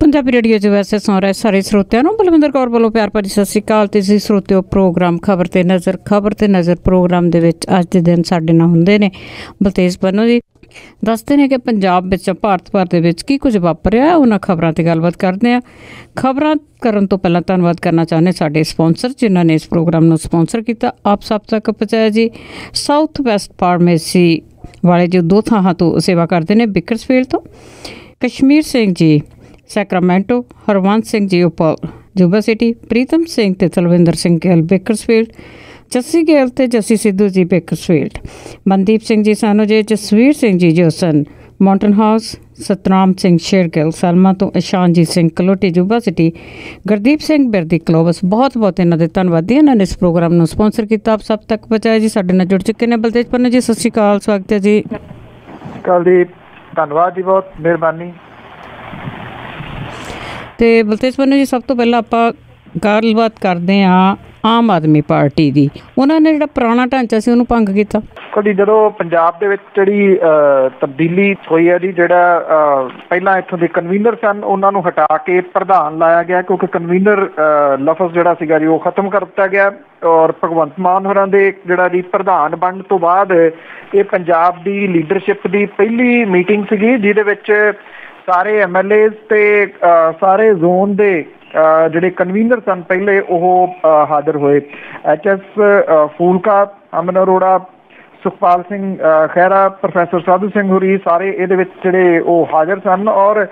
Punjabi radio 'ਚ ਵੈਸੇ ਸੁਣ ਰਹੇ ਸਾਰੇ ਸਰੋਤਿਆਂ ਨੂੰ। ਬਲਵਿੰਦਰ ਕੌਰ ਵੱਲੋਂ ਪਿਆਰ ਭਰੀ ਸਤਿ ਸ਼੍ਰੀ ਅਕਾਲ ਤੇ ਜੀ ਸਰੋਤਿਓ ਪ੍ਰੋਗਰਾਮ ਖਬਰ ਤੇ ਨਜ਼ਰ, ਖਬਰ ਤੇ ਨਜ਼ਰ ਪ੍ਰੋਗਰਾਮ ਦੇ ਵਿੱਚ ਅੱਜ ਦੇ ਦਿਨ ਸਾਡੇ ਨਾਲ ਹੁੰਦੇ ਨੇ ਬਲਤੇਜ ਪੰਨੂ ਜੀ। ਦੱਸਦੇ ਨੇ ਕਿ ਪੰਜਾਬ ਵਿੱਚ ਭਾਰਤ ਭਰ ਦੇ ਵਿੱਚ ਕੀ ਕੁਝ ਵਾਪਰਿਆ ਉਹਨਾਂ ਖਬਰਾਂ ਤੇ ਗੱਲਬਾਤ ਕਰਦੇ ਆ ਖਬਰਾਂ ਕਰਨ ਤੋਂ ਪਹਿਲਾਂ ਧੰਨਵਾਦ ਕਰਨਾ ਚਾਹੁੰਦੇ ਸਾਡੇ ਸਪਾਂਸਰ, ਜਿਨ੍ਹਾਂ ਨੇ ਇਸ ਪ੍ਰੋਗਰਾਮ ਨੂੰ ਸਪਾਂਸਰ ਕੀਤਾ। ਆਪ ਸਭ ਤੱਕ ਪਹੁੰਚਾਇਆ ਜੀ। ਸਾਊਥ ਵੈਸਟ ਫਾਰਮੇਸੀ ਵਾਲੇ ਜੋ ਦੋ ਥਾਂ ਤੋਂ ਸੇਵਾ ਕਰਦੇ ਨੇ ਬਿਕਰਸਫੀਲਡ ਤੋਂ, Kashmir Singh ji, Sacramento Harwant Singh ji, Uppal, Yuba City, Pritam Singh ਤੇ ਤਲਵਿੰਦਰ ਸਿੰਘ ਗਿੱਲ ਬੇਕਰਸਫੀਲਡ, ਜੱਸੀ ਗਿੱਲ ਤੇ ਜੱਸੀ ਸਿੱਧੂ ਜੀ ਬੇਕਰਸਫੀਲਡ। ਮਨਦੀਪ ਸਿੰਘ ਜੀ, ਸਾਨੋ ਜੀ ਜਸਵੀਰ ਸਿੰਘ ਜੀ ਜੋਸਨ ਮਾਉਂਟਨ ਹਾਊਸ ਸਤਨਾਮ ਸਿੰਘ ਸ਼ੇਰਗਿੱਲ ਸਲਮਾ ਤੋਂ ਇਸ਼ਾਨਜੀਤ ਸਿੰਘ ਕਲੋਟੀ ਜੁਬਾ ਸਿਟੀ ਗੁਰਦੀਪ ਸਿੰਘ ਬਿਰਦੀ ਕਲੋਬਸ ਬਹੁਤ ਬਹੁਤ ਇਹਨਾਂ ਦੇ ਧੰਨਵਾਦੀ ਇਹਨਾਂ ਨੇ ਇਸ ਪ੍ਰੋਗਰਾਮ ਨੂੰ ਸਪਾਂਸਰ ਕੀਤਾ। ਆਪ ਸਭ ਤੱਕ ਪਹੁੰਚਾਇਆ ਜੀ। ਸਾਡੇ ਨਾਲ ਜੁੜ ਚੁੱਕੇ ਨੇ ਬਲਤੇਜ ਪੰਨੂ ਜੀ ਸਤਿ ਸ਼੍ਰੀ ਅਕਾਲ ਸਵਾਗਤ ਹੈ ਜੀ। ਕੱਲ ਦੀ ਧੰਨਵਾਦ ਜੀ ਬਹੁਤ। ਮਿਹਰਬਾਨੀ। ਤੇ ਬਲਤੇਜ ਪੰਨੂ ਜੀ ਸਭ ਤੋਂ ਪਹਿਲਾਂ ਆਪਾਂ ਗੱਲਬਾਤ ਕਰਦੇ ਹਾਂ ਆਮ ਆਦਮੀ ਪਾਰਟੀ ਦੀ। ਉਹਨਾਂ ਨੇ ਜਿਹੜਾ ਪੁਰਾਣਾ ਢਾਂਚਾ ਸੀ, ਉਹਨੂੰ ਭੰਗ ਕੀਤਾ। ਕਦੀ ਜਦੋਂ ਪੰਜਾਬ ਦੇ ਵਿੱਚ ਜਿਹੜੀ ਤਬਦੀਲੀ ਹੋਈ ਹੈ ਜੀ, ਜਿਹੜਾ ਪਹਿਲਾਂ ਇੱਥੋਂ ਦੇ ਕਨਵੀਨਰ ਸਨ, ਉਹਨਾਂ ਨੂੰ ਹਟਾ ਕੇ ਪ੍ਰਧਾਨ ਲਾਇਆ ਗਿਆ, ਕਿਉਂਕਿ ਕਨਵੀਨਰ ਲਫ਼ਜ਼ ਜਿਹੜਾ ਸੀਗਾ ਜੀ, ਉਹ ਖਤਮ ਕਰ ਦਿੱਤਾ ਗਿਆ। ਔਰ ਭਗਵੰਤ ਮਾਨ ਹੋਰਾਂ ਦੇ ਜਿਹੜਾ ਜੀ, ਪ੍ਰਧਾਨ ਬਣਨ ਤੋਂ ਬਾਅਦ ਇਹ ਪੰਜਾਬ ਦੀ ਲੀਡਰਸ਼ਿਪ ਦੀ ਪਹਿਲੀ ਮੀਟਿੰਗ ਸੀਗੀ, ਜਿਹਦੇ ਵਿੱਚ ਸਾਰੇ ਐਮਐਲਏਜ਼ ਤੇ ਸਾਰੇ ਜ਼ੋਨ ਦੇ ਜਿਹੜੇ ਕਨਵੀਨਰ ਸਨ ਪਹਿਲੇ ਉਹ ਹਾਜ਼ਰ ਹੋਏ। ਐਚਐਸ ਫੂਲਕਾ ਅਮਨ ਅਰੋੜਾ ਸੁਖਪਾਲ ਸਿੰਘ ਅਹ, ਪ੍ਰੋਫੈਸਰ ਸਾਧੂ ਸਿੰਘ ਹੋਰੀ ਸਾਰੇ ਇਹਦੇ ਵਿੱਚ ਜਿਹੜੇ ਉਹ ਹਾਜ਼ਰ ਸਨ ਔਰ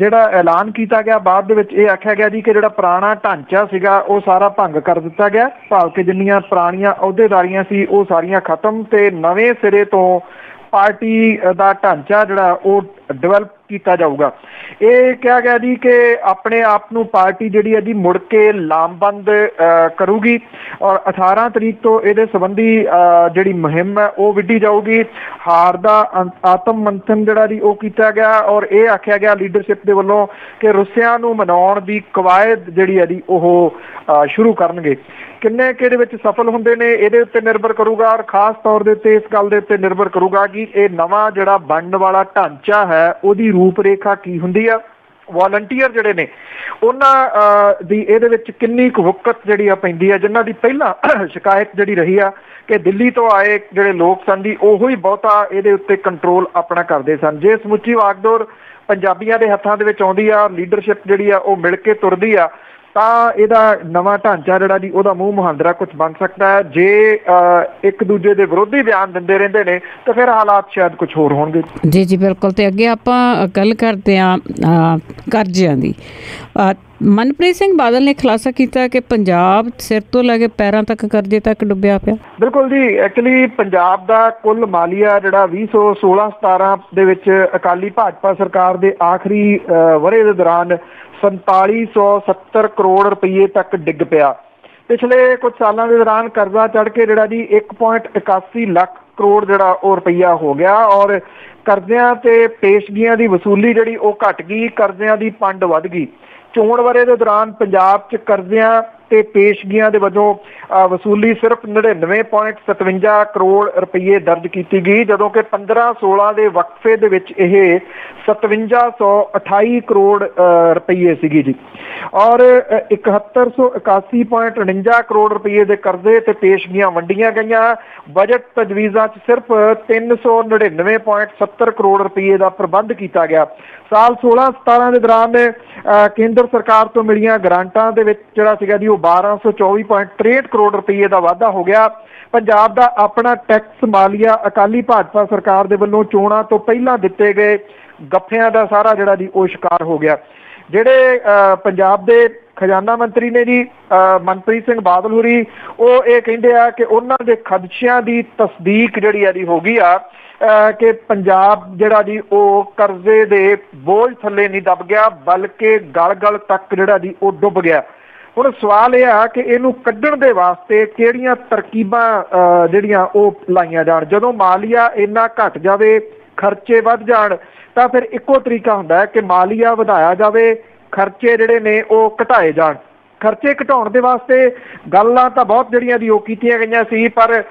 ਜਿਹੜਾ ਐਲਾਨ ਕੀਤਾ ਗਿਆ ਬਾਅਦ ਦੇ ਵਿੱਚ ਇਹ ਆਖਿਆ ਗਿਆ ਜੀ ਕਿ ਜਿਹੜਾ ਪੁਰਾਣਾ ਢਾਂਚਾ ਸੀਗਾ ਉਹ ਸਾਰਾ ਭੰਗ ਕਰ ਦਿੱਤਾ ਗਿਆ। ਭਾਵ ਕਿ ਜਿੰਨੀਆਂ ਪੁਰਾਣੀਆਂ ਅਹੁਦੇਦਾਰੀਆਂ ਸੀ ਉਹ ਸਾਰੀਆਂ ਖਤਮ ਤੇ ਨਵੇਂ ਸਿਰੇ ਤੋਂ ਪਾਰਟੀ ਦਾ ਢਾਂਚਾ ਜਿਹੜਾ ਉਹ ਡਿਵੈਲਪ ਕੀਤਾ ਜਾਊਗਾ। ਇਹ ਕਿਹਾ ਗਿਆ ਜੀ ਕਿ ਆਪਣੇ ਆਪ ਨੂੰ ਪਾਰਟੀ ਜਿਹੜੀ ਹੈ ਜੀ ਮੁੜ ਕੇ ਲਾਮਬੰਦ ਕਰੂਗੀ ਔਰ 18 ਤਰੀਕ ਤੋਂ ਇਹਦੇ ਸੰਬੰਧੀ ਅਹ, ਜਿਹੜੀ ਮੁਹਿੰਮ ਹੈ ਉਹ ਵਿੱਢੀ ਜਾਊਗੀ। ਹਾਰ ਦਾ ਆਤਮ ਮੰਥਨ ਜਿਹੜਾ ਜੀ ਉਹ ਕੀਤਾ ਗਿਆ ਔਰ ਇਹ ਆਖਿਆ ਗਿਆ ਲੀਡਰਸ਼ਿਪ ਦੇ ਵੱਲੋਂ ਕਿ ਰੁੱਸਿਆਂ ਨੂੰ ਮਨਾਉਣ ਦੀ ਕਵਾਇਦ ਜਿਹੜੀ ਹੈ ਜੀ ਉਹ ਸ਼ੁਰੂ ਕਰਨਗੇ। ਕਿੰਨੇ ਕਿ ਇਹਦੇ ਵਿੱਚ ਸਫਲ ਹੁੰਦੇ ਨੇ, ਇਹਦੇ ਉੱਤੇ ਨਿਰਭਰ ਕਰੂਗਾ ਔਰ ਖਾਸ ਤੌਰ ਦੇ ਉੱਤੇ ਇਸ ਗੱਲ ਦੇ ਉੱਤੇ ਨਿਰਭਰ ਕਰੂਗਾ ਕਿ ਇਹ ਨਵਾਂ ਜਿਹੜਾ ਬਣਨ ਵਾਲਾ ਢਾਂਚਾ ਹੈ, ਉਹਦੀ ਰੂਪਰੇਖਾ ਕੀ ਹੁੰਦੀ ਆ? ਵਾਲੰਟੀਅਰ ਜਿਹੜੇ ਨੇ, ਉਹਨਾਂ ਦੀ ਇਹਦੇ ਵਿੱਚ ਕਿੰਨੀ ਕੁ ਵਕਤ ਜਿਹੜੀ ਆ ਪੈਂਦੀ ਆ? ਜਿਨ੍ਹਾਂ ਦੀ ਪਹਿਲਾਂ ਸ਼ਿਕਾਇਤ ਜਿਹੜੀ ਰਹੀ ਆ ਕਿ ਦਿੱਲੀ ਤੋਂ ਆਏ ਜਿਹੜੇ ਲੋਕ ਸਨ ਦੀ ਉਹੋ ਹੀ ਬਹੁਤਾ ਇਹਦੇ ਉੱਤੇ ਕੰਟਰੋਲ ਆਪਣਾ ਕਰਦੇ ਸਨ। ਜੇ ਸਮੁੱਚੀ ਵਾਗਡੋਰ ਪੰਜਾਬੀਆਂ ਦੇ ਹੱਥਾਂ ਦੇ ਵਿੱਚ ਆਉਂਦੀ ਆ ਲੀਡਰਸ਼ਿਪ ਜਿਹੜੀ ਆ, ਉਹ ਮਿਲ ਕੇ ਤੁਰਦੀ ਆ ਤਾਂ ਇਹਦਾ ਨਵਾਂ ਢਾਂਚਾ ਜਿਹੜਾ ਜੀ ਉਹਦਾ ਮੂੰਹ ਮੁਹਾਂਦਰਾ ਕੁਝ ਬਣ ਸਕਦਾ ਹੈ। ਜੇ ਇੱਕ ਦੂਜੇ ਦੇ ਵਿਰੋਧੀ ਬਿਆਨ ਦਿੰਦੇ ਰਹਿੰਦੇ ਨੇ ਤਾਂ ਫਿਰ ਹਾਲਾਤ ਸ਼ਾਇਦ ਕੁਝ ਹੋਰ ਹੋਣਗੇ। ਜੀ ਜੀ ਬਿਲਕੁਲ। ਤੇ ਅੱਗੇ ਆਪਾਂ ਗੱਲ ਕਰਦੇ ਅ, ਕਰਜ਼ਿਆਂ ਦੀ। ਮਨਪ੍ਰੀਤ ਸਿੰਘ ਬਾਦਲ ਨੇ ਖੁਲਾਸਾ ਕੀਤਾ ਕਿ ਪੰਜਾਬ ਸਿਰ ਤੋਂ ਲੈ ਕੇ ਪੈਰਾਂ ਤੱਕ ਕਰਜ਼ੇ ਤੱਕ ਡੁੱਬਿਆ ਪਿਆ। ਬਿਲਕੁਲ ਜੀ ਐਕਚੁਅਲੀ ਪੰਜਾਬ ਦਾ ਕੁੱਲ ਮਾਲੀਆ ਜਿਹੜਾ 2016-17 ਦੇ ਵਿੱਚ ਅਕਾਲੀ ਭਾਜਪਾ ਸਰਕਾਰ ਦੇ ਆਖਰੀ ਵਰ੍ਹੇ ਦੇ ਦੌਰਾਨ 4770 ਕਰੋੜ ਰੁਪਏ ਤੱਕ ਡਿੱਗ ਪਿਆ। ਪਿਛਲੇ ਕੁਝ ਸਾਲਾਂ ਦੇ ਦੌਰਾਨ ਕਰਜ਼ਾ ਚੜ ਕੇ ਜਿਹੜਾ ਜੀ 1.81 ਲੱਖ ਕਰੋੜ ਜਿਹੜਾ ਉਹ ਰੁਪਈਆ ਹੋ ਗਿਆ ਔਰ ਕਰਜ਼ਿਆਂ ਤੇ ਪੇਸ਼ਗੀਆਂ ਦੀ ਵਸੂਲੀ ਜਿਹੜੀ ਉਹ ਘਟ ਗਈ, ਕਰਜ਼ਿਆਂ ਦੀ ਪੰਡ ਵੱਧ ਗਈ। ਚੋਣ ਵਰੇ ਦੇ ਦੌਰਾਨ ਪੰਜਾਬ 'ਚ ਕਰਜ਼ਿਆਂ ਤੇ ਪੇਸ਼ਗੀਆਂ ਦੇ ਵਜੋਂ ਅਹ, ਵਸੂਲੀ ਸਿਰਫ 99.57 ਕਰੋੜ ਰੁਪਏ ਦਰਜ ਕੀਤੀ ਗਈ ਜਦੋਂ ਕਿ 15-16 ਦੇ ਵਕਫੇ ਦੇ ਵਿੱਚ ਇਹ 5728 ਕਰੋੜ ਅਹ, ਰੁਪਏ ਸੀਗੀ ਜੀ। ਔਰ ਅਹ, 7181.49 ਕਰੋੜ ਰੁਪਏ ਦੇ ਕਰਜ਼ੇ ਤੇ ਪੇਸ਼ਗੀਆਂ ਵੰਡੀਆਂ ਗਈਆਂ। ਬਜਟ ਤਜਵੀਜ਼ਾਂ 'ਚ ਸਿਰਫ 399.70 ਕਰੋੜ ਰੁਪਏ ਦਾ ਪ੍ਰਬੰਧ ਕੀਤਾ ਗਿਆ। ਸਾਲ 16-17 ਦੇ ਦੌਰਾਨ ਅਹ, ਕੇਂਦਰ ਸਰਕਾਰ ਤੋਂ ਮਿਲੀਆਂ ਗ੍ਰਾਂਟਾਂ ਦੇ ਵਿੱਚ ਜਿਹੜਾ ਸੀਗਾ ਜੀ ਉਹ 1224.63 ਕਰੋੜ ਰੁਪਏ ਦਾ ਵਾਧਾ ਹੋ ਗਿਆ। ਪੰਜਾਬ ਦਾ ਆਪਣਾ ਟੈਕਸ ਮਾਲੀਆ ਅਕਾਲੀ ਭਾਜਪਾ ਸਰਕਾਰ ਦੇ ਵੱਲੋਂ ਚੋਣਾਂ ਤੋਂ ਪਹਿਲਾਂ ਦਿੱਤੇ ਗਏ ਗੱਫਿਆਂ ਦਾ ਸਾਰਾ ਜਿਹੜਾ ਜੀ ਉਹ ਸ਼ਿਕਾਰ ਹੋ ਗਿਆ। ਜਿਹੜੇ ਅਹ, ਪੰਜਾਬ ਦੇ ਖਜ਼ਾਨਾ ਮੰਤਰੀ ਨੇ ਜੀ ਅਹ, ਮਨਪ੍ਰੀਤ ਸਿੰਘ ਬਾਦਲ ਹੁਰੀ ਉਹ ਇਹ ਕਹਿੰਦੇ ਆ ਕਿ ਉਹਨਾਂ ਦੇ ਖਦਸ਼ਿਆਂ ਦੀ ਤਸਦੀਕ ਜਿਹੜੀ ਆ ਜੀ ਹੋ ਗਈ ਆ ਕਿ ਪੰਜਾਬ ਜਿਹੜਾ ਜੀ ਉਹ ਕਰਜ਼ੇ ਦੇ ਬੋਝ ਥੱਲੇ ਨਹੀਂ ਦਬ ਗਿਆ ਬਲਕਿ ਗਲ-ਗਲ ਤੱਕ ਜਿਹੜਾ ਜੀ ਉਹ ਡੁੱਬ ਗਿਆ। ਹੁਣ ਸਵਾਲ ਇਹ ਆ ਕਿ ਇਹਨੂੰ ਕੱਢਣ ਦੇ ਵਾਸਤੇ ਕਿਹੜੀਆਂ ਤਰਕੀਬਾਂ ਅਹ, ਜਿਹੜੀਆਂ ਉਹ ਲਾਈਆਂ ਜਾਣ? ਜਦੋਂ ਮਾਲੀਆ ਇੰਨਾ ਘਟ ਜਾਵੇ ਖਰਚੇ ਵੱਧ ਜਾਣ ਤਾਂ ਫਿਰ ਇੱਕੋ ਤਰੀਕਾ ਹੁੰਦਾ ਹੈ ਕਿ ਮਾਲੀਆ ਵਧਾਇਆ ਜਾਵੇ ਖਰਚੇ ਜਿਹੜੇ ਨੇ ਉਹ ਘਟਾਏ ਜਾਣ। ਖਰਚੇ ਘਟਾਉਣ ਦੇ ਵਾਸਤੇ ਗੱਲਾਂ ਤਾਂ ਬਹੁਤ ਜਿਹੜੀਆਂ ਦੀ ਉਹ ਕੀਤੀਆਂ ਗਈਆਂ ਸੀ, ਪਰ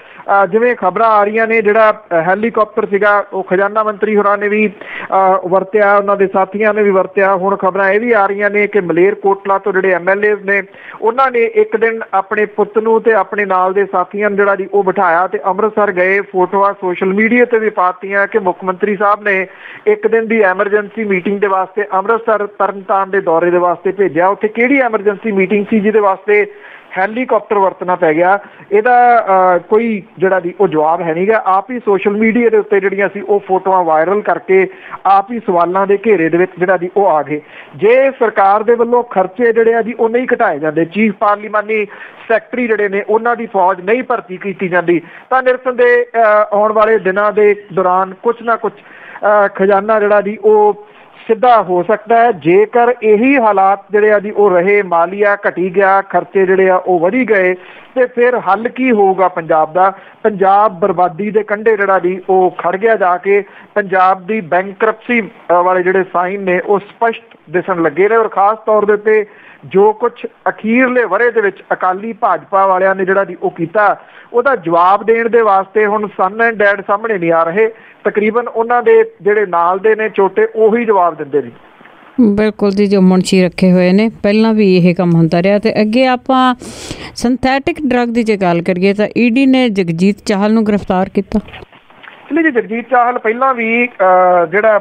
ਜਿਵੇਂ ਖਬਰਾਂ ਆ ਰਹੀਆਂ ਨੇ, ਜਿਹੜਾ ਹੈਲੀਕਾਪਟਰ ਸੀਗਾ, ਉਹ ਖਜ਼ਾਨਾ ਮੰਤਰੀ ਹੋਰਾਂ ਨੇ ਵੀ ਵਰਤਿਆ, ਉਹਨਾਂ ਦੇ ਸਾਥੀਆਂ ਨੇ ਵੀ ਵਰਤਿਆ। ਹੁਣ ਖਬਰਾਂ ਇਹ ਵੀ ਆ ਰਹੀਆਂ ਨੇ ਕਿ ਮਲੇਰ ਕੋਟਲਾ ਤੋਂ ਜਿਹੜੇ ਐਮਐਲਏ ਨੇ, ਉਹਨਾਂ ਨੇ ਇੱਕ ਦਿਨ ਆਪਣੇ ਪੁੱਤ ਨੂੰ ਤੇ ਆਪਣੇ ਨਾਲ ਦੇ ਸਾਥੀਆਂ ਨੂੰ ਜਿਹੜਾ ਜੀ ਉਹ ਬਿਠਾਇਆ ਤੇ ਅੰਮ੍ਰਿਤਸਰ ਗਏ, ਫੋਟੋਆਂ ਸੋਸ਼ਲ ਮੀਡੀਆ ਤੇ ਵੀ ਪਾਤੀਆਂ ਕਿ ਮੁੱਖ ਮੰਤਰੀ ਸਾਹਿਬ ਨੇ ਇੱਕ ਦਿਨ ਦੀ ਐਮਰਜੈਂਸੀ ਮੀਟਿੰਗ ਦੇ ਵਾਸਤੇ ਅੰਮ੍ਰਿਤਸਰ ਤਰਨਤਾਰਨ ਦੇ ਦੌਰੇ ਦੇ ਵਾਸਤੇ ਭੇਜਿਆ। ਉੱਥੇ ਕਿਹੜੀ ਐਮਰਜੈਂਸੀ ਮੀਟਿੰਗ ਸੀ ਜਿਹਦੇ ਵਾਸਤੇ ਹੈਲੀਕਾਪਟਰ ਵਰਤਣਾ ਪੈ ਗਿਆ। ਇਹਦਾ ਕੋਈ ਜਿਹੜਾ ਦੀ ਉਹ ਜਵਾਬ ਹੈ ਨਹੀਂਗਾ ਆਪ ਹੀ ਸੋਸ਼ਲ ਮੀਡੀਆ ਦੇ ਉੱਤੇ ਜਿਹੜੀਆਂ ਸੀ ਉਹ ਫੋਟੋਆਂ ਵਾਇਰਲ ਕਰਕੇ ਆਪ ਹੀ ਸਵਾਲਾਂ ਦੇ ਘੇਰੇ ਦੇ ਵਿੱਚ ਜਿਹੜਾ ਦੀ ਉਹ ਆ ਗਏ। ਜੇ ਸਰਕਾਰ ਦੇ ਵੱਲੋਂ ਖਰਚੇ ਜਿਹੜੇ ਆ ਜੀ, ਉਹ ਨਹੀਂ ਘਟਾਏ ਜਾਂਦੇ, ਚੀਫ ਪਾਰਲੀਮਾਨੀ ਸੈਕਟਰੀ ਜਿਹੜੇ ਨੇ, ਉਹਨਾਂ ਦੀ ਫੌਜ ਨਹੀਂ ਭਰਤੀ ਕੀਤੀ ਜਾਂਦੀ, ਤਾਂ ਨਿਰਸੰਦੇ ਆਉਣ ਵਾਲੇ ਦਿਨਾਂ ਦੇ ਦੌਰਾਨ ਕੁਝ ਨਾ ਕੁਝ ਖਜ਼ਾਨਾ ਜਿਹੜਾ ਦੀ ਉਹ ਸਿੱਧਾ ਹੋ ਸਕਦਾ ਹੈ। ਜੇਕਰ ਇਹੀ ਹਾਲਾਤ ਜਿਹੜੇ ਆ ਜੀ, ਉਹ ਰਹੇ, ਮਾਲੀਆ ਘਟੀ ਗਿਆ, ਖਰਚੇ ਜਿਹੜੇ ਆ, ਉਹ ਵਧੀ ਗਏ, ਤੇ ਫਿਰ ਹੱਲ ਕੀ ਹੋਊਗਾ ਪੰਜਾਬ ਦਾ? ਪੰਜਾਬ ਬਰਬਾਦੀ ਦੇ ਕੰਢੇ ਜਿਹੜਾ ਦੀ ਉਹ ਖੜ ਗਿਆ ਜਾ ਕੇ। ਪੰਜਾਬ ਦੀ ਬੈਂਕਰਪਸੀ ਵਾਲੇ ਜਿਹੜੇ ਸਾਈਨ ਨੇ, ਉਹ ਸਪਸ਼ਟ ਦਿਸਣ ਲੱਗੇ ਨੇ ਔਰ ਖਾਸ ਤੌਰ ਦੇ ਉੱਤੇ ਜੋ ਕੁਝ ਅਖੀਰਲੇ ਵਰੇ ਦੇ ਵਿੱਚ ਅਕਾਲੀ ਭਾਜਪਾ ਵਾਲਿਆਂ ਨੇ ਜਿਹੜਾ ਦੀ ਉਹ ਕੀਤਾ ਉਹਦਾ ਜਵਾਬ ਦੇਣ ਦੇ ਵਾਸਤੇ ਹੁਣ ਸਨ ਐਂਡ ਡੈਡ ਸਾਹਮਣੇ ਨਹੀਂ ਆ ਰਹੇ। ਤਕਰੀਬਨ ਉਹਨਾਂ ਦੇ ਜਿਹੜੇ ਨਾਲ ਦੇ ਨੇ ਛੋਟੇ ਉਹੀ ਜਵਾਬ ਦਿੰਦੇ ਨੇ। ਬਿਲਕੁਲ ਜੀ ਜੋ ਮੁੰਸ਼ੀ ਰੱਖੇ ਹੋਏ ਨੇ ਪਹਿਲਾਂ ਵੀ ਇਹ ਕੰਮ ਹੁੰਦਾ ਰਿਹਾ ਤੇ ਅੱਗੇ ਆਪਾਂ ਸਿੰਥੈਟਿਕ ਡਰੱਗ ਦੀ ਜੇ ਗੱਲ ਕਰੀਏ ਤਾਂ ਈਡੀ ਨੇ ਜਗਜੀਤ ਚਾਹਲ ਨੂੰ ਗ੍ਰਿਫਤਾਰ ਕੀਤਾ। ਲਈ ਜਗਜੀਤ ਚਾਹਲ ਪਹਿਲਾਂ ਵੀ ਜਿਹੜਾ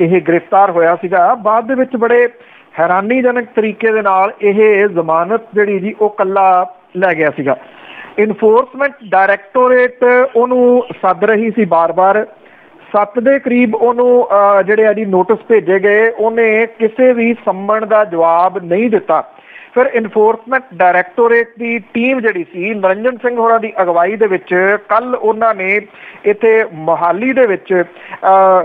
ਇਹ ਗ੍ਰਿਫਤਾਰ ਹੋਇਆ ਸੀਗਾ ਬਾਅਦ ਦੇ ਵਿੱਚ ਬੜੇ ਹੈਰਾਨੀਜਨਕ ਤਰੀਕੇ ਦੇ ਨਾਲ ਇਹ ਜ਼ਮਾਨਤ ਜਿਹੜੀ ਜੀ, ਉਹ ਕੱਲਾ ਲੈ ਗਿਆ ਸੀਗਾ। ਇਨਫੋਰਸਮੈਂਟ ਡਾਇਰੈਕਟੋਰੇਟ ਉਹਨੂੰ ਸੱਦ ਰਹੀ ਸੀ ਬਾਰ-ਬਾਰ। 7 ਦੇ ਕਰੀਬ ਉਹਨੂੰ ਜਿਹੜੇ ਆ ਜੀ ਨੋਟਿਸ ਭੇਜੇ ਗਏ। ਉਹਨੇ ਕਿਸੇ ਵੀ ਸੰਮਣ ਦਾ ਜਵਾਬ ਨਹੀਂ ਦਿੱਤਾ। ਫਿਰ ਇਨਫੋਰਸਮੈਂਟ ਡਾਇਰੈਕਟੋਰੇਟ ਦੀ ਟੀਮ ਜਿਹੜੀ ਸੀ, ਨਰਿੰਜਨ ਸਿੰਘ ਹੋਰਾਂ ਦੀ ਅਗਵਾਈ ਦੇ ਵਿੱਚ ਕੱਲ ਉਹਨਾਂ ਨੇ ਇੱਥੇ ਮੋਹਾਲੀ ਦੇ ਵਿੱਚ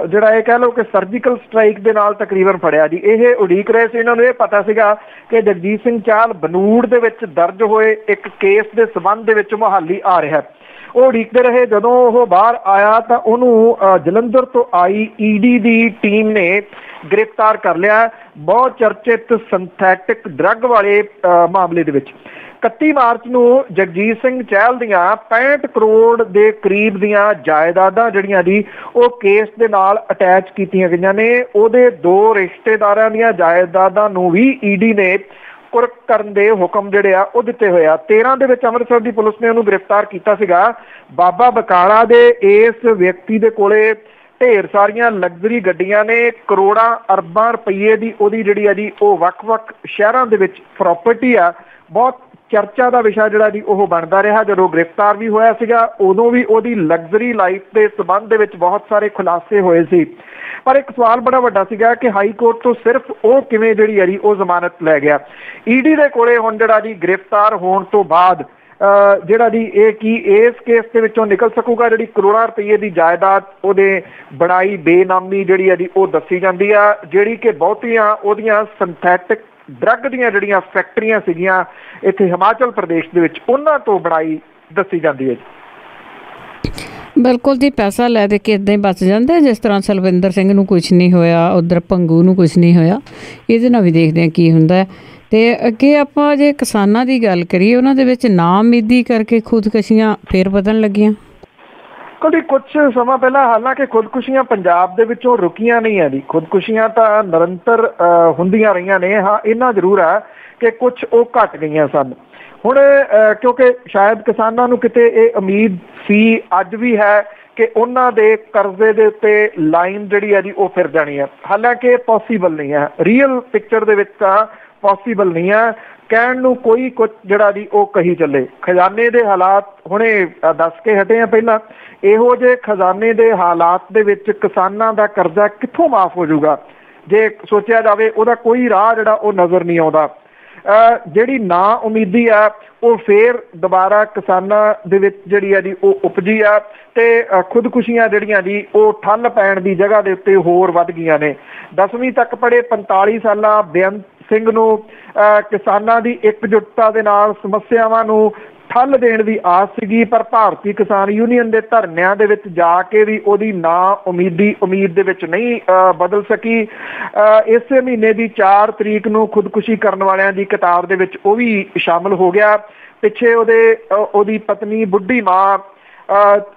ਜਿਹੜਾ ਇਹ ਕਹਿ ਲਓ ਕਿ ਸਰਜੀਕਲ ਸਟ੍ਰਾਈਕ ਦੇ ਨਾਲ ਤਕਰੀਬਨ ਫੜਿਆ ਜੀ। ਇਹ ਉਡੀਕ ਰਹੇ ਸੀ ਇਹਨਾਂ ਨੂੰ, ਇਹ ਪਤਾ ਸੀਗਾ ਕਿ ਜਗਜੀਤ ਸਿੰਘ ਚਾਲ ਬਨੂੜ ਦੇ ਵਿੱਚ ਦਰਜ ਹੋਏ ਇੱਕ ਕੇਸ ਦੇ ਸਬੰਧ ਦੇ ਵਿੱਚ ਮੋਹਾਲੀ ਆ ਰਿਹਾ ਉਹ ਉਡੀਕਦੇ ਰਹੇ, ਜਦੋਂ ਉਹ ਬਾਹਰ ਆਇਆ ਤਾਂ ਉਹਨੂੰ ਜਲੰਧਰ ਤੋਂ ਆਈ ਈਡੀ ਦੀ ਟੀਮ ਨੇ ਗ੍ਰਿਫਤਾਰ ਕਰ ਲਿਆ ਬਹੁਤ ਚਰਚਿਤ ਸਿੰਥੈਟਿਕ ਡਰੱਗ ਵਾਲੇ ਮਾਮਲੇ ਦੇ ਵਿੱਚ। 31 ਮਾਰਚ ਨੂੰ ਜਗਜੀਤ ਸਿੰਘ ਚਹਿਲ ਦੀਆਂ 65 ਕਰੋੜ ਦੇ ਕਰੀਬ ਦੀਆਂ ਜਾਇਦਾਦਾਂ ਜਿਹੜੀਆਂ ਦੀ ਉਹ ਕੇਸ ਦੇ ਨਾਲ ਅਟੈਚ ਕੀਤੀਆਂ ਗਈਆਂ ਨੇ। ਉਹਦੇ ਦੋ ਰਿਸ਼ਤੇਦਾਰਾਂ ਦੀਆਂ ਜਾਇਦਾਦਾਂ ਨੂੰ ਵੀ ਈਡੀ ਨੇ ਕੁਰਕ ਕਰਨ ਦੇ ਹੁਕਮ ਜਿਹੜੇ ਆ, ਉਹ ਦਿੱਤੇ ਹੋਏ ਆ। 13 ਦੇ ਵਿੱਚ ਅੰਮ੍ਰਿਤਸਰ ਦੀ ਪੁਲਿਸ ਨੇ ਉਹਨੂੰ ਗ੍ਰਿਫਤਾਰ ਕੀਤਾ ਸੀਗਾ। ਬਾਬਾ ਬਕਾਲਾ ਦੇ ਇਸ ਵਿਅਕਤੀ ਦੇ ਕੋਲੇ ਢੇਰ ਸਾਰੀਆਂ ਲਗਜ਼ਰੀ ਗੱਡੀਆਂ ਨੇ ਕਰੋੜਾਂ, ਅਰਬਾਂ ਰੁਪਏ ਦੀ ਉਹਦੀ ਜਿਹੜੀ ਆ ਜੀ, ਉਹ ਵੱਖ-ਵੱਖ ਸ਼ਹਿਰਾਂ ਦੇ ਵਿੱਚ ਪ੍ਰਾਪਰਟੀ ਆ। ਬਹੁਤ ਚਰਚਾ ਦਾ ਵਿਸ਼ਾ ਜਿਹੜਾ ਜੀ, ਉਹ ਬਣਦਾ ਰਿਹਾ। ਜਦੋਂ ਗ੍ਰਿਫਤਾਰ ਵੀ ਹੋਇਆ ਸੀਗਾ, ਉਦੋਂ ਵੀ ਉਹਦੀ ਲਗਜ਼ਰੀ ਲਾਈਫ ਦੇ ਸਬੰਧ ਦੇ ਵਿੱਚ ਬਹੁਤ ਸਾਰੇ ਖੁਲਾਸੇ ਹੋਏ ਸੀ। ਪਰ ਇੱਕ ਸਵਾਲ ਬੜਾ ਵੱਡਾ ਸੀਗਾ ਕਿ ਹਾਈ ਕੋਰਟ ਤੋਂ ਸਿਰਫ ਉਹ ਕਿਵੇਂ ਜਿਹੜੀ ਹੈ ਉਹ ਜ਼ਮਾਨਤ ਲੈ ਗਿਆ? ਈਡੀ ਦੇ ਕੋਲੇ ਹੁਣ ਜਿਹੜਾ ਜੀ, ਗ੍ਰਿਫਤਾਰ ਹੋਣ ਤੋਂ ਬਾਅਦ ਜਿਹੜਾ ਦੀ ਇਹ ਕੀ ਇਸ ਕੇਸ ਦੇ ਵਿੱਚੋਂ ਨਿਕਲ ਸਕੂਗਾ ਜਿਹੜੀ ਕਰੋੜਾਂ ਰੁਪਏ ਦੀ ਜਾਇਦਾਦ ਉਹਦੇ ਬਣਾਈ ਬੇਨਾਮੀ ਜਿਹੜੀ ਹੈ ਦੀ ਉਹ ਦੱਸੀ ਜਾਂਦੀ ਆ, ਜਿਹੜੀ ਕਿ ਬਹੁਤੀਆਂ ਉਹਦੀਆਂ ਸਿੰਥੈਟਿਕ ਡਰੱਗ ਦੀਆਂ ਜਿਹੜੀਆਂ ਫੈਕਟਰੀਆਂ ਸੀਗੀਆਂ ਇੱਥੇ ਹਿਮਾਚਲ ਪ੍ਰਦੇਸ਼ ਦੇ ਵਿੱਚ, ਉਹਨਾਂ ਤੋਂ ਬਣਾਈ ਦੱਸੀ ਜਾਂਦੀ ਹੈ ਬਿਲਕੁਲ ਜੀ, ਪੈਸਾ ਲੈ ਦੇ ਕੇ ਇਦਾਂ ਹੀ ਬਚ ਜਾਂਦਾ ਜਿਸ ਤਰ੍ਹਾਂ ਸਲਵਿੰਦਰ ਸਿੰਘ ਨੂੰ ਕੁਝ ਨਹੀਂ ਹੋਇਆ, ਉਧਰ ਪੰਗੂ ਨੂੰ ਕੁਝ ਨਹੀਂ ਹੋਇਆ। ਇਹਦੇ ਨਾਲ ਵੀ ਦੇਖਦੇ ਆ ਕੀ ਹੁੰਦਾ ਹੈ। ਤੇ ਅੱਗੇ ਆਪਾਂ ਜੇ ਕਿਸਾਨਾਂ ਦੀ ਗੱਲ ਕਰੀਏ, ਉਹਨਾਂ ਦੇ ਵਿੱਚ ਨਾਮੀਦੀ ਕਰਕੇ ਖੁਦਕਸ਼ੀਆਂ ਫੇਰ ਵਧਣ ਲੱਗੀਆਂ? ਕਦੀ ਕੁਝ ਸਮਾਂ ਪਹਿਲਾਂ ਹਾਲਾਂਕਿ ਖੁਦਕੁਸ਼ੀਆਂ ਪੰਜਾਬ ਦੇ ਵਿੱਚੋਂ ਰੁਕੀਆਂ ਨਹੀਂ ਆ ਦੀ ਖੁਦਕੁਸ਼ੀਆਂ ਤਾਂ ਨਿਰੰਤਰ ਹੁੰਦੀਆਂ ਰਹੀਆਂ ਨੇ। ਹਾਂ ਇਹਨਾਂ ਜ਼ਰੂਰ ਆ ਕਿ ਕੁਝ ਉਹ ਘਟ ਗਈਆਂ ਸਨ। ਹੁਣ ਕਿਉਂਕਿ ਸ਼ਾਇਦ ਕਿਸਾਨਾਂ ਨੂੰ ਕਿਤੇ ਇਹ ਉਮੀਦ ਸੀ, ਅੱਜ ਵੀ ਹੈ ਕਿ ਉਹਨਾਂ ਦੇ ਕਰਜ਼ੇ ਦੇ ਉੱਤੇ ਲਾਈਨ ਜਿਹੜੀ ਹੈ ਜੀ ਉਹ ਫਿਰ ਜਾਣੀ ਹੈ। ਹਾਲਾਂਕਿ ਪੋਸੀਬਲ ਨਹੀਂ ਹੈ। ਰੀਅਲ ਪਿਕਚਰ ਦੇ ਵਿੱਚ ਤਾਂ ਪੋਸੀਬਲ ਨਹੀਂ ਹੈ ਕਹਿਣ ਨੂੰ ਕੋਈ ਕੁਝ ਜਿਹੜਾ ਦੀ ਉਹ ਕਹੀ ਚੱਲੇ। ਖਜ਼ਾਨੇ ਦੇ ਹਾਲਾਤ ਹੁਣੇ ਦੱਸ ਕੇ ਹਟੇ ਆ ਪਹਿਲਾਂ। ਇਹੋ ਜੇ ਖਜ਼ਾਨੇ ਦੇ ਹਾਲਾਤ ਦੇ ਵਿੱਚ ਕਿਸਾਨਾਂ ਦਾ ਕਰਜ਼ਾ ਕਿੱਥੋਂ ਮਾਫ ਹੋ ਜਾਊਗਾ? ਜੇ ਸੋਚਿਆ ਜਾਵੇ, ਉਹਦਾ ਕੋਈ ਰਾਹ ਜਿਹੜਾ ਉਹ ਨਜ਼ਰ ਨਹੀਂ ਆਉਂਦਾ। ਜਿਹੜੀ ਨਾ ਉਮੀਦੀ ਆ, ਉਹ ਫੇਰ ਦੁਬਾਰਾ ਕਿਸਾਨਾਂ ਦੇ ਵਿੱਚ ਜਿਹੜੀ ਆ ਦੀ ਉਹ ਉਪਜੀ ਆ ਤੇ ਖੁਦਕੁਸ਼ੀਆਂ ਜਿਹੜੀਆਂ ਦੀ ਉਹ ਠੱਲ ਪੈਣ ਦੀ ਜਗ੍ਹਾ ਦੇ ਉੱਤੇ ਹੋਰ ਵੱਧ ਗਈਆਂ ਨੇ। 10ਵੀਂ ਤੱਕ ਪੜੇ 45 ਸਾਲਾਂ ਬੇਅੰਤ ਸਿੰਘ ਨੂੰ ਕਿਸਾਨਾਂ ਦੀ ਇਕਜੁੱਟਤਾ ਦੇ ਨਾਲ ਸਮੱਸਿਆਵਾਂ ਨੂੰ ਠੱਲ ਦੇਣ ਦੀ ਆਸ ਸੀਗੀ, ਪਰ ਭਾਰਤੀ ਕਿਸਾਨ ਯੂਨੀਅਨ ਦੇ ਧਰਨਿਆਂ ਦੇ ਵਿੱਚ ਜਾ ਕੇ ਵੀ ਉਹਦੀ ਨਾ ਉਮੀਦੀ, ਉਮੀਦ ਦੇ ਵਿੱਚ ਨਹੀਂ ਬਦਲ ਸਕੀ। ਇਸੇ ਮਹੀਨੇ ਦੀ 4 ਤਰੀਕ ਨੂੰ ਖੁਦਕੁਸ਼ੀ ਕਰਨ ਵਾਲਿਆਂ ਦੀ ਕਿਤਾਬ ਦੇ ਵਿੱਚ ਉਹ ਵੀ ਸ਼ਾਮਲ ਹੋ ਗਿਆ। ਪਿੱਛੇ ਉਹਦੇ ਉਹਦੀ ਪਤਨੀ, ਬੁੱਢੀ ਮਾਂ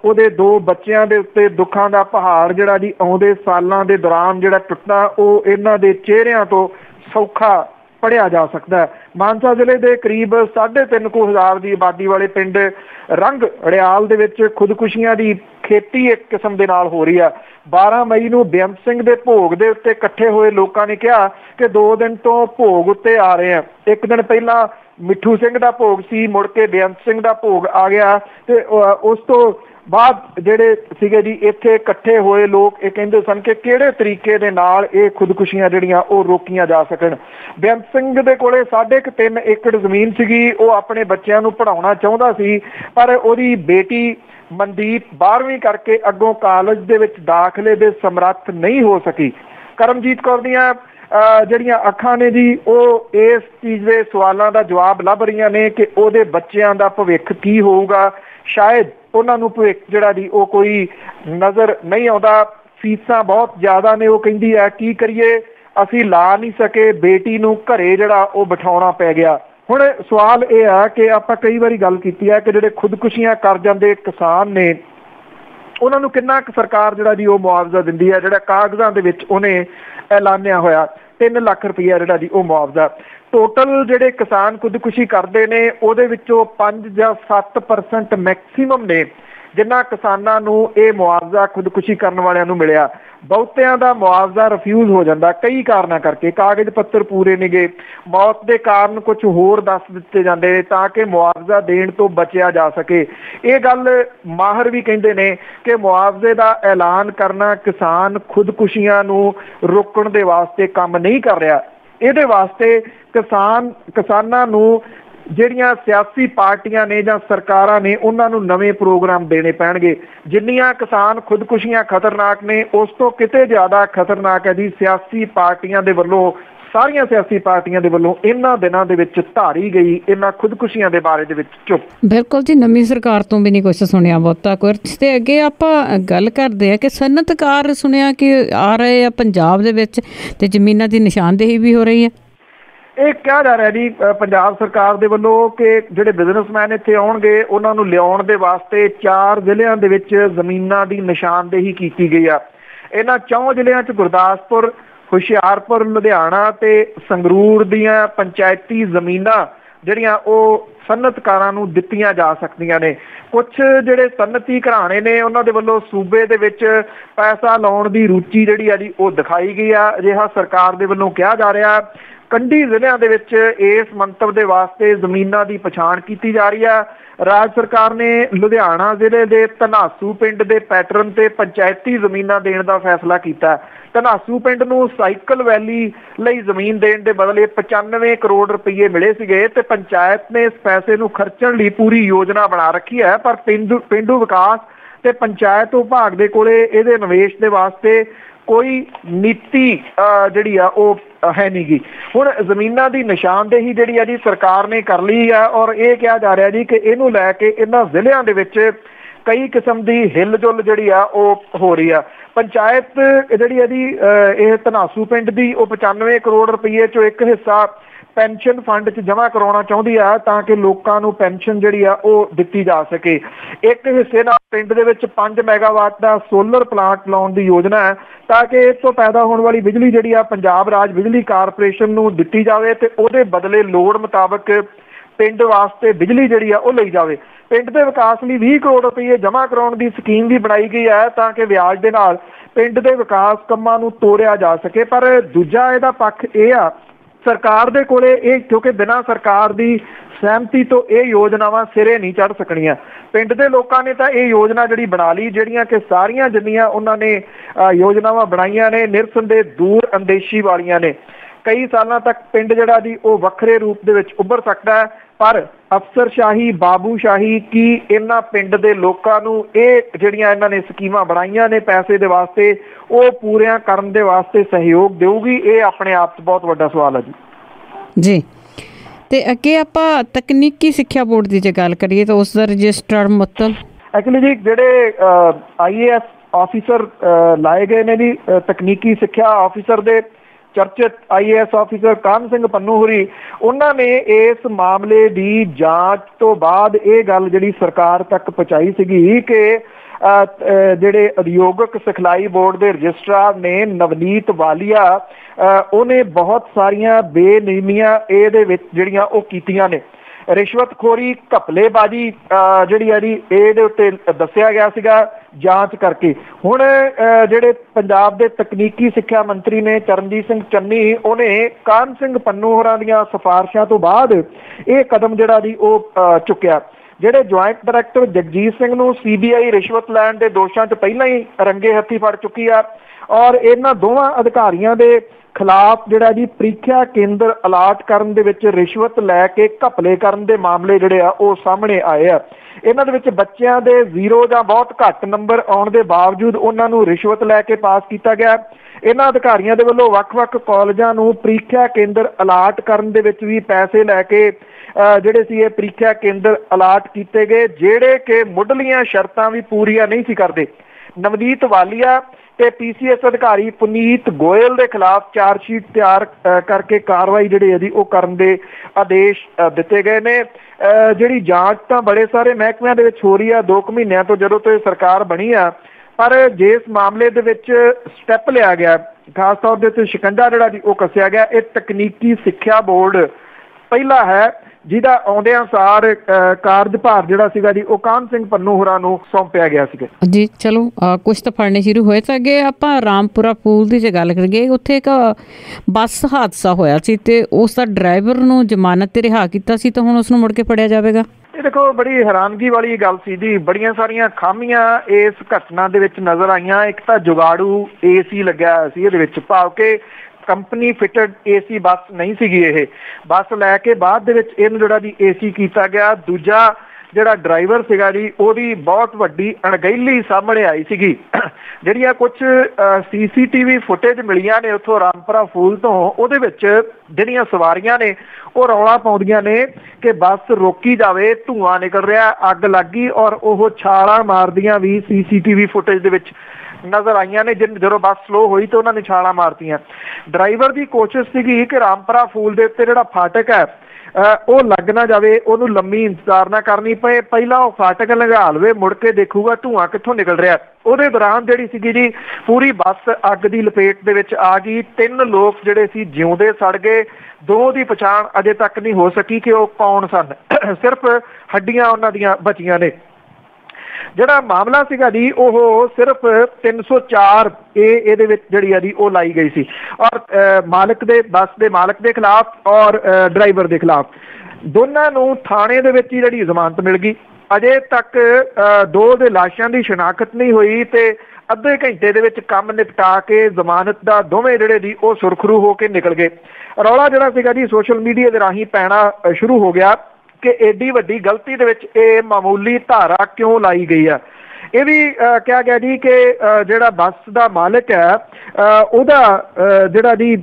ਉਹਦੇ ਦੋ ਬੱਚਿਆਂ ਦੇ ਉੱਤੇ ਦੁੱਖਾਂ ਦਾ ਪਹਾੜ ਜਿਹੜਾ ਜੀ ਆਉਂਦੇ ਸਾਲਾਂ ਦੇ ਦੌਰਾਨ ਜਿਹੜਾ ਟੁੱਟਾ ਉਹ ਇਹਨਾਂ ਦੇ ਚਿਹਰਿਆਂ ਤੋਂ ਸੌਖਾ ਪੜਿਆ ਜਾ ਸਕਦਾ ਹੈ। ਮਾਨਸਾ ਜ਼ਿਲ੍ਹੇ ਦੇ ਕਰੀਬ 3.5 ਹਜ਼ਾਰ ਦੀ ਆਬਾਦੀ ਵਾਲੇ ਪਿੰਡ ਰੰਗ ਅੜਿਆਲ ਦੇ ਵਿੱਚ ਖੁਦਕੁਸ਼ੀਆਂ ਦੀ ਖੇਤੀ ਇੱਕ ਕਿਸਮ ਦੇ ਨਾਲ ਹੋ ਰਹੀ ਆ। 12 ਮਈ ਨੂੰ ਬੇਅੰਤ ਸਿੰਘ ਦੇ ਭੋਗ ਦੇ ਉੱਤੇ ਇਕੱਠੇ ਹੋਏ ਲੋਕਾਂ ਨੇ ਕਿਹਾ ਕਿ 2 ਦਿਨ ਤੋਂ ਭੋਗ ਉੱਤੇ ਆ ਰਹੇ ਆ। ਇੱਕ ਦਿਨ ਪਹਿਲਾਂ ਮਿੱਠੂ ਸਿੰਘ ਦਾ ਭੋਗ ਸੀ, ਮੁੜ ਕੇ ਬੇਅੰਤ ਸਿੰਘ ਦਾ ਭੋਗ ਆ ਗਿਆ ਤੇ ਉਸ ਤੋਂ ਬਾਅਦ ਜਿਹੜੇ ਸੀਗੇ ਜੀ, ਇੱਥੇ ਇਕੱਠੇ ਹੋਏ ਲੋਕ, ਇਹ ਕਹਿੰਦੇ ਸਨ ਕਿ ਕਿਹੜੇ ਤਰੀਕੇ ਦੇ ਨਾਲ ਇਹ ਖੁਦਕੁਸ਼ੀਆਂ ਜਿਹੜੀਆਂ ਉਹ ਰੋਕੀਆਂ ਜਾ ਸਕਣ। ਬੇਅੰਤ ਸਿੰਘ ਦੇ ਕੋਲੇ 3.5 ਏਕੜ ਜ਼ਮੀਨ ਸੀਗੀ, ਉਹ ਆਪਣੇ ਬੱਚਿਆਂ ਨੂੰ ਪੜਾਉਣਾ ਚਾਹੁੰਦਾ ਸੀ, ਪਰ ਉਹਦੀ ਬੇਟੀ ਮਨਦੀਪ 12ਵੀਂ ਕਰਕੇ ਅੱਗੋਂ ਕਾਲਜ ਦੇ ਵਿੱਚ ਦਾਖਲੇ ਦੇ ਸਮਰੱਥ ਨਹੀਂ ਹੋ ਸਕੀ। ਕਰਮਜੀਤ ਕੌਰ ਦੀਆਂ ਜਿਹੜੀਆਂ ਅੱਖਾਂ ਨੇ ਜੀ, ਉਹ ਇਸ ਚੀਜ਼ ਦੇ ਸਵਾਲਾਂ ਦਾ ਜਵਾਬ ਲੱਭ ਰਹੀਆਂ ਨੇ ਕਿ ਉਹਦੇ ਬੱਚਿਆਂ ਦਾ ਭਵਿੱਖ ਕੀ ਹੋਊਗਾ। ਸ਼ਾਇਦ ਉਹਨਾਂ ਨੂੰ ਭਵਿੱਖ ਜਿਹੜਾ ਜੀ ਉਹ ਕੋਈ ਨਜ਼ਰ ਨਹੀਂ ਆਉਂਦਾ। ਫੀਸਾਂ ਬਹੁਤ ਜ਼ਿਆਦਾ ਨੇ, ਉਹ ਕਹਿੰਦੀ ਹੈ, ਕੀ ਕਰੀਏ? ਅਸੀਂ ਲਾ ਨਹੀਂ ਸਕੇ, ਬੇਟੀ ਨੂੰ ਘਰੇ ਜਿਹੜਾ ਉਹ ਬਿਠਾਉਣਾ ਪੈ ਗਿਆ। ਹੁਣ ਸਵਾਲ ਇਹ ਆ ਕਿ ਆਪਾਂ ਕਈ ਵਾਰੀ ਗੱਲ ਕੀਤੀ ਹੈ ਕਿ ਜਿਹੜੇ ਖੁਦਕੁਸ਼ੀਆਂ ਕਰ ਜਾਂਦੇ ਕਿਸਾਨ ਨੇ, ਉਹਨਾਂ ਨੂੰ ਕਿੰਨਾ ਕੁ ਸਰਕਾਰ ਜਿਹੜਾ ਜੀ ਉਹ ਮੁਆਵਜ਼ਾ ਦਿੰਦੀ ਹੈ, ਜਿਹੜਾ ਕਾਗਜ਼ਾਂ ਦੇ ਵਿੱਚ ਉਹਨੇ ਐਲਾਨਿਆ ਹੋਇਆ 3 ਲੱਖ ਰੁਪਇਆ ਜਿਹੜਾ ਜੀ ਉਹ ਮੁਆਵਜ਼ਾ। ਟੋਟਲ ਜਿਹੜੇ ਕਿਸਾਨ ਖੁਦਕੁਸ਼ੀ ਕਰਦੇ ਨੇ, ਉਹਦੇ ਵਿੱਚੋਂ 5 ਜਾਂ 7% ਮੈਕਸਿਮਮ ਨੇ, ਜਿੰਨਾ ਕਿਸਾਨਾਂ ਨੂੰ ਇਹ ਮੁਆਵਜ਼ਾ ਖੁਦਕੁਸ਼ੀ ਕਰਨ ਵਾਲਿਆਂ ਨੂੰ ਮਿਲਿਆ। ਬਹੁਤਿਆਂ ਦਾ ਮੁਆਵਜ਼ਾ ਰਿਫਿਊਜ਼ ਹੋ ਜਾਂਦਾ, ਕਈ ਕਾਰਨਾਂ ਕਰਕੇ। ਕਾਗਜ਼ ਪੱਤਰ ਪੂਰੇ ਨਹੀਂਗੇ ਮੌਤ ਦੇ ਕਾਰਨ ਕੁਝ ਹੋਰ ਦੱਸ ਦਿੱਤੇ ਜਾਂਦੇ ਨੇ, ਤਾਂ ਕਿ ਮੁਆਵਜ਼ਾ ਦੇਣ ਤੋਂ ਬਚਿਆ ਜਾ ਸਕੇ। ਇਹ ਗੱਲ ਮਾਹਰ ਵੀ ਕਹਿੰਦੇ ਨੇ ਕਿ ਮੁਆਵਜ਼ੇ ਦਾ ਐਲਾਨ ਕਰਨਾ ਕਿਸਾਨ ਖੁਦਕੁਸ਼ੀਆਂ ਨੂੰ ਰੋਕਣ ਦੇ ਵਾਸਤੇ ਕੰਮ ਨਹੀਂ ਕਰ ਰਿਹਾ। ਇਹਦੇ ਵਾਸਤੇ ਕਿਸਾਨ, ਕਿਸਾਨਾਂ ਨੂੰ ਜਿਹੜੀਆਂ ਸਿਆਸੀ ਪਾਰਟੀਆਂ ਨੇ ਜਾਂ ਸਰਕਾਰਾਂ ਨੇ ਉਹਨਾਂ ਨੂੰ ਨਵੇਂ ਪ੍ਰੋਗਰਾਮ ਦੇਣੇ ਪੈਣਗੇ। ਜਿੰਨੀਆਂ ਕਿਸਾਨ ਖੁਦਕੁਸ਼ੀਆਂ ਖਤਰਨਾਕ ਨੇ, ਉਸ ਤੋਂ ਕਿਤੇ ਜ਼ਿਆਦਾ ਖਤਰਨਾਕ ਹੈ ਜੀ ਸਿਆਸੀ ਪਾਰਟੀਆਂ ਦੇ ਵੱਲੋਂ ਸਾਰੀਆਂ ਸਿਆਸੀ ਪਾਰਟੀਆਂ ਦੇ ਵੱਲੋਂ ਇਹਨਾਂ ਦਿਨਾਂ ਦੇ ਵਿੱਚ ਧਾਰੀ ਗਈ ਇਹਨਾਂ ਖੁਦਕੁਸ਼ੀਆਂ ਦੇ ਬਾਰੇ ਦੇ ਵਿੱਚ ਚੁੱਪ। ਬਿਲਕੁਲ ਜੀ ਨਵੀਂ ਸਰਕਾਰ ਤੋਂ ਵੀ ਨਹੀਂ ਕੁਝ ਸੁਣਿਆ ਬਹੁਤਾ ਕੁਝ ਤੇ ਅੱਗੇ ਆਪਾਂ ਗੱਲ ਕਰਦੇ ਆ ਕਿ ਸਨਅਤਕਾਰ ਸੁਣਿਆ ਕਿ ਆ ਰਹੇ ਆ ਪੰਜਾਬ ਦੇ ਵਿੱਚ ਤੇ ਜ਼ਮੀਨਾਂ ਦੀ ਨਿਸ਼ਾਨਦੇਹੀ ਵੀ ਹੋ ਰਹੀ ਹੈ। ਇਹ ਕਿਹਾ ਜਾ ਰਿਹਾ ਜੀ ਪੰਜਾਬ ਸਰਕਾਰ ਦੇ ਵੱਲੋਂ ਕਿ ਜਿਹੜੇ ਬਿਜ਼ਨਸਮੈਨ ਇੱਥੇ ਆਉਣਗੇ ਉਹਨਾਂ ਨੂੰ ਲਿਆਉਣ ਦੇ ਵਾਸਤੇ ਚਾਰ ਜ਼ਿਲ੍ਹਿਆਂ ਦੇ ਵਿੱਚ ਜ਼ਮੀਨਾਂ ਦੀ ਨਿਸ਼ਾਨਦੇਹੀ ਕੀਤੀ ਗਈ ਆ। ਇਹਨਾਂ ਚੌਂ ਜ਼ਿਲ੍ਹਿਆਂ 'ਚ ਗੁਰਦਾਸਪੁਰ ਹੁਸ਼ਿਆਰਪੁਰ, ਲੁਧਿਆਣਾ ਤੇ ਸੰਗਰੂਰ ਦੀਆਂ ਪੰਚਾਇਤੀ ਜ਼ਮੀਨਾਂ ਜਿਹੜੀਆਂ ਉਹ ਸਨਅਤਕਾਰਾਂ ਨੂੰ ਦਿੱਤੀਆਂ ਜਾ ਸਕਦੀਆਂ ਨੇ। ਕੁਝ ਜਿਹੜੇ ਸਨਅਤੀ ਘਰਾਣੇ ਨੇ, ਉਹਨਾਂ ਦੇ ਵੱਲੋਂ ਸੂਬੇ ਦੇ ਵਿੱਚ ਪੈਸਾ ਲਾਉਣ ਦੀ ਰੁਚੀ ਜਿਹੜੀ ਆ ਜੀ, ਉਹ ਦਿਖਾਈ ਗਈ ਆ। ਅਜਿਹਾ ਸਰਕਾਰ ਦੇ ਵੱਲੋਂ ਕਿਹਾ ਜਾ ਰਿਹਾ ਕੰਢੀ ਜ਼ਿਲ੍ਹਿਆਂ ਦੇ ਵਿੱਚ ਇਸ ਮੰਤਵ ਦੇ ਵਾਸਤੇ ਜ਼ਮੀਨਾਂ ਦੀ ਪਛਾਣ ਕੀਤੀ ਜਾ ਰਹੀ ਆ। ਰਾਜ ਸਰਕਾਰ ਨੇ ਲੁਧਿਆਣਾ ਜ਼ਿਲ੍ਹੇ ਦੇ ਧਨਾਸੂ ਪਿੰਡ ਦੇ ਪੈਟਰਨ ਤੇ ਪੰਚਾਇਤੀ ਜ਼ਮੀਨਾਂ ਦੇਣ ਦਾ ਫੈਸਲਾ ਕੀਤਾ। ਧਨਾਸੂ ਪਿੰਡ ਨੂੰ ਸਾਈਕਲ ਵੈਲੀ ਲਈ ਜ਼ਮੀਨ ਦੇਣ ਦੇ ਬਦਲੇ 95 ਕਰੋੜ ਰੁਪਏ ਮਿਲੇ ਸੀਗੇ ਤੇ ਪੰਚਾਇਤ ਨੇ ਇਸ ਪੈਸੇ ਨੂੰ ਖਰਚਣ ਲਈ ਪੂਰੀ ਯੋਜਨਾ ਬਣਾ ਰੱਖੀ ਹੈ, ਪਰ ਪਿੰਡੂ ਪਿੰਡੂ ਵਿਕਾਸ ਤੇ ਪੰਚਾਇਤ ਵਿਭਾਗ ਦੇ ਕੋਲੇ ਇਹਦੇ ਨਿਵੇਸ਼ ਦੇ ਵਾਸਤੇ ਕੋਈ ਨੀਤੀ ਜਿਹੜੀ ਆ, ਉਹ ਹੈ ਨਹੀਂਗੀ ਹੁਣ ਜ਼ਮੀਨਾਂ ਦੀ ਨਿਸ਼ਾਨਦੇਹੀ ਜਿਹੜੀ ਆ ਜੀ, ਸਰਕਾਰ ਨੇ ਕਰ ਲਈ ਆ ਔਰ ਇਹ ਕਿਹਾ ਜਾ ਰਿਹਾ ਜੀ ਕਿ ਇਹਨੂੰ ਲੈ ਕੇ ਇਹਨਾਂ ਜ਼ਿਲ੍ਹਿਆਂ ਦੇ ਵਿੱਚ ਕਈ ਕਿਸਮ ਦੀ ਹਿੱਲ ਜੁਲ ਜਿਹੜੀ ਆ, ਉਹ ਹੋ ਰਹੀ ਆ। ਪੰਚਾਇਤ ਜਿਹੜੀ ਇਹਦੀ ਇਹ ਤਨਾਸੂ ਪਿੰਡ ਦੀ ਉਹ 95 ਕਰੋੜ ਰੁਪਏ ਚੋਂ ਇੱਕ ਹਿੱਸਾ ਪੈਨਸ਼ਨ ਫੰਡ 'ਚ ਜਮ੍ਹਾਂ ਕਰਾਉਣਾ ਚਾਹੁੰਦੀ ਆ ਤਾਂ ਕਿ ਲੋਕਾਂ ਨੂੰ ਪੈਨਸ਼ਨ ਜਿਹੜੀ ਆ ਉਹ ਦਿੱਤੀ ਜਾ ਸਕੇ। ਇੱਕ ਹਿੱਸੇ ਨਾਲ ਪਿੰਡ ਦੇ ਵਿੱਚ 5 ਮੈਗਾਵਾਟ ਦਾ ਸੋਲਰ ਪਲਾਂਟ ਲਾਉਣ ਦੀ ਯੋਜਨਾ ਹੈ ਤਾਂ ਕਿ ਇਸ ਤੋਂ ਪੈਦਾ ਹੋਣ ਵਾਲੀ ਬਿਜਲੀ ਜਿਹੜੀ ਆ ਪੰਜਾਬ ਰਾਜ ਬਿਜਲੀ ਕਾਰਪੋਰੇਸ਼ਨ ਨੂੰ ਦਿੱਤੀ ਜਾਵੇ ਤੇ ਉਹਦੇ ਬਦਲੇ ਲੋੜ ਮੁਤਾਬਕ ਪਿੰਡ ਵਾਸਤੇ ਬਿਜਲੀ ਜਿਹੜੀ ਆ ਉਹ ਲਈ ਜਾਵੇ। ਪਿੰਡ ਦੇ ਵਿਕਾਸ ਲਈ 20 ਕਰੋੜ ਰੁਪਏ ਜਮ੍ਹਾਂ ਕਰਾਉਣ ਦੀ ਸਕੀਮ ਵੀ ਬਣਾਈ ਗਈ ਹੈ ਤਾਂ ਕਿ ਵਿਆਜ ਦੇ ਨਾਲ ਪਿੰਡ ਦੇ ਵਿਕਾਸ ਕੰਮਾਂ ਨੂੰ ਤੋੜਿਆ ਜਾ ਸਕੇ। ਪਰ ਦੂਜਾ ਇਹਦਾ ਪੱਖ ਇਹ ਆ ਸਰਕਾਰ ਦੇ ਕੋਲੇ ਇਹ, ਕਿਉਂਕਿ ਬਿਨਾਂ ਸਰਕਾਰ ਦੀ ਸਹਿਮਤੀ ਤੋਂ ਇਹ ਯੋਜਨਾਵਾਂ ਸਿਰੇ ਨਹੀਂ ਚੜ ਸਕਣੀਆਂ। ਪਿੰਡ ਦੇ ਲੋਕਾਂ ਨੇ ਤਾਂ ਇਹ ਯੋਜਨਾ ਜਿਹੜੀ ਬਣਾ ਲਈ, ਜਿਹੜੀਆਂ ਕਿ ਸਾਰੀਆਂ ਜਿੰਨੀਆਂ ਉਹਨਾਂ ਨੇ ਯੋਜਨਾਵਾਂ ਬਣਾਈਆਂ ਨੇ ਨਿਰਸੰਦੇ ਦੂਰ ਅੰਦੇਸ਼ੀ ਵਾਲੀਆਂ ਨੇ। ਕਈ ਸਾਲਾਂ ਤੱਕ ਪਿੰਡ ਜਿਹੜਾ ਜੀ, ਉਹ ਵੱਖਰੇ ਰੂਪ ਦੇ ਵਿੱਚ ਉੱਭਰ ਸਕਦਾ ਹੈ। ਪਰ ਅਫਸਰਸ਼ਾਹੀ ਬਾਬੂਸ਼ਾਹੀ ਕੀ ਇਹਨਾਂ ਪਿੰਡ ਦੇ ਲੋਕਾਂ ਨੂੰ ਇਹ ਜਿਹੜੀਆਂ ਇਹਨਾਂ ਨੇ ਸਕੀਮਾਂ ਬਣਾਈਆਂ ਨੇ ਪੈਸੇ ਦੇ ਵਾਸਤੇ ਉਹ ਪੂਰੀਆਂ ਕਰਨ ਦੇ ਵਾਸਤੇ ਸਹਿਯੋਗ ਦੇਊਗੀ? ਇਹ ਆਪਣੇ ਆਪ 'ਚ ਬਹੁਤ ਵੱਡਾ ਸਵਾਲ ਹੈ ਜੀ। ਜੀ। ਤੇ ਅੱਗੇ ਆਪਾਂ ਤਕਨੀਕੀ ਸਿੱਖਿਆ ਬੋਰਡ ਦੀ ਜੇ ਗੱਲ ਕਰੀਏ ਤਾਂ ਉਸ ਦਾ ਰਜਿਸਟਰਡ ਮੁਅੱਤਲ। ਐਕਚੁਅਲੀ ਜੀ ਜਿਹੜੇ ਆਈਏਐਸ ਆਫੀਸਰ ਲਾਏ ਗਏ ਨੇ ਜੀ ਤਕਨੀਕੀ ਸਿੱਖਿਆ ਆਫੀਸਰ ਦੇ ਚਰਚਿਤ ਆਈਏਐਸ ਆਫੀਸਰ ਕਾਨ ਸਿੰਘ ਪੰਨੂ ਪੰਨੂਹਰੀ ਉਹਨਾਂ ਨੇ ਇਸ ਮਾਮਲੇ ਦੀ ਜਾਂਚ ਤੋਂ ਬਾਅਦ ਇਹ ਗੱਲ ਜਿਹੜੀ ਸਰਕਾਰ ਤੱਕ ਪਹੁੰਚਾਈ ਸੀਗੀ ਕਿ ਜਿਹੜੇ ਉਦਯੋਗਿਕ ਸਿਖਲਾਈ ਬੋਰਡ ਦੇ ਰਜਿਸਟਰਾਰ ਨੇ ਨਵਨੀਤ ਵਾਲੀਆ ਅ, ਉਹਨੇ ਬਹੁਤ ਸਾਰੀਆਂ ਬੇਨਿਯਮੀਆਂ ਇਹਦੇ ਵਿੱਚ ਜਿਹੜੀਆਂ ਉਹ ਕੀਤੀਆਂ ਨੇ। ਰਿਸ਼ਵਤਖੋਰੀ, ਘਪਲੇਬਾਜੀ ਅਹ ਜਿਹੜੀ ਹੈ ਜੀ ਇਹਦੇ ਉੱਤੇ ਦੱਸਿਆ ਗਿਆ ਸੀਗਾ ਜਾਂਚ ਕਰਕੇ। ਹੁਣ ਜਿਹੜੇ ਪੰਜਾਬ ਦੇ ਤਕਨੀਕੀ ਸਿੱਖਿਆ ਮੰਤਰੀ ਨੇ ਚਰਨਜੀਤ ਸਿੰਘ ਚੰਨੀ, ਉਹਨੇ ਕਾਨ ਸਿੰਘ ਪੰਨੂ ਹੋਰਾਂ ਦੀਆਂ ਸਿਫਾਰਸ਼ਾਂ ਤੋਂ ਬਾਅਦ ਇਹ ਕਦਮ ਜਿਹੜਾ ਜੀ, ਉਹ ਚੁੱਕਿਆ। ਜਿਹੜੇ ਜੁਆਇੰਟ ਡਾਇਰੈਕਟਰ ਜਗਜੀਤ ਸਿੰਘ ਨੂੰ ਸੀਬੀਆਈ ਰਿਸ਼ਵਤ ਲੈਣ ਦੇ ਦੋਸ਼ਾਂ 'ਚ ਪਹਿਲਾਂ ਹੀ ਰੰਗੇ ਹੱਥੀ ਫੜ ਚੁੱਕੀ ਆ ਔਰ ਇਹਨਾਂ ਦੋਵਾਂ ਅਧਿਕਾਰੀਆਂ ਦੇ ਖਿਲਾਫ ਜਿਹੜਾ ਜੀ ਪ੍ਰੀਖਿਆ ਕੇਂਦਰ ਅਲਾਟ ਕਰਨ ਦੇ ਵਿੱਚ ਰਿਸ਼ਵਤ ਲੈ ਕੇ ਘਪਲੇ ਕਰਨ ਦੇ ਮਾਮਲੇ ਜਿਹੜੇ ਆ, ਉਹ ਸਾਹਮਣੇ ਆਏ ਆ। ਇਹਨਾਂ ਦੇ ਵਿੱਚ ਬੱਚਿਆਂ ਦੇ ਜ਼ੀਰੋ ਜਾਂ ਬਹੁਤ ਘੱਟ ਨੰਬਰ ਆਉਣ ਦੇ ਬਾਵਜੂਦ ਉਹਨਾਂ ਨੂੰ ਰਿਸ਼ਵਤ ਲੈ ਕੇ ਪਾਸ ਕੀਤਾ ਗਿਆ। ਇਹਨਾਂ ਅਧਿਕਾਰੀਆਂ ਦੇ ਵੱਲੋਂ ਵੱਖ-ਵੱਖ ਕਾਲਜਾਂ ਨੂੰ ਪ੍ਰੀਖਿਆ ਕੇਂਦਰ ਅਲਾਟ ਕਰਨ ਦੇ ਵਿੱਚ ਵੀ ਪੈਸੇ ਲੈ ਕੇ ਅਹ ਜਿਹੜੇ ਸੀ ਇਹ ਪ੍ਰੀਖਿਆ ਕੇਂਦਰ ਅਲਾਟ ਕੀਤੇ ਗਏ, ਜਿਹੜੇ ਕਿ ਮੁੱਢਲੀਆਂ ਸ਼ਰਤਾਂ ਵੀ ਪੂਰੀਆਂ ਨਹੀਂ ਸੀ ਕਰਦੇ। ਨਵਨੀਤ ਵਾਲੀਆ ਤੇ ਪੀਸੀਐਸ ਅਧਿਕਾਰੀ ਪੁਨੀਤ ਗੋਇਲ ਦੇ ਖਿਲਾਫ ਚਾਰਜ ਸ਼ੀਟ ਤਿਆਰ ਕਰਕੇ ਕਾਰਵਾਈ ਜਿਹੜੀ ਹੈ ਜੀ ਉਹ ਕਰਨ ਦੇ ਆਦੇਸ਼ ਦਿੱਤੇ ਗਏ ਨੇ। ਅ, ਜਿਹੜੀ ਜਾਂਚ ਤਾਂ ਬੜੇ ਸਾਰੇ ਮਹਿਕਮਿਆਂ ਦੇ ਵਿੱਚ ਹੋ ਰਹੀ ਆ 2 ਮਹੀਨਿਆਂ ਤੋਂ ਜਦੋਂ ਤੋਂ ਇਹ ਸਰਕਾਰ ਬਣੀ ਆ ਪਰ ਜਿਸ ਮਾਮਲੇ ਦੇ ਵਿੱਚ ਸਟੈਪ ਲਿਆ ਗਿਆ ਖਾਸ ਤੌਰ ਦੇ ਉੱਤੇ ਸ਼ਿਕੰਜਾ ਜਿਹੜਾ ਜੀ ਉਹ ਕੱਸਿਆ ਗਿਆ। ਇਹ ਤਕਨੀਕੀ ਸਿੱਖਿਆ ਬੋਰਡ ਪਹਿਲਾ ਹੈ ਜਿਹਦਾ ਆਉਂਦਿਆਂ ਸਾਰ ਅ, ਕਾਰਜਭਾਰ ਜਿਹੜਾ ਸੀਗਾ ਜੀ ਉਹ ਕਾਨ ਸਿੰਘ ਪੰਨੂ ਹੋਰਾਂ ਨੂੰ ਸੌਂਪਿਆ ਗਿਆ ਸੀਗਾ। ਜੀ ਚਲੋ ਕੁਝ ਤਾਂ ਫੜਨੇ ਸ਼ੁਰੂ ਹੋਏ ਤਾਂ ਅੱਗੇ ਆਪਾਂ ਰਾਮਪੁਰਾ ਪੂਲ ਦੀ ਜੇ ਗੱਲ ਕਰੀਏ ਉੱਥੇ ਇੱਕ ਬੱਸ ਹਾਦਸਾ ਹੋਇਆ ਸੀ ਤੇ ਉਸ ਦਾ ਡਰਾਈਵਰ ਨੂੰ ਜ਼ਮਾਨਤ ਤੇ ਰਿਹਾ ਕੀਤਾ ਸੀ ਤਾਂ ਹੁਣ ਉਸ ਨੂੰ ਮੁੜ ਕੇ ਫੜਿਆ ਜਾਵੇਗਾ? ਇਹ ਦੇਖੋ ਬੜੀ ਹੈਰਾਨਗੀ ਵਾਲੀ ਗੱਲ ਸੀ ਜੀ। ਬੜੀਆਂ ਸਾਰੀਆਂ ਖਾਮੀਆਂ ਇਸ ਘਟਨਾ ਦੇ ਵਿੱਚ ਨਜ਼ਰ ਆਈਆਂ। ਇੱਕ ਤਾਂ ਜੁਗਾੜੂ ਏਸੀ ਲੱਗਿਆ ਹੋਇਆ ਸੀ ਇਹਦੇ ਵਿੱਚ ਭਾਵ ਕਿ ਕੰਪਨੀ ਫਿਟਡ ਏਸੀ ਬੱਸ ਨਹੀਂ ਸੀਗੀ ਇਹ। ਬੱਸ ਲੈ ਕੇ ਬਾਅਦ ਦੇ ਵਿੱਚ ਇਹਨੂੰ ਜਿਹੜਾ ਜੀ ਏਸੀ ਕੀਤਾ ਗਿਆ, ਦੂਜਾ ਜਿਹੜਾ ਡਰਾਈਵਰ ਸੀਗਾ ਜੀ, ਉਹਦੀ ਬਹੁਤ ਵੱਡੀ ਅਣਗਹਿਲੀ ਸਾਹਮਣੇ ਆਈ ਸੀਗੀ। ਜਿਹੜੀਆਂ ਕੁਝ ਸੀਸੀਟੀਵੀ ਫੁਟੇਜ ਮਿਲੀਆਂ ਨੇ ਉੱਥੋਂ ਰਾਮਪੁਰਾ ਫੂਲ ਤੋਂ, ਉਹਦੇ ਵਿੱਚ ਜਿਹੜੀਆਂ ਸਵਾਰੀਆਂ ਨੇ, ਉਹ ਰੌਲਾ ਪਾਉਂਦੀਆਂ ਨੇ ਕਿ ਬੱਸ ਰੋਕੀ ਜਾਵੇ, ਧੂਆਂ ਨਿਕਲ ਰਿਹਾ, ਅੱਗ ਲੱਗੀ ਔਰ ਉਹ ਛਾਲਾਂ ਮਾਰਦੀਆਂ ਵੀ ਸੀਸੀਟੀਵੀ ਫੁਟੇਜ ਦੇ ਵਿੱਚ ਨਜ਼ਰ ਆਈਆਂ ਨੇ। ਜਿਨ- ਜਦੋਂ ਬੱਸ ਸਲੋ ਹੋਈ ਤੇ ਉਹਨਾਂ ਨੇ ਛਾਲਾਂ ਮਾਰਤੀਆਂ। ਡਰਾਈਵਰ ਦੀ ਕੋਸ਼ਿਸ਼ ਸੀਗੀ ਕਿ ਰਾਮਪੁਰਾ ਫੂਲ ਦੇ ਉੱਤੇ ਜਿਹੜਾ ਫਾਟਕ ਹੈ ਉਹ ਲੱਗ ਨਾ ਜਾਵੇ, ਉਹਨੂੰ ਲੰਮੀ ਇੰਤਜ਼ਾਰ ਨਾ ਕਰਨੀ ਪਏ। ਪਹਿਲਾਂ ਉਹ ਫਾਟਕ ਲੰਘਾ ਲਵੇ, ਮੁੜ ਕੇ ਦੇਖੂਗਾ ਧੂਆਂ ਕਿੱਥੋਂ ਨਿਕਲ ਰਿਹਾ। ਉਹਦੇ ਦੌਰਾਨ ਜਿਹੜੀ ਸੀਗੀ ਜੀ, ਪੂਰੀ ਬੱਸ ਅੱਗ ਦੀ ਲਪੇਟ ਦੇ ਵਿੱਚ ਆ ਗਈ। ਤਿੰਨ ਲੋਕ ਜਿਹੜੇ ਸੀ, ਜਿਉਂਦੇ ਸੜ ਗਏ। ਦੋ ਦੀ ਪਛਾਣ ਅਜੇ ਤੱਕ ਨਹੀਂ ਹੋ ਸਕੀ ਕਿ ਉਹ ਕੌਣ ਸਨ। ਸਿਰਫ ਹੱਡੀਆਂ ਉਹਨਾਂ ਦੀਆਂ ਬਚੀਆਂ ਨੇ। ਜਿਹੜਾ ਮਾਮਲਾ ਸੀਗਾ ਜੀ ਉਹ ਸਿਰਫ 304 ਇਹ ਇਹਦੇ ਵਿੱਚ ਜਿਹੜੀ ਆ ਜੀ ਉਹ ਲਾਈ ਗਈ ਸੀ। ਔਰ ਮਾਲਕ ਦੇ ਬੱਸ ਦੇ ਮਾਲਕ ਦੇ ਖਿਲਾਫ ਔਰ ਡਰਾਈਵਰ ਦੇ ਖਿਲਾਫ। ਦੋਨਾਂ ਨੂੰ ਥਾਣੇ ਦੇ ਵਿੱਚ ਹੀ ਜਿਹੜੀ ਜ਼ਮਾਨਤ ਮਿਲ ਗਈ। ਅਜੇ ਤੱਕ ਅਹ, ਦੋ ਦੇ ਲਾਸ਼ਾਂ ਦੀ ਸ਼ਨਾਖਤ ਨਹੀਂ ਹੋਈ ਤੇ ਅੱਧੇ ਘੰਟੇ ਦੇ ਵਿੱਚ ਕੰਮ ਨਿਪਟਾ ਕੇ ਜ਼ਮਾਨਤ ਦਾ ਦੋਵੇਂ ਜਿਹੜੇ ਦੀ ਉਹ ਸੁਰਖਰੂ ਹੋ ਕੇ ਨਿਕਲ ਗਏ। ਰੌਲਾ ਜਿਹੜਾ ਸੀਗਾ ਜੀ ਸੋਸ਼ਲ ਮੀਡੀਆ ਦੇ ਰਾਹੀਂ ਪੈਣਾ ਸ਼ੁਰੂ ਹੋ ਗਿਆ। ਕਿ ਏਡੀ ਵੱਡੀ ਗਲਤੀ ਦੇ ਵਿੱਚ ਇਹ ਮਾਮੂਲੀ ਧਾਰਾ ਕਿਉਂ ਲਾਈ ਗਈ ਹੈ ਇਹ ਵੀ ਕਿਹਾ ਗਿਆ ਜੀ ਕਿ ਜਿਹੜਾ ਬੱਸ ਦਾ ਮਾਲਕ ਹੈ ਉਹਦਾ ਜਿਹੜਾ ਜੀ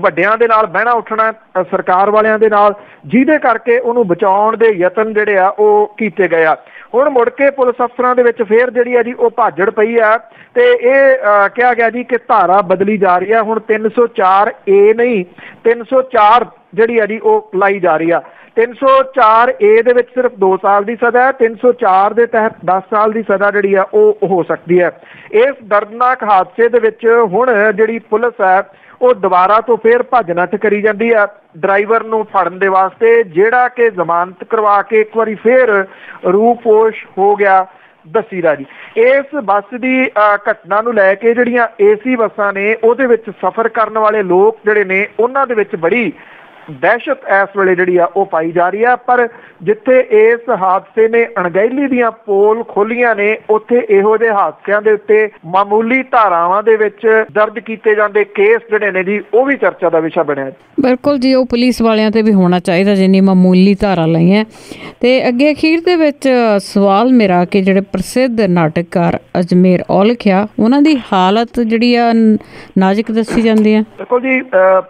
ਵੱਡਿਆਂ ਦੇ ਨਾਲ ਬਹਿਣਾ ਉੱਠਣਾ ਸਰਕਾਰ ਵਾਲਿਆਂ ਦੇ ਨਾਲ, ਜਿਹਦੇ ਕਰਕੇ ਉਹਨੂੰ ਬਚਾਉਣ ਦੇ ਯਤਨ ਜਿਹੜੇ ਆ, ਉਹ ਕੀਤੇ ਗਏ ਆ। ਹੁਣ ਮੁੜ ਕੇ ਪੁਲਿਸ ਅਫਸਰਾਂ ਦੇ ਵਿੱਚ ਫੇਰ ਜਿਹੜੀ ਆ ਜੀ, ਉਹ ਭਾਜੜ ਪਈ ਆ ਤੇ ਇਹ ਕਿਹਾ ਗਿਆ ਜੀ ਕਿ ਧਾਰਾ ਬਦਲੀ ਜਾ ਰਹੀ ਆ। ਹੁਣ 304 ਏ ਨਹੀਂ 304 ਜਿਹੜੀ ਆ ਜੀ, ਉਹ ਲਾਈ ਜਾ ਰਹੀ ਆ। 304 ਏ ਦੇ ਵਿੱਚ ਸਿਰਫ 2 ਸਾਲ ਦੀ ਸਜ਼ਾ ਹੈ 304 ਦੇ ਤਹਿਤ 10 ਸਾਲ ਦੀ ਸਜ਼ਾ ਜਿਹੜੀ ਆ ਉਹ ਹੋ ਸਕਦੀ ਹੈ। ਇਸ ਦਰਦਨਾਕ ਹਾਦਸੇ ਦੇ ਵਿੱਚ ਹੁਣ ਜਿਹੜੀ ਪੁਲਿਸ ਹੈ ਉਹ ਦੁਬਾਰਾ ਤੋਂ ਫੇਰ ਭੱਜ ਨੱਠ ਕਰੀ ਜਾਂਦੀ ਆ ਡਰਾਈਵਰ ਨੂੰ ਫੜਨ ਦੇ ਵਾਸਤੇ ਜਿਹੜਾ ਕਿ ਜ਼ਮਾਨਤ ਕਰਵਾ ਕੇ ਇੱਕ ਵਾਰੀ ਫੇਰ ਰੂਪੋਸ਼ ਹੋ ਗਿਆ। ਦੱਸੀਦਾ ਜੀ ਇਸ ਬੱਸ ਦੀ ਅਹ, ਘਟਨਾ ਨੂੰ ਲੈ ਕੇ ਜਿਹੜੀਆਂ ਏਸੀ ਬੱਸਾਂ ਨੇ ਉਹਦੇ ਵਿੱਚ ਸਫ਼ਰ ਕਰਨ ਵਾਲੇ ਲੋਕ ਜਿਹੜੇ ਨੇ ਉਹਨਾਂ ਦੇ ਵਿੱਚ ਬੜੀ ਦਹਿਸ਼ਤ ਇਸ ਵੇਲੇ ਜਿਹੜੀ ਆ ਉਹ ਪਾਈ ਜਾ ਰਹੀ ਆ ਪਰ ਜਿੱਥੇ ਇਸ ਹਾਦਸੇ ਨੇ ਅਣਗਹਿਲੀ ਦੀਆਂ ਪੋਲ ਖੋਲੀਆਂ ਨੇ ਉੱਥੇ ਇਹੋ ਜਿਹੇ ਹਾਦਸਿਆਂ ਦੇ ਉੱਤੇ ਮਾਮੂਲੀ ਧਾਰਾਵਾਂ ਦੇ ਵਿੱਚ ਦਰਜ ਕੀਤੇ ਜਾਂਦੇ ਕੇਸ ਜਿਹੜੇ ਨੇ ਜੀ ਉਹ ਵੀ ਚਰਚਾ ਦਾ ਵਿਸ਼ਾ ਬਣਿਆ। ਬਿਲਕੁਲ ਜੀ ਉਹ ਪੁਲਿਸ ਵਾਲਿਆਂ ਤੇ ਵੀ ਹੋਣਾ ਚਾਹੀਦਾ ਜਿੰਨੀ ਮਾਮੂਲੀ ਧਾਰਾ ਲਈਆਂ। ਤੇ ਅੱਗੇ ਅਖੀਰ ਦੇ ਵਿੱਚ ਸਵਾਲ ਮੇਰਾ ਕਿ ਜਿਹੜੇ ਪ੍ਰਸਿੱਧ ਨਾਟਕਕਾਰ ਅਜਮੇਰ ਔਲਖਿਆ ਉਹਨਾਂ ਦੀ ਹਾਲਤ ਜਿਹੜੀ ਆ ਨਾਜ਼ੁਕ ਦੱਸੀ ਜਾਂਦੀ ਆ। ਦੇਖੋ ਜੀ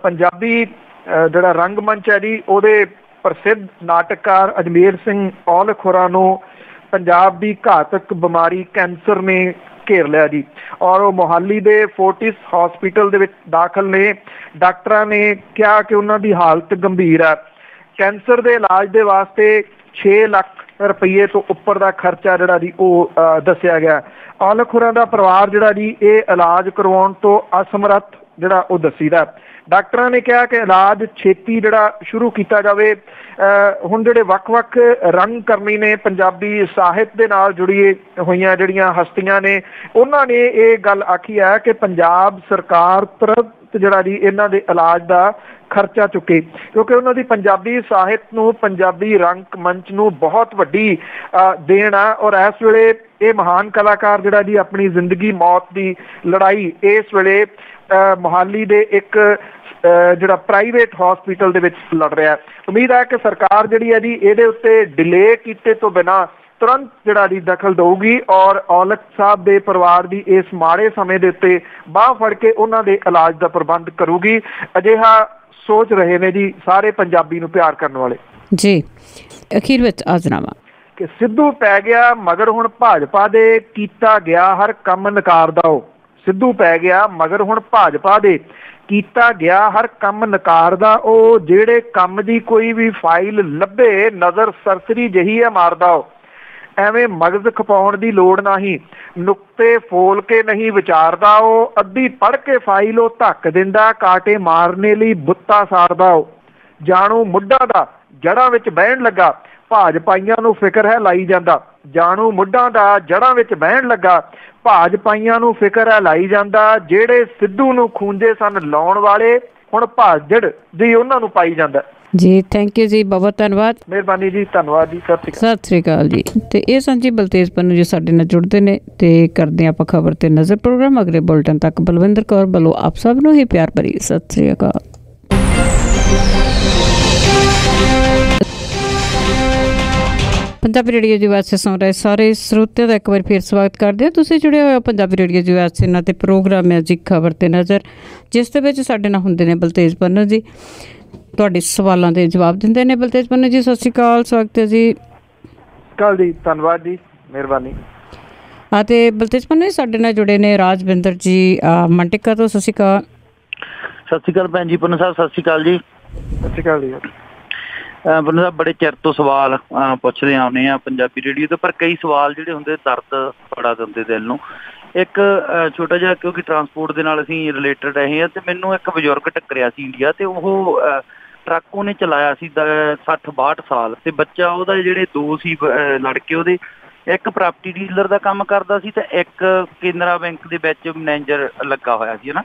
ਪੰਜਾਬੀ ਜਿਹੜਾ ਰੰਗਮੰਚ ਹੈ ਜੀ, ਉਹਦੇ ਪ੍ਰਸਿੱਧ ਨਾਟਕਕਾਰ ਅਜਮੇਰ ਸਿੰਘ ਔਲਖ ਹੋਰਾਂ ਨੂੰ ਪੰਜਾਬ ਦੀ ਘਾਤਕ ਬਿਮਾਰੀ ਕੈਂਸਰ ਨੇ ਘੇਰ ਲਿਆ ਜੀ। ਔਰ ਉਹ ਮੋਹਾਲੀ ਦੇ ਫੋਰਟਿਸ ਹਸਪੀਟਲ ਦੇ ਵਿੱਚ ਦਾਖਲ ਨੇ। ਡਾਕਟਰਾਂ ਨੇ ਕਿਹਾ ਕਿ ਉਹਨਾਂ ਦੀ ਹਾਲਤ ਗੰਭੀਰ ਹੈ। ਕੈਂਸਰ ਦੇ ਇਲਾਜ ਦੇ ਵਾਸਤੇ 6 ਲੱਖ ਰੁਪਏ ਤੋਂ ਉੱਪਰ ਦਾ ਖਰਚਾ ਜਿਹੜਾ ਜੀ, ਉਹ ਦੱਸਿਆ ਗਿਆ। ਔਲਖੁਰਾਂ ਦਾ ਪਰਿਵਾਰ ਜਿਹੜਾ ਜੀ, ਇਹ ਇਲਾਜ ਕਰਵਾਉਣ ਤੋਂ ਅਸਮਰੱਥ ਜਿਹੜਾ ਉਹ ਦੱਸੀਦਾ। ਡਾਕਟਰਾਂ ਨੇ ਕਿਹਾ ਕਿ ਇਲਾਜ ਛੇਤੀ ਜਿਹੜਾ ਸ਼ੁਰੂ ਕੀਤਾ ਜਾਵੇ। ਅ, ਹੁਣ ਜਿਹੜੇ ਵੱਖ-ਵੱਖ ਰੰਗ ਕਰਮੀ ਨੇ ਪੰਜਾਬੀ ਸਾਹਿਤ ਦੇ ਨਾਲ ਜੁੜੀ ਹੋਈਆਂ ਜਿਹੜੀਆਂ ਹਸਤੀਆਂ ਨੇ ਉਹਨਾਂ ਨੇ ਇਹ ਗੱਲ ਆਖੀ ਹੈ ਕਿ ਪੰਜਾਬ ਸਰਕਾਰ ਤੁਰੰਤ ਜਿਹੜਾ ਜੀ ਇਹਨਾਂ ਦੇ ਇਲਾਜ ਦਾ ਖਰਚਾ ਚੁੱਕੇ। ਕਿਉਂਕਿ ਉਹਨਾਂ ਦੀ ਪੰਜਾਬੀ ਸਾਹਿਤ ਨੂੰ ਪੰਜਾਬੀ ਰੰਗ ਮੰਚ ਨੂੰ ਬਹੁਤ ਵੱਡੀ ਅ, ਔਰ ਇਸ ਵੇਲੇ ਇਹ ਮਹਾਨ ਕਲਾਕਾਰ ਜਿਹੜਾ ਜੀ ਆਪਣੀ ਜ਼ਿੰਦਗੀ ਮੌਤ ਦੀ ਲੜਾਈ ਇਸ ਵੇਲੇ ਅ, ਮੋਹਾਲੀ ਦੇ ਇੱਕ ਅ, ਜਿਹੜਾ ਪ੍ਰਾਈਵੇਟ ਹਸਪੀਟਲ ਦੇ ਵਿੱਚ ਲੜ ਰਿਹਾ। ਹੈ ਉਮੀਦ ਹੈ ਕਿ ਸਰਕਾਰ ਜਿਹੜੀ ਹੈ ਜੀ ਇਹਦੇ ਉੱਤੇ ਡਿਲੇ ਕੀਤੇ ਤੋਂ ਬਿਨਾ ਤੁਰੰਤ ਜਿਹੜਾ ਜੀ ਦਖਲ ਦਊਗੀ ਔਰ ਔਲਖ ਸਾਹਿਬ ਦੇ ਪਰਿਵਾਰ ਦੀ ਇਸ ਮਾੜੇ ਸਮੇਂ ਦੇ ਉੱਤੇ ਬਾਹ ਫੜ ਕੇ ਉਹਨਾਂ ਦੇ ਇਲਾਜ ਦਾ ਪ੍ਰਬੰਧ ਕਰੂਗੀ। ਅਜਿਹਾ ਸੋਚ ਰਹੇ ਨੇ ਜੀ ਸਾਰੇ ਪੰਜਾਬੀ ਨੂੰ ਪਿਆਰ ਕਰਨ ਵਾਲੇ। ਜੀ ਅਖੀਰ ਵਿੱਚ ਆਜਨਾਮਾ ਕਿ ਸਿੱਧੂ ਪੈ ਗਿਆ ਮਗਰ ਹੁਣ ਭਾਜਪਾ ਦੇ ਕੀਤਾ ਗਿਆ ਹਰ ਕੰਮ ਨਕਾਰਦਾ ਉਹ ਸਿੱਧੂ ਪੈ ਗਿਆ ਮਗਰ ਹੁਣ ਭਾਜਪਾ ਦੇ ਕੀਤਾ ਗਿਆ ਹਰ ਕੰਮ ਨਕਾਰਦਾ ਉਹ ਜਿਹੜੇ ਕੰਮ ਦੀ ਕੋਈ ਵੀ ਫਾਈਲ ਲੱਭੇ ਨਜ਼ਰ ਸਰਸਰੀ ਜਹੀ ਹੈ ਮਾਰਦਾ ਉਹ। ਐਵੇਂ ਮਗਜ਼ ਖਪਾਉਣ ਦੀ ਲੋੜ ਨਹੀਂ ਨੁਕਤੇ ਫੋਲ ਕੇ ਨਹੀਂ ਵਿਚਾਰਦਾ ਉਹ, ਅੱਧੀ ਪੜ ਕੇ ਫਾਈਲ ਉਹ ਧੱਕ ਦਿੰਦਾ, ਕਾਟੇ ਮਾਰਨੇ ਲਈ ਬੁੱਤਾ ਸਾਰਦਾ ਉਹ। ਜਾਣੂ ਮੁੱਢਾ ਦਾ ਜੜਾਂ ਵਿੱਚ ਬਹਿਣ ਲੱਗਾ, ਭਾਜਪਾਈਆਂ ਨੂੰ ਫਿਕਰ ਹੈ ਲਾਈ ਜਾਂਦਾ। ਜਾਣੂ ਮੁੱਢਾਂ ਦਾ ਜੜਾਂ ਵਿੱਚ ਬਹਿਣ ਲੱਗਾ, ਭਾਜਪਾਈਆਂ ਨੂੰ ਫਿਕਰ ਹੈ ਲਾਈ ਜਾਂਦਾ। ਜਿਹੜੇ ਸਿੱਧੂ ਨੂੰ ਖੂੰਜੇ ਸਨ ਲਾਉਣ ਵਾਲੇ, ਹੁਣ ਭਾਜੜ ਦੀ ਉਹਨਾਂ ਨੂੰ ਪਾਈ ਜਾਂਦਾ। ਜੀ ਥੈਂਕ ਯੂ ਜੀ ਬਹੁਤ ਧੰਨਵਾਦ। ਮਿਹਰਬਾਨੀ ਜੀ ਧੰਨਵਾਦ ਜੀ ਸਤਿ ਸ਼੍ਰੀ ਅਕਾਲ। ਸਤਿ ਸ੍ਰੀ ਅਕਾਲ ਜੀ। ਤੇ ਇਹ ਸੰਜੀ ਬਲਤੇਜ ਪੰਨੂ ਜੀ ਸਾਡੇ ਨਾਲ ਜੁੜਦੇ ਨੇ। ਤੇ ਕਰਦੇ ਆਪਾਂ ਖਬਰ ਤੇ ਨਜ਼ਰ ਪ੍ਰੋਗਰਾਮ। ਅਗਲੇ ਬੁਲਟਨ ਤੱਕ ਬਲਵਿੰਦਰ ਕੌਰ ਵੱਲੋਂ ਆਪ ਸਭ ਨੂੰ ਹੀ ਪਿਆਰ ਭਰੀ ਸਤਿ ਸ੍ਰੀ ਅਕਾਲ। ਪੰਜਾਬੀ ਰੇਡੀਓ ਦੀ ਵਾਸਤੇ ਸੁਣ ਰਹੇ ਸਾਰੇ ਸਰੋਤਿਆਂ ਦਾ ਇੱਕ ਵਾਰ ਫਿਰ ਸਵਾਗਤ ਕਰਦੇ ਹਾਂ। ਤੁਸੀਂ ਜੁੜੇ ਹੋਏ ਹੋ ਪੰਜਾਬੀ ਰੇਡੀਓ ਦੀ ਵਾਸਤੇ। ਨਾਲ ਤੇ ਪ੍ਰੋਗਰਾਮ ਹੈ ਜੀ ਖਬਰ ਤੇ ਨਜ਼ਰ। ਜਿਸ ਦੇ ਵਿੱਚ ਸਾਡੇ ਨਾਲ ਹੁੰਦੇ ਨੇ ਬਲਤੇਜ ਪੰਨੂ ਜੀ। ਤੁਹਾਡੇ ਸਵਾਲਾਂ ਦੇ ਜਵਾਬ ਦਿੰਦੇ ਨੇ ਬਲਤੇਜ ਪੰਨੂ ਜੀ ਸਤਿ ਸ਼੍ਰੀ ਅਕਾਲ ਸਵਾਗਤ ਹੈ ਜੀ। ਕੱਲ ਜੀ ਧੰਨਵਾਦ ਜੀ ਮਿਹਰਬਾਨੀ। ਅਤੇ ਬਲਤੇਜ ਪੰਨੂ ਜੀ ਸਾਡੇ ਨਾਲ ਜੁੜੇ ਨੇ ਰਾਜਵਿੰਦਰ ਜੀ ਮੰਟਿਕਾ ਤੋਂ ਸਤਿ ਸ਼੍ਰੀ ਅਕਾਲ। ਸਤਿ ਸ਼੍ਰੀ ਅਕਾਲ ਭੈਣ ਜੀ ਪੁੰਨ ਸਾਹਿਬ ਸਤਿ ਸ਼੍ਰੀ ਅਕਾਲ ਜੀ। ਸਤਿ ਸ਼੍ਰੀ ਅਕਾਲ ਜੀ। ਪੁੰਨ ਸਾਹਿਬ ਬੜੇ ਚਿਰ ਤੋਂ ਸਵਾਲ ਪੁੱਛਦੇ ਆਉਨੇ ਆ ਪੰਜਾਬੀ ਰੇਡੀਓ ਤੇ ਪਰ ਕਈ ਸਵਾਲ ਜਿਹੜੇ ਹੁੰਦੇ ਦਰਦ ਬੜਾ ਦਿੰਦੇ ਦਿਲ ਨੂੰ। ਇੱਕ ਛੋਟਾ ਜਿਹਾ ਕਿਉਂਕਿ ਟਰਾਂਸਪੋਰਟ ਦੇ ਨਾਲ ਅਸੀਂ ਰਿਲੇਟਡ ਰਹੇ ਆ ਤੇ ਮੈਨੂੰ ਇੱਕ ਬਜ਼ੁਰਗ ਟੱਕਰਿਆ ਸੀ ਇੰਡੀਆ ਤੇ ਉਹ ਟਰੱਕ ਉਹਨੇ ਚਲਾਇਆ ਸੀ 60 62 ਸਾਲ ਤੇ ਬੱਚਾ ਉਹਦਾ ਜਿਹੜੇ ਦੋ ਸੀ ਲੜਕੇ ਉਹਦੇ, ਇੱਕ ਪ੍ਰਾਪਰਟੀ ਡੀਲਰ ਦਾ ਕੰਮ ਕਰਦਾ ਸੀ ਤੇ ਇੱਕ ਕੇਨਰਾ ਬੈਂਕ ਦੇ ਵਿੱਚ ਮੈਨੇਜਰ ਲੱਗਾ ਹੋਇਆ ਸੀ, ਹਨਾ?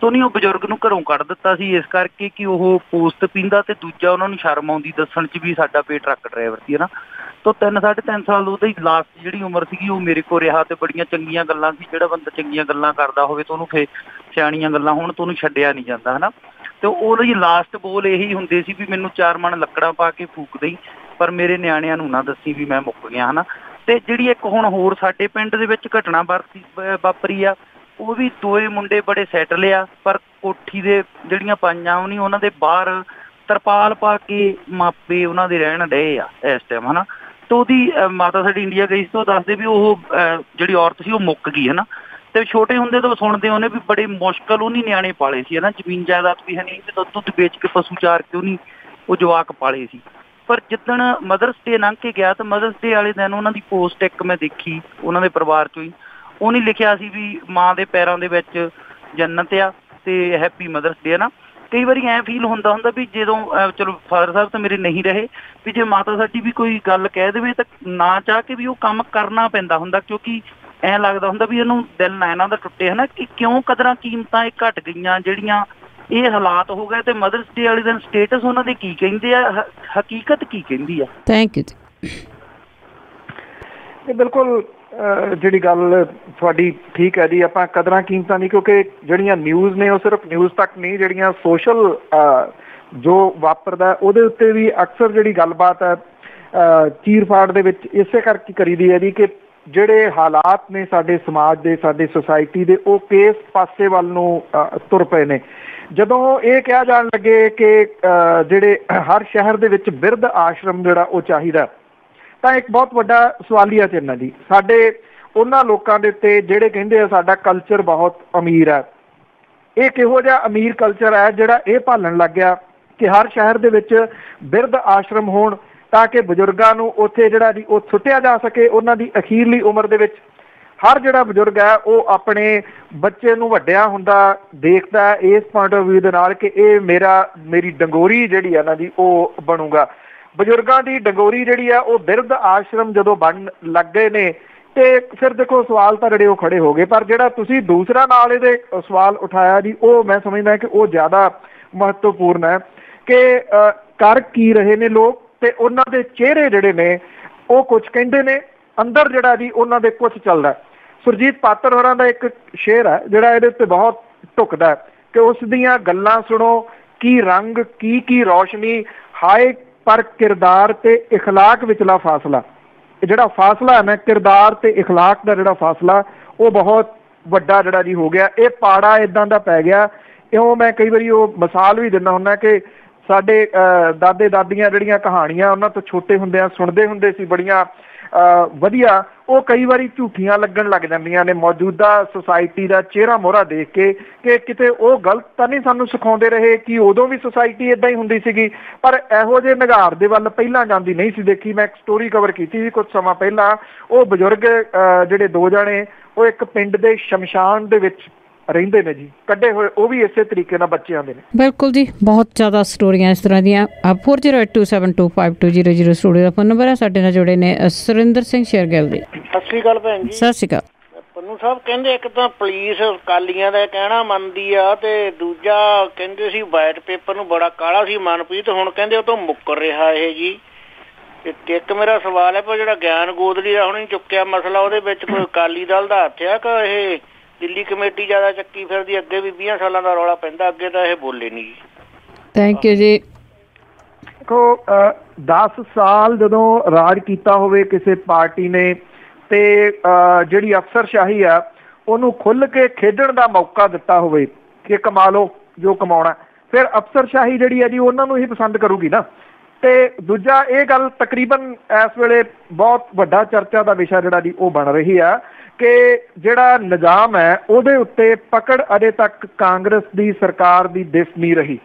ਤੋਂ ਨਹੀਂ ਉਹ ਬਜ਼ੁਰਗ ਨੂੰ ਘਰੋਂ ਕੱਢ ਦਿੱਤਾ ਸੀ, ਇਸ ਕਰਕੇ ਕਿ ਉਹ ਪੋਸਟ ਪੀਂਦਾ ਤੇ ਦੂਜਾ ਉਹਨਾਂ ਨੂੰ ਸ਼ਰਮ ਆਉਂਦੀ ਦੱਸਣ 'ਚ ਵੀ ਸਾਡਾ ਪੇ ਟਰੱਕ ਡਰਾਈਵਰ ਸੀ, ਹਨਾ? ਤੋਂ 3 3.5 ਸਾਲ ਉਹਦੀ ਲਾਸਟ ਜਿਹੜੀ ਉਮਰ ਸੀਗੀ, ਉਹ ਮੇਰੇ ਕੋਲ ਰਿਹਾ ਤੇ ਬੜੀਆਂ ਚੰਗੀਆਂ ਗੱਲਾਂ ਸੀ। ਜਿਹੜਾ ਬੰਦਾ ਚੰਗੀਆਂ ਗੱਲਾਂ ਕਰਦਾ ਹੋਵੇ ਤਾਂ ਉਹਨੂੰ ਫੇ ਸਿਆਣੀਆਂ ਗੱਲਾਂ ਹੁਣ ਤੋਂ ਉਹਨੂੰ ਛੱਡਿਆ ਨਹੀਂ ਜਾਂਦਾ, ਹਨਾ? ਤੇ ਉਹਦੀ ਲਾਸਟ ਬੋਲ ਇਹੀ ਹੁੰਦੇ ਸੀ ਵੀ ਮੈਨੂੰ ਚਾਰ ਮਣ ਲੱਕੜਾਂ ਪਾ ਕੇ ਫੂਕ ਦੇਈ, ਪਰ ਮੇਰੇ ਨਿਆਣਿਆਂ ਨੂੰ ਨਾ ਦੱਸੀ ਵੀ ਮੈਂ ਮੁੱਕ ਗਿਆ, ਹਨਾ? ਤੇ ਜਿਹੜੀ ਇੱਕ ਹੁਣ ਹੋਰ ਸਾਡੇ ਪਿੰਡ ਦੇ ਵਿੱਚ ਘਟਨਾ ਵਰਤੀ ਵਾਪਰੀ ਆ, ਉਹ ਵੀ ਦੋਏ ਮੁੰਡੇ ਬੜੇ ਸੈਟਲ ਆ, ਪਰ ਕੋਠੀ ਦੇ ਜਿਹੜੀਆਂ ਪਾਈਆਂ ਉਹ ਨਹੀਂ, ਉਹਨਾਂ ਦੇ ਬਾਹਰ ਤਰਪਾਲ ਪਾ ਕੇ ਮਾਪੇ ਉਹਨਾਂ ਦੇ ਰਹਿਣ ਡਏ ਆ ਇਸ ਟਾਈਮ ਹਨਾ? ਤੇ ਉਹਦੀ ਮਾਤਾ ਸਾਡੀ ਇੰਡੀਆ ਗਈ ਸੀ, ਉਹ ਦੱਸਦੇ ਵੀ ਉਹ ਜਿਹੜੀ ਔਰਤ ਸੀ, ਉਹ ਮੁੱਕ ਗਈ, ਹਨਾ? ਤੇ ਛੋਟੇ ਹੁੰਦੇ ਤੋਂ ਸੁਣਦੇ ਉਹਨੇ ਵੀ ਬੜੇ ਮੁਸ਼ਕਲ ਉਹਨੀ ਨਿਆਣੇ ਪਾਲੇ ਸੀ, ਹਨਾ? ਜ਼ਮੀਨ ਜਾਇਦਾਦ ਵੀ ਹੈ ਨਹੀਂ ਤੇ ਦੁੱਧ ਦੁੱਧ ਵੇਚ ਕੇ ਪਸ਼ੂ ਚਾਰ ਕੇ ਉਹਨੀ ਉਹ ਜਵਾਕ ਪਾਲੇ ਸੀ। ਪਰ ਜਿੱਦਣ ਮਦਰਸ ਡੇ ਲੰਘ ਕੇ ਗਿਆ, ਤਾਂ ਮਦਰਸ ਡੇ ਵਾਲੇ ਦਿਨ ਉਹਨਾਂ ਦੀ ਪੋਸਟ ਇੱਕ ਮੈਂ ਦੇਖੀ, ਉਹਨਾਂ ਦੇ ਪਰਿਵਾਰ ਚੋਂ ਹੀ। ਉਹਨੇ ਲਿਖਿਆ ਸੀ ਵੀ ਮਾਂ ਦੇ ਪੈਰਾਂ ਦੇ ਵਿੱਚ ਜੰਨਤ ਆ, ਤੇ ਹੈਪੀ ਮਦਰਸ ਡੇ ਨਾ ਕਈ ਵਾਰੀ ਐ ਫੀਲ ਹੁੰਦਾ ਹੁੰਦਾ ਵੀ ਜਦੋਂ ਚਲੋ ਫਾਦਰ ਸਾਹਿਬ ਤਾਂ ਮੇਰੇ ਨਹੀਂ ਰਹੇ ਵੀ ਜੇ ਮਾਤਾ ਸਾਡੀ ਵੀ ਕੋਈ ਗੱਲ ਕਹਿ ਦੇਵੇ ਤਾਂ ਨਾ ਚਾਹ ਕੇ ਵੀ ਉਹ ਕੰਮ ਕਰਨਾ ਪੈਂਦਾ ਹੁੰਦਾ ਕਿਉਂਕਿ ਐ ਲੱਗਦਾ ਹੁੰਦਾ ਵੀ ਇਹਨੂੰ ਦਿਲ ਨਾ ਇਹਨਾਂ ਦਾ ਟੁੱਟੇ ਹਨਾ ਕਿ ਕਿਉਂ ਕਦਰਾਂ ਕੀਮਤਾਂ ਇਹ ਘਟ ਗਈਆਂ ਜਿਹੜੀਆਂ ਇਹ ਹਾਲਾਤ ਹੋ ਗਏ ਤੇ ਮਦਰਸ ਡੇ ਵਾਲੇ ਦਿਨ ਸਟੇਟਸ ਉਹਨਾਂ ਦੇ ਕੀ ਕਹਿੰਦੇ ਆ ਹਕੀਕਤ ਕੀ ਕਹਿੰਦੀ ਆ? ਥੈਂਕ ਯੂ ਜੀ। ਇਹ ਬਿਲਕੁਲ ਜਿਹੜੀ ਗੱਲ ਤੁਹਾਡੀ ਠੀਕ ਹੈ ਜੀ ਆਪਾਂ ਕਦਰਾਂ ਕੀਮਤਾਂ ਦੀ ਕਿਉਂਕਿ ਜਿਹੜੀਆਂ ਨਿਊਜ਼ ਨੇ ਉਹ ਸਿਰਫ ਨਿਊਜ਼ ਤੱਕ ਨਹੀਂ ਜਿਹੜੀਆਂ ਸੋਸ਼ਲ ਜੋ ਵਾਪਰਦਾ ਉਹਦੇ ਉੱਤੇ ਵੀ ਅਕਸਰ ਜਿਹੜੀ ਗੱਲਬਾਤ ਹੈ ਅਹ, ਚੀਰ ਫਾੜ ਦੇ ਵਿੱਚ ਇਸੇ ਕਰਕੇ ਕਰੀਦੀ ਹੈ ਜੀ ਕਿ ਜਿਹੜੇ ਹਾਲਾਤ ਨੇ ਸਾਡੇ ਸਮਾਜ ਦੇ ਸਾਡੇ ਸੁਸਾਇਟੀ ਦੇ ਉਹ ਕਿਸ ਪਾਸੇ ਵੱਲ ਨੂੰ ਤੁਰ ਪਏ ਨੇ। ਜਦੋਂ ਇਹ ਕਿਹਾ ਜਾਣ ਲੱਗੇ ਕਿ ਜਿਹੜੇ ਹਰ ਸ਼ਹਿਰ ਦੇ ਵਿੱਚ ਬਿਰਧ ਆਸ਼ਰਮ ਜਿਹੜਾ ਉਹ ਚਾਹੀਦਾ ਤਾਂ ਇੱਕ ਬਹੁਤ ਵੱਡਾ ਸਵਾਲੀਆ ਚਿੰਨ੍ਹ ਹੈ ਜੀ। ਸਾਡੇ ਉਹਨਾਂ ਲੋਕਾਂ ਦੇ ਉੱਤੇ ਜਿਹੜੇ ਕਹਿੰਦੇ ਆ ਸਾਡਾ ਕਲਚਰ ਬਹੁਤ ਅਮੀਰ ਹੈ। ਇਹ ਕਿਹੋ ਜਿਹਾ ਅਮੀਰ ਕਲਚਰ ਹੈ ਜਿਹੜਾ ਇਹ ਭਾਲਣ ਲੱਗ ਗਿਆ ਕਿ ਹਰ ਸ਼ਹਿਰ ਦੇ ਵਿੱਚ ਬਿਰਧ ਆਸ਼ਰਮ ਹੋਣ ਤਾਂ ਕਿ ਬਜ਼ੁਰਗਾਂ ਨੂੰ ਉੱਥੇ ਜਿਹੜਾ ਜੀ ਉਹ ਸੁੱਟਿਆ ਜਾ ਸਕੇ, ਉਹਨਾਂ ਦੀ ਅਖੀਰਲੀ ਉਮਰ ਦੇ ਵਿੱਚ। ਹਰ ਜਿਹੜਾ ਬਜ਼ੁਰਗ ਹੈ ਉਹ ਆਪਣੇ ਬੱਚੇ ਨੂੰ ਵੱਡਿਆ ਹੁੰਦਾ ਦੇਖਦਾ ਹੈ, ਇਸ ਪੁਆਇੰਟ ਆਫ View ਦੇ ਨਾਲ ਕਿ ਇਹ ਮੇਰਾ, ਮੇਰੀ ਡੰਗੋਰੀ ਜਿਹੜੀ ਹੈ ਨਾ ਜੀ ਉਹ ਬਣੂਗਾ। ਬਜ਼ੁਰਗਾਂ ਦੀ ਡੰਗੋਰੀ ਜਿਹੜੀ ਹੈ ਉਹ ਬਿਰਧ ਆਸ਼ਰਮ ਜਦੋਂ ਬਣ ਲੱਗ ਗਏ ਨੇ, ਤੇ ਫਿਰ ਦੇਖੋ ਸਵਾਲ ਤਾਂ ਜਿਹੜੇ ਉਹ ਖੜੇ ਹੋ ਗਏ, ਪਰ ਜਿਹੜਾ ਤੁਸੀਂ ਦੂਸਰਾ ਨਾਲ ਇਹਦੇ ਸਵਾਲ ਉਠਾਇਆ ਜੀ, ਉਹ ਮੈਂ ਸਮਝਦਾ ਕਿ ਉਹ ਜ਼ਿਆਦਾ ਮਹੱਤਵਪੂਰਨ ਹੈ ਕਿ ਕਰ ਕੀ ਰਹੇ ਨੇ ਲੋਕ ਤੇ ਉਹਨਾਂ ਦੇ ਚਿਹਰੇ ਜਿਹੜੇ ਨੇ, ਉਹ ਕੁਝ ਕਹਿੰਦੇ ਨੇ, ਅੰਦਰ ਜਿਹੜਾ ਜੀ ਉਹਨਾਂ ਦੇ ਕੁਝ ਚੱਲਦਾ ਸੁਰਜੀਤ ਪਾਤਰ ਹੋਰਾਂ ਦਾ ਇੱਕ ਸ਼ੇਰ ਹੈ, ਜਿਹੜਾ ਇਹਦੇ ਉੱਤੇ ਬਹੁਤ ਢੁਕਦਾ ਕਿ ਉਸ ਦੀਆਂ ਗੱਲਾਂ ਸੁਣੋ, ਕੀ ਰੰਗ ਕੀ ਕੀ ਰੌਸ਼ਨੀ, ਹਾਏ ਪਰ ਕਿਰਦਾਰ ਤੇ اخلاق ਵਿਚਲਾ ਫਾਸਲਾ ਇਹ ਜਿਹੜਾ ਫਾਸਲਾ ਹੈ ਨਾ ਕਿਰਦਾਰ ਤੇ اخلاق ਦਾ ਜਿਹੜਾ ਫਾਸਲਾ ਉਹ ਬਹੁਤ ਵੱਡਾ ਜਿਹੜਾ ਜੀ ਹੋ ਗਿਆ ਇਹ ਪਾੜਾ ਇਦਾਂ ਦਾ ਪੈ ਗਿਆ ਇਉਂ ਮੈਂ ਕਈ ਵਾਰੀ ਉਹ ਮਿਸਾਲ ਵੀ ਦਿੰਦਾ ਹੁੰਦਾ ਕਿ ਸਾਡੇ ਅਹ, ਦਾਦੇ ਦਾਦੀਆਂ ਜਿਹੜੀਆਂ ਕਹਾਣੀਆਂ ਉਹਨਾਂ ਤੋਂ ਛੋਟੇ ਹੁੰਦਿਆਂ ਸੁਣਦੇ ਹੁੰਦੇ ਸੀ ਬੜੀਆਂ ਅਹ, ਵਧੀਆ। ਉਹ ਕਈ ਵਾਰੀ ਝੂਠੀਆਂ ਲੱਗਣ ਲੱਗ ਜਾਂਦੀਆਂ ਨੇ। ਮੌਜੂਦਾ ਸੁਸਾਇਟੀ ਦਾ ਚਿਹਰਾ ਮੋਹਰਾ ਦੇਖ ਕੇ ਕਿ ਕਿਤੇ ਉਹ ਗਲਤ ਤਾਂ ਨਹੀਂ ਸਾਨੂੰ ਸਿਖਾਉਂਦੇ ਰਹੇ ਕਿ ਉਦੋਂ ਵੀ ਸੁਸਾਇਟੀ ਇਦਾਂ ਹੀ ਹੁੰਦੀ ਸੀਗੀ। ਪਰ ਇਹੋ ਜਿਹੇ ਨਿਗਾਰ ਦੇ ਵੱਲ ਪਹਿਲਾਂ ਜਾਂਦੀ ਨਹੀਂ ਸੀ ਦੇਖੀ। ਮੈਂ ਇੱਕ ਸਟੋਰੀ ਕਵਰ ਕੀਤੀ ਸੀ ਕੁਝ ਸਮਾਂ ਪਹਿਲਾਂ। ਉਹ ਬਜ਼ੁਰਗ ਅਹ, ਜਿਹੜੇ ਦੋ ਜਣੇ ਉਹ ਇੱਕ ਪਿੰਡ ਦੇ ਸ਼ਮਸ਼ਾਨ ਦੇ ਵਿੱਚ ਰਹਿੰਦੇ ਨੇ ਜੀ ਕੱਢੇ ਹੋਏ ਉਹ ਵੀ ਇਸੇ ਤਰੀਕੇ ਨਾਲ ਬੱਚੇ ਆਉਂਦੇ ਨੇ। ਬਿਲਕੁਲ ਜੀ ਬਹੁਤ ਜ਼ਿਆਦਾ ਸਟੋਰੀਆਂ ਇਸ ਤਰ੍ਹਾਂ ਦੀਆਂ। 4082725200 ਸਟੂਡੀਓ ਦਾ ਫੋਨ ਨੰਬਰ ਹੈ ਸਾਡੇ ਨਾਲ ਜੁੜੇ ਨੇ ਸੁਰਿੰਦਰ ਸਿੰਘ ਸ਼ੇਰਗਿੱਲ ਜੀ। ਸਤਿ ਸ਼੍ਰੀ ਅਕਾਲ ਭੈਣ ਜੀ। ਸਤਿ ਸ਼੍ਰੀ ਅਕਾਲ। ਪੰਨੂ ਸਾਹਿਬ ਕਹਿੰਦੇ ਇੱਕ ਤਾਂ ਪੁਲਿਸ ਕਾਲੀਆਂ ਦਾ ਕਹਿਣਾ ਮੰਨਦੀ ਆ ਤੇ ਦੂਜਾ ਕਹਿੰਦੇ ਸੀ ਵਾਈਟ ਪੇਪਰ ਨੂੰ ਬੜਾ ਕਾਲਾ ਸੀ ਮਨਪ੍ਰੀਤ ਹੁਣ ਕਹਿੰਦੇ ਉਹ ਤੋਂ ਮੁੱਕਰ ਰਿਹਾ ਇਹ ਜੀ। ਤੇ ਇੱਕ ਮੇਰਾ ਸਵਾਲ ਹੈ ਪਰ ਜਿਹੜਾ ਗਿਆਨ ਗੋਦੜੀ ਦਾ ਹੁਣੇ ਚੁੱਕਿਆ ਮਸਲਾ ਉਹਦੇ ਵਿੱਚ ਕੋਈ ਅਕਾਲੀ ਦਲ ਦਾ ਹੱਥ ਆ ਕਿ ਇਹ ਦਿੱਲੀ ਕਮੇਟੀ ਜ਼ਿਆਦਾ ਚੱਕੀ ਫਿਰਦੀ ਅੱਗੇ ਵੀ 20 ਸਾਲਾਂ ਦਾ ਰੌਲਾ ਪੈਂਦਾ ਅੱਗੇ ਤਾਂ ਇਹ ਬੋਲੇ ਨਹੀਂ ਜੀ ਥੈਂਕ ਯੂ ਜੀ। ਦੇਖੋ 10 ਸਾਲ ਜਦੋਂ ਰਾਜ ਕੀਤਾ ਹੋਵੇ ਕਿਸੇ ਪਾਰਟੀ ਨੇ ਤੇ ਜਿਹੜੀ ਅਫਸਰਸ਼ਾਹੀ ਆ ਉਹਨੂੰ ਖੁੱਲ ਕੇ ਖੇਡਣ ਦਾ ਮੌਕਾ ਦਿੱਤਾ ਹੋਵੇ ਕਿ ਕਮਾ ਲਓ ਜੋ ਕਮਾਉਣਾ। ਫਿਰ ਅਫਸਰਸ਼ਾਹੀ ਜਿਹੜੀ ਹੈ ਜੀ ਉਹਨਾਂ ਨੂੰ ਹੀ ਪਸੰਦ ਕਰੂਗੀ ਨਾ। ਤੇ ਦੂਜਾ ਇਹ ਗੱਲ ਤਕਰੀਬਨ ਇਸ ਵੇਲੇ ਬਹੁਤ ਵੱਡਾ ਚਰਚਾ ਦਾ ਵਿਸ਼ਾ ਜਿਹੜਾ ਜੀ ਉਹ ਬਣ ਰਹੀ ਆ ਕਿ ਜਿਹੜਾ ਨਿਜ਼ਾਮ ਹੈ, ਉਹਦੇ ਉੱਤੇ ਪਕੜ ਅਜੇ ਤੱਕ ਕਾਂਗਰਸ ਦੀ ਸਰਕਾਰ ਦੀ ਦਿਸ ਨਹੀਂ ਰਹੀ।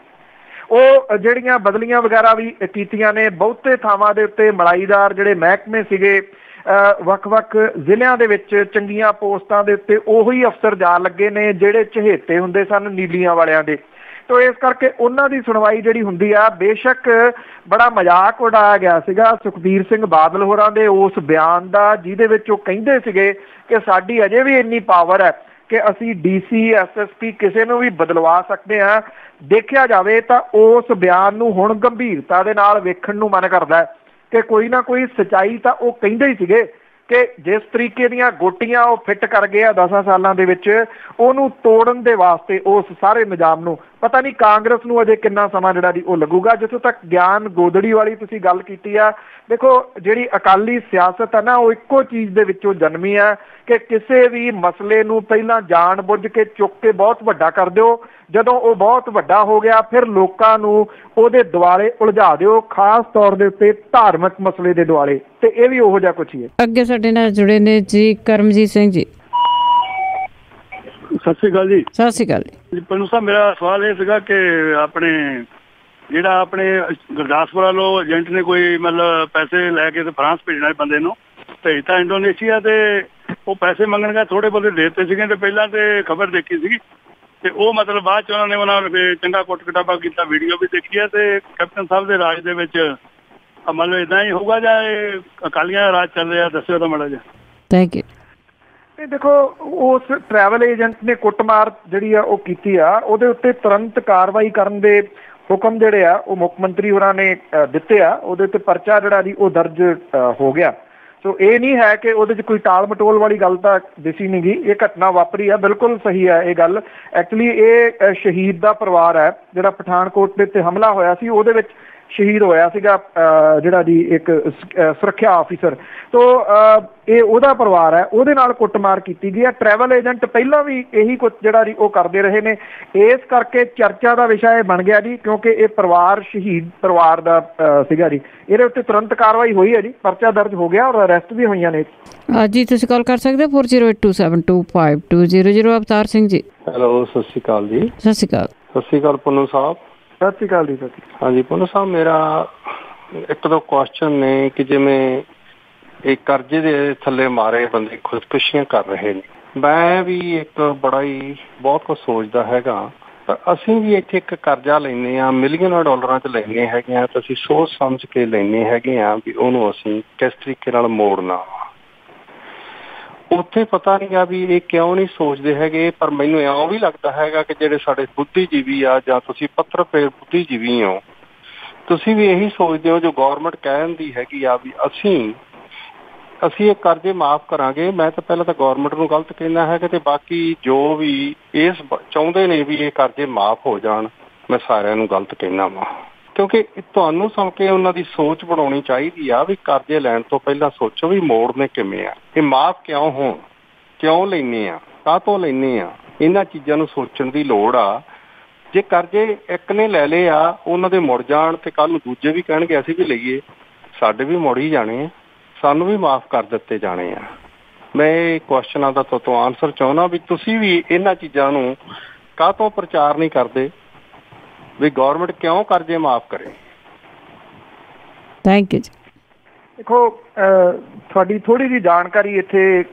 ਉਹ ਜਿਹੜੀਆਂ ਬਦਲੀਆਂ ਵਗੈਰਾ ਵੀ ਕੀਤੀਆਂ ਨੇ, ਬਹੁਤੇ ਥਾਵਾਂ ਦੇ ਉੱਤੇ ਮਲਾਈਦਾਰ ਜਿਹੜੇ ਮਹਿਕਮੇ ਸੀਗੇ ਅਹ ਵੱਖ-ਵੱਖ ਜ਼ਿਲ੍ਹਿਆਂ ਦੇ ਵਿੱਚ ਚੰਗੀਆਂ ਪੋਸਟਾਂ ਦੇ ਉੱਤੇ ਉਹੀ ਅਫਸਰ ਜਾ ਲੱਗੇ ਨੇ, ਜਿਹੜੇ ਚਹੇਤੇ ਹੁੰਦੇ ਸਨ ਨੀਲੀਆਂ ਵਾਲਿਆਂ ਦੇ। ਤੋ ਇਸ ਕਰਕੇ ਉਹਨਾਂ ਦੀ ਸੁਣਵਾਈ ਜਿਹੜੀ ਹੁੰਦੀ ਆ, ਬੇਸ਼ੱਕ ਬੜਾ ਮਜ਼ਾਕ ਉਡਾਇਆ ਗਿਆ ਸੀਗਾ ਸੁਖਬੀਰ ਸਿੰਘ ਬਾਦਲ ਹੋਰਾਂ ਦੇ ਉਸ ਬਿਆਨ ਦਾ, ਜਿਹਦੇ ਵਿੱਚ ਉਹ ਕਹਿੰਦੇ ਸੀਗੇ ਕਿ ਸਾਡੀ ਅਜੇ ਵੀ ਇੰਨੀ ਪਾਵਰ ਹੈ ਕਿ ਅਸੀਂ ਡੀਸੀ ਐਸਐਸਪੀ ਕਿਸੇ ਨੂੰ ਵੀ ਬਦਲਵਾ ਸਕਦੇ ਹਾਂ। ਦੇਖਿਆ ਜਾਵੇ ਤਾਂ ਉਸ ਬਿਆਨ ਨੂੰ ਹੁਣ ਗੰਭੀਰਤਾ ਦੇ ਨਾਲ ਵੇਖਣ ਨੂੰ ਮਨ ਕਰਦਾ ਹੈ ਕਿ ਕੋਈ ਨਾ ਕੋਈ ਸਚਾਈ ਤਾਂ ਉਹ ਕਹਿੰਦੇ ਹੀ ਸੀਗੇ ਕਿ ਜਿਸ ਤਰੀਕੇ ਦੀਆਂ ਗੋਟੀਆਂ ਉਹ ਫਿੱਟ ਕਰ ਗਏ ਆ 10 ਸਾਲਾਂ ਦੇ ਵਿੱਚ, ਉਹਨੂੰ ਤੋੜਨ ਦੇ ਵਾਸਤੇ ਉਸ ਸਾਰੇ ਨਿਜ਼ਾਮ ਨੂੰ ਪਤਾ ਨਹੀਂ ਕਾਂਗਰਸ ਨੂੰ ਅਜੇ ਕਿੰਨਾ ਸਮਾਂ ਜਿਹੜਾ ਜੀ ਉਹ ਲੱਗੂਗਾ, ਜਿੱਥੋਂ ਤੱਕ ਗਿਆਨ ਗੋਦੜੀ ਵਾਲੀ ਤੁਸੀਂ ਗੱਲ ਕੀਤੀ ਆ, ਦੇਖੋ ਜਿਹੜੀ ਅਕਾਲੀ ਸਿਆਸਤ ਹੈ ਨਾ, ਉਹ ਇੱਕੋ ਚੀਜ਼ ਦੇ ਵਿੱਚੋਂ ਜਨਮੀ ਆ ਕਿ ਕਿਸੇ ਵੀ ਮਸਲੇ ਨੂੰ ਪਹਿਲਾਂ ਜਾਣ ਬੁੱਝ ਕੇ ਚੁੱਕ ਕੇ ਬਹੁਤ ਵੱਡਾ ਕਰ ਦਿਓ, ਜਦੋਂ ਉਹ ਬਹੁਤ ਵੱਡਾ ਹੋ ਗਿਆ, ਫਿਰ ਲੋਕਾਂ ਨੂੰ ਉਹਦੇ ਦੁਆਲੇ ਉਲਝਾ ਦਿਓ, ਖਾਸ ਤੌਰ ਦੇ ਉੱਤੇ ਧਾਰਮਿਕ ਮਸਲੇ ਦੇ ਦੁਆਲੇ, ਤੇ ਇਹ ਵੀ ਉਹੋ ਜਿਹਾ ਕੁਝ ਹੀ ਹੈ। ਅੱਗੇ ਸਾਡੇ ਨਾਲ ਜੁੜੇ ਨੇ ਜੀ ਕਰਮਜੀਤ ਸਿੰਘ ਜੀ। ਸਤਿ ਸ਼੍ਰੀ ਅਕਾਲ ਜੀ। ਸਤਿ ਸ਼੍ਰੀ ਅਕਾਲ ਜੀ। ਜੀ ਪੰਨੂ ਸਾਹਿਬ ਮੇਰਾ ਸਵਾਲ ਇਹ ਸੀਗਾ ਕਿ ਆਪਣੇ ਜਿਹੜਾ ਆਪਣੇ ਗੁਰਦਾਸਪੁਰ ਵਾਲੋ ਏਜੰਟ ਨੇ ਕੋਈ ਮਤਲਬ ਪੈਸੇ ਲੈ ਕੇ ਤੇ ਫਰਾਂਸ ਭੇਜਣਾ ਸੀ ਬੰਦੇ ਨੂੰ ਭੇਜਤਾ ਇੰਡੋਨੇਸ਼ੀਆ ਤੇ ਉਹ ਪੈਸੇ ਮੰਗਣਗਾ ਥੋੜੇ ਦੇ ਦਿੱਤੇ ਸੀਗੇ ਤੇ ਪਹਿਲਾਂ ਤੇ ਖਬਰ ਦੇਖੀ ਸੀਗੀ। ਤੇ ਉਹ ਮਤਲਬ ਬਾਅਦ ਚ ਉਹਨਾਂ ਨੇ ਉਹਨਾਂ ਨੂੰ ਚੰਗਾ ਕੁੱਟ ਕਟਾਪਾ ਕੀਤਾ ਵੀਡੀਓ ਵੀ ਦੇਖੀ ਹੈ ਤੇ ਕੈਪਟਨ ਸਾਹਿਬ ਦੇ ਰਾਜ ਦੇ ਵਿੱਚ ਮਤਲਬ ਇਦਾਂ ਹੀ ਹੋਊਗਾ ਜਾਂ ਅਕਾਲੀਆਂ ਦਾ ਰਾਜ ਚੱਲ ਰਿਹਾ ਦੱਸਿਓ ਤਾਂ ਮਾੜਾ ਜਿਹਾ। ਥੈਂਕ ਯੂ ਇਹ ਦੇਖੋ, ਉਸ ਟਰੈਵਲ ਏਜੰਟ ਨੇ ਕੁੱਟਮਾਰ ਜਿਹੜੀ ਆ, ਉਹ ਕੀਤੀ ਆ। ਉਹਦੇ ਉੱਤੇ ਤੁਰੰਤ ਕਾਰਵਾਈ ਕਰਨ ਦੇ ਹੁਕਮ ਜਿਹੜੇ ਆ, ਉਹ ਮੁੱਖ ਮੰਤਰੀ ਹੋਰਾਂ ਨੇ ਦਿੱਤੇ ਆ। ਉਹਦੇ ਉੱਤੇ ਪਰਚਾ ਜਿਹੜਾ ਜੀ, ਉਹ ਦਰਜ ਹੋ ਗਿਆ। ਸੋ ਇਹ ਨਹੀਂ ਹੈ ਕਿ ਉਹਦੇ 'ਚ ਕੋਈ ਟਾਲ ਮਟੋਲ ਵਾਲੀ ਗੱਲ ਤਾਂ ਦਿਸੀ ਨਹੀਂ ਗਈ ਇਹ ਘਟਨਾ ਵਾਪਰੀ ਆ, ਬਿਲਕੁਲ ਸਹੀ ਹੈ ਇਹ ਗੱਲ। ਐਕਚੁਅਲੀ ਇਹ ਸ਼ਹੀਦ ਦਾ ਪਰਿਵਾਰ ਹੈ, ਜਿਹੜਾ ਪਠਾਨਕੋਟ ਦੇ ਉੱਤੇ ਹਮਲਾ ਹੋਇਆ ਸੀ। ਉਹਦੇ ਵਿੱਚ ਸ਼ਹੀਦ ਹੋਇਆ ਸੀਗਾ ਜਿਹੜਾ ਜੀ ਇੱਕ ਸੁਰੱਖਿਆ ਆਫੀਸਰ ਤੋਂ ਇਹ ਉਹਦਾ ਪਰਿਵਾਰ ਹੈ ਉਹਦੇ ਨਾਲ ਕੁੱਟਮਾਰ ਕੀਤੀ ਗਈ ਹੈ। ਟਰੈਵਲ ਏਜੰਟ ਪਹਿਲਾਂ ਵੀ ਇਹੀ ਕੁਝ ਜਿਹੜਾ ਜੀ ਉਹ ਕਰਦੇ ਰਹੇ ਨੇ। ਇਸ ਕਰਕੇ ਚਰਚਾ ਦਾ ਵਿਸ਼ਾ ਇਹ ਬਣ ਗਿਆ ਜੀ ਕਿਉਂਕਿ ਇਹ ਪਰਿਵਾਰ ਸ਼ਹੀਦ ਪਰਿਵਾਰ ਦਾ ਸੀਗਾ ਜੀ। ਇਹਦੇ ਉੱਤੇ ਤੁਰੰਤ ਕਾਰਵਾਈ ਹੋਈ ਹੈ ਜੀ ਪਰਚਾ ਦਰਜ ਹੋ ਗਿਆ ਔਰ ਅਰੈਸਟ ਵੀ ਹੋਈਆਂ ਨੇ। ਜੀ ਤੁਸੀਂ ਕਾਲ ਕਰ ਸਕਦੇ ਹੋ? 4082725200 ਅਵਤਾਰ ਸਿੰਘ ਜੀ। ਹੈਲੋ ਸਤਿ ਸ਼੍ਰੀ ਅਕਾਲ ਜੀ। ਸਤਿ ਸ਼੍ਰੀ ਅਕਾਲ। ਸਤਿ ਸ਼੍ਰੀ ਅਕਾਲ ਪੁੰਨੂ ਸਾਹਿਬ। ਸਤਿ ਸ਼੍ਰੀ ਅਕਾਲ ਜੀ, ਸਤਿ ਹਾਂਜੀ, ਪੁੰਨੂ ਸਾਹਿਬ, ਮੇਰਾ ਇੱਕ ਦੋ ਕੁਐਸਚਨ ਨੇ ਕਿ ਜਿਵੇਂ ਇਹ ਕਰਜ਼ੇ ਦੇ ਥੱਲੇ ਮਾਰੇ ਬੰਦੇ ਖੁਦਕੁਸ਼ੀਆਂ ਕਰ ਰਹੇ ਨੇ। ਮੈਂ ਵੀ ਇੱਕ ਬੜਾ ਹੀ, ਬਹੁਤ ਕੁਝ ਸੋਚਦਾ ਹੈਗਾ। ਪਰ ਅਸੀਂ ਵੀ ਇੱਥੇ ਇੱਕ ਕਰਜ਼ਾ ਲੈਨੇ ਆ ਮਿਲੀਅਨਾਂ ਡਾਲਰਾਂ 'ਚ ਲੈਨੇ ਹੈਗੇ ਆ ਤਾਂ ਅਸੀਂ ਸੋਚ ਸਮਝ ਕੇ ਲੈਨੇ ਹੈਗੇ ਆ ਵੀ ਉਹਨੂੰ ਅਸੀਂ ਕਿਸ ਤਰੀਕੇ ਨਾਲ ਮੋੜਨਾ ਉੱਥੇ ਪਤਾ ਨਹੀਂ ਆ ਵੀ ਇਹ ਕਿਉਂ ਨਹੀਂ ਸੋਚਦੇ ਹੈਗੇ, ਪਰ ਮੈਨੂੰ ਇਉਂ ਵੀ ਲੱਗਦਾ ਹੈਗਾ ਕਿ ਜਿਹੜੇ ਸਾਡੇ ਬੁੱਧੀਜੀਵੀ ਆ ਜਾਂ ਤੁਸੀਂ ਪੱਤਰਪੇਰ ਬੁੱਧੀਜੀਵੀ ਹੋ, ਤੁਸੀਂ ਵੀ ਇਹੀ ਸੋਚਦੇ ਹੋ ਜੋ ਗਵਰਨਮੈਂਟ ਕਹਿੰਦੀ ਹੈਗੀ ਆ ਵੀ ਅਸੀਂ ਅਸੀਂ ਇਹ ਕਰਜ਼ੇ ਮਾਫ ਕਰਾਂਗੇ। ਮੈਂ ਤਾਂ ਪਹਿਲਾਂ ਤਾਂ ਗਵਰਨਮੈਂਟ ਨੂੰ ਗਲਤ ਕਹਿੰਦਾ ਹੈ ਕਿ ਬਾਕੀ ਜੋ ਵੀ ਇਸ ਚਾਹੁੰਦੇ ਨੇ ਵੀ ਇਹ ਕਰਜ਼ੇ ਮਾਫ ਹੋ ਜਾਣ, ਮੈਂ ਸਾਰਿਆਂ ਨੂੰ ਗਲਤ ਕਹਿਣਾ ਵਾ। ਕਿਉਂਕਿ ਤੁਹਾਨੂੰ ਸੁਣ ਕੇ ਉਹਨਾਂ ਦੀ ਸੋਚ ਬਣਾਉਣੀ ਚਾਹੀਦੀ ਆ ਵੀ ਕਰਜ਼ੇ ਲੈਣ ਤੋਂ ਪਹਿਲਾਂ ਸੋਚੋ ਵੀ ਮੋੜਨੇ ਕਿਵੇਂ ਆ। ਇਹ ਮਾਫ ਕਿਉਂ ਹੋਣ? ਕਿਉਂ ਲੈਨੇ ਆ? ਕਾਹ ਤੋਂ ਲੈਨੇ ਆ? ਇਹਨਾਂ ਚੀਜ਼ਾਂ ਨੂੰ ਸੋਚਣ ਦੀ ਲੋੜ ਆ। ਜੇ ਕਰਜ਼ੇ ਇੱਕ ਨੇ ਲੈ ਲਏ ਆ, ਉਹਨਾਂ ਦੇ ਮੁੜ ਜਾਣ ਤੇ ਕੱਲ ਨੂੰ ਦੂਜੇ ਵੀ ਕਹਿਣਗੇ, ਅਸੀਂ ਵੀ ਲਈਏ। ਸਾਡੇ ਵੀ ਮੁੜ ਹੀ ਜਾਣੇ ਆ। ਸਾਨੂੰ ਵੀ ਮਾਫ ਕਰ ਦਿੱਤੇ ਜਾਣੇ ਆ। ਮੈਂ ਇਹ ਕੁਐਸਚਨਾਂ ਦਾ ਤੋਂ ਆਨਸਰ ਚਾਹੁੰਦਾ ਵੀ ਤੁਸੀਂ ਵੀ ਇਹਨਾਂ ਚੀਜ਼ਾਂ ਨੂੰ ਕਾਹ ਤੋਂ ਪ੍ਰਚਾਰ ਨਹੀਂ ਕਰਦੇ? ਵੀ ਗਵਰਨਮੈਂਟ ਕਿਉਂ ਕਰਜ਼ੇ ਮਾਫ ਕਰੇ? ਥੈਂਕ ਯੂ ਜੀ। ਦੇਖੋ ਤੁਹਾਡੀ ਥੋੜੀ ਜੀ ਜਾਣਕਾਰੀ ਇੱਥੇ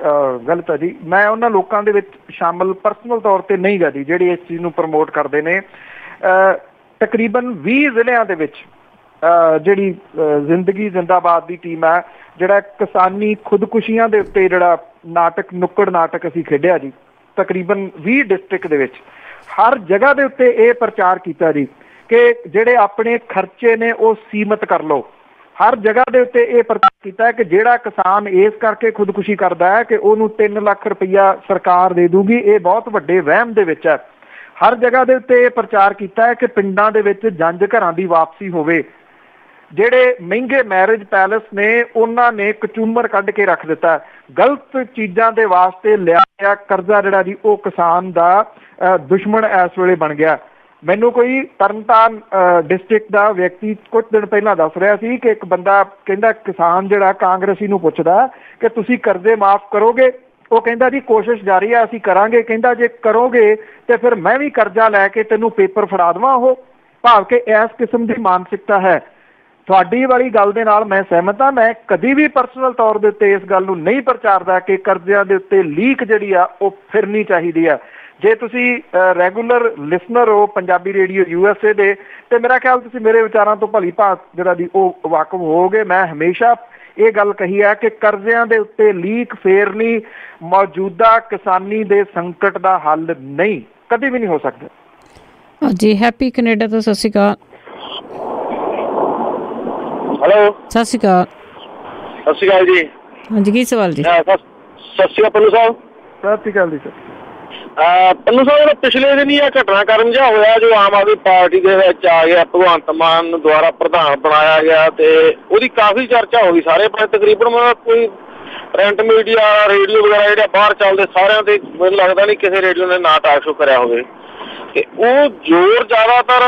ਗਲਤ ਹੈ ਜੀ। ਮੈਂ ਉਹਨਾਂ ਲੋਕਾਂ ਦੇ ਵਿੱਚ ਸ਼ਾਮਲ ਪਰਸਨਲ ਤੌਰ ਤੇ ਨਹੀਂ ਗਾ ਜੀ ਜਿਹੜੇ ਇਸ ਚੀਜ਼ ਨੂੰ ਪ੍ਰਮੋਟ ਕਰਦੇ ਨੇ। ਤਕਰੀਬਨ 20 ਜ਼ਿਲ੍ਹਿਆਂ ਦੇ ਵਿੱਚ ਜਿਹੜੀ ਜ਼ਿੰਦਗੀ ਜ਼ਿੰਦਾਬਾਦ ਦੀ ਟੀਮ ਹੈ ਜਿਹੜਾ ਕਿਸਾਨੀ ਖੁਦਕੁਸ਼ੀਆਂ ਦੇ ਉੱਤੇ ਜਿਹੜਾ ਨਾਟਕ ਨੁੱਕੜ ਨਾਟਕ ਅਸੀਂ ਖੇਡਿਆ ਜੀ ਤਕਰੀਬਨ 20 ਡਿਸਟ੍ਰਿਕਟ ਦੇ ਵਿੱਚ। ਹਰ ਜਗ੍ਹਾ ਦੇ ਉੱਤੇ ਇਹ ਪ੍ਰਚਾਰ ਕੀਤਾ ਜੀ ਕਿ ਜਿਹੜੇ ਆਪਣੇ ਖਰਚੇ ਨੇ ਉਹ ਸੀਮਤ ਕਰ ਲਓ। ਹਰ ਜਗ੍ਹਾ ਦੇ ਉੱਤੇ ਇਹ ਪ੍ਰਚਾਰ ਕੀਤਾ ਹੈ ਕਿ ਜਿਹੜਾ ਕਿਸਾਨ ਇਸ ਕਰਕੇ ਖੁਦਕੁਸ਼ੀ ਕਰਦਾ ਹੈ ਕਿ ਉਹਨੂੰ 3 ਲੱਖ ਰੁਪਈਆ ਸਰਕਾਰ ਦੇ ਦੂਗੀ, ਇਹ ਬਹੁਤ ਵੱਡੇ ਵਹਿਮ ਦੇ ਵਿੱਚ ਹੈ। ਹਰ ਜਗ੍ਹਾ ਦੇ ਉੱਤੇ ਇਹ ਪ੍ਰਚਾਰ ਕੀਤਾ ਹੈ ਕਿ ਪਿੰਡਾਂ ਦੇ ਵਿੱਚ ਜੰਜ ਘਰਾਂ ਦੀ ਵਾਪਸੀ ਹੋਵੇ। ਜਿਹੜੇ ਮਹਿੰਗੇ ਮੈਰਿਜ ਪੈਲਸ ਨੇ, ਉਹਨਾਂ ਨੇ ਕਚੂਮਰ ਕੱਢ ਕੇ ਰੱਖ ਦਿੱਤਾ। ਗਲਤ ਚੀਜ਼ਾਂ ਦੇ ਵਾਸਤੇ ਲਿਆ ਗਿਆ ਕਰਜ਼ਾ ਜਿਹੜਾ ਜੀ ਉਹ ਕਿਸਾਨ ਦਾ ਦੁਸ਼ਮਣ ਇਸ ਵੇਲੇ ਬਣ ਗਿਆ। ਮੈਨੂੰ ਕੋਈ ਤਰਨਤਾਰਨ ਡਿਸਟ੍ਰਿਕਟ ਦਾ ਵਿਅਕਤੀ ਕੁਝ ਦਿਨ ਪਹਿਲਾਂ ਦੱਸ ਰਿਹਾ ਸੀ ਕਿ ਇੱਕ ਬੰਦਾ ਕਹਿੰਦਾ ਕਿਸਾਨ ਜਿਹੜਾ ਕਾਂਗਰਸੀ ਨੂੰ ਪੁੱਛਦਾ ਕਿ ਤੁਸੀਂ ਕਰਜ਼ੇ ਮਾਫ ਕਰੋਗੇ? ਉਹ ਕਹਿੰਦਾ ਜੀ, ਕੋਸ਼ਿਸ਼ ਜਾਰੀ ਆ, ਅਸੀਂ ਕਰਾਂਗੇ। ਕਹਿੰਦਾ ਜੇ ਕਰੋਗੇ ਤੇ ਫਿਰ ਮੈਂ ਵੀ ਕਰਜ਼ਾ ਲੈ ਕੇ ਤੈਨੂੰ ਪੇਪਰ ਫੜਾ ਦੇਵਾਂ ਉਹ। ਭਾਵ ਕਿ ਇਸ ਕਿਸਮ ਦੀ ਮਾਨਸਿਕਤਾ ਹੈ। ਤੁਹਾਡੀ ਵਾਲੀ ਗੱਲ ਦੇ ਨਾਲ ਮੈਂ ਸਹਿਮਤ ਹਾਂ। ਮੈਂ ਕਦੀ ਵੀ ਪਰਸਨਲ ਤੌਰ ਦੇ ਉੱਤੇ ਇਸ ਗੱਲ ਨੂੰ ਨਹੀਂ ਪ੍ਰਚਾਰਦਾ ਕਿ ਕਰਜ਼ਿਆਂ ਦੇ ਉੱਤੇ ਲੀਕ ਜਿਹੜੀ ਆ ਉਹ ਫਿਰਨੀ ਚਾਹੀਦੀ ਆ। ਜੇ ਤੁਸੀਂ ਰੈਗੂਲਰ ਲਿਸਨਰ ਹੋ ਪੰਜਾਬੀ ਰੇਡੀਓ ਯੂਐਸਏ ਦੇ ਤੇ ਮੇਰਾ ਖਿਆਲ ਤੁਸੀਂ ਮੇਰੇ ਵਿਚਾਰਾਂ ਤੋਂ ਭਲੀ ਭਾਂਤ ਜਿਹੜਾ ਦੀ ਉਹ ਵਾਕਫ ਹੋਵੋਗੇ। ਮੈਂ ਹਮੇਸ਼ਾ ਇਹ ਗੱਲ ਕਹੀ ਹੈ ਕਿ ਕਰਜ਼ਿਆਂ ਦੇ ਉੱਤੇ ਲੀਕ ਫੇਰਨੀ ਮੌਜੂਦਾ ਕਿਸਾਨੀ ਦੇ ਸੰਕਟ ਦਾ ਹੱਲ ਨਹੀਂ ਕਦੇ ਵੀ ਨਹੀਂ ਹੋ ਸਕਦਾ। ਅ, ਜੀ ਹੈਪੀ ਕੈਨੇਡਾ ਤੋਂ ਸਤਿ ਸ਼੍ਰੀ ਅਕਾਲ। ਹੈਲੋ ਸਤਿ ਸ਼੍ਰੀ ਅਕਾਲ। ਸਤਿ ਸ਼੍ਰੀ ਅਕਾਲ ਜੀ। ਹਾਂਜੀ ਕੀ ਸਵਾਲ ਜੀ? ਸਤਿ ਸ਼੍ਰੀ ਅਕਾਲ ਪੰਨੂ ਸਾਹਿਬ। ਸਤਿ ਸ਼੍ਰੀ ਅਕਾਲ ਜੀ ਸਰ। ਅਹ ਪੰਨੂ ਸਾਹਿਬ ਜਿਹੜਾ ਪਿਛਲੇ ਦਿਨ ਹੀ ਇਹ ਘਟਨਾਕ੍ਰਮ ਜਿਹਾ ਹੋਇਆ ਜੋ ਆਮ ਆਦਮੀ ਪਾਰਟੀ ਦੇ ਵਿੱਚ ਆ ਗਿਆ ਭਗਵੰਤ ਮਾਨ ਨੂੰ ਦੁਆਰਾ ਪ੍ਰਧਾਨ ਬਣਾਇਆ ਗਿਆ ਤੇ ਉਹਦੀ ਕਾਫੀ ਚਰਚਾ ਹੋ ਗਈ ਸਾਰੇ ਪਾਸੇ। ਤਕਰੀਬਨ ਕੋਈ ਪ੍ਰਿੰਟ ਮੀਡੀਆ ਰੇਡੀਓ ਵਗੈਰਾ ਜਿਹੜੇ ਬਾਹਰ ਚੱਲਦੇ ਸਾਰਿਆਂ ਤੇ ਮੈਨੂੰ ਲੱਗਦਾ ਨਹੀਂ ਕਿਸੇ ਰੇਡੀਓ ਨੇ ਨਾ ਟਾਕ ਸ਼ੋ ਕਰਿਆ ਹੋਵੇ। ਤੇ ਉਹ ਜ਼ੋਰ ਜ਼ਿਆਦਾਤਰ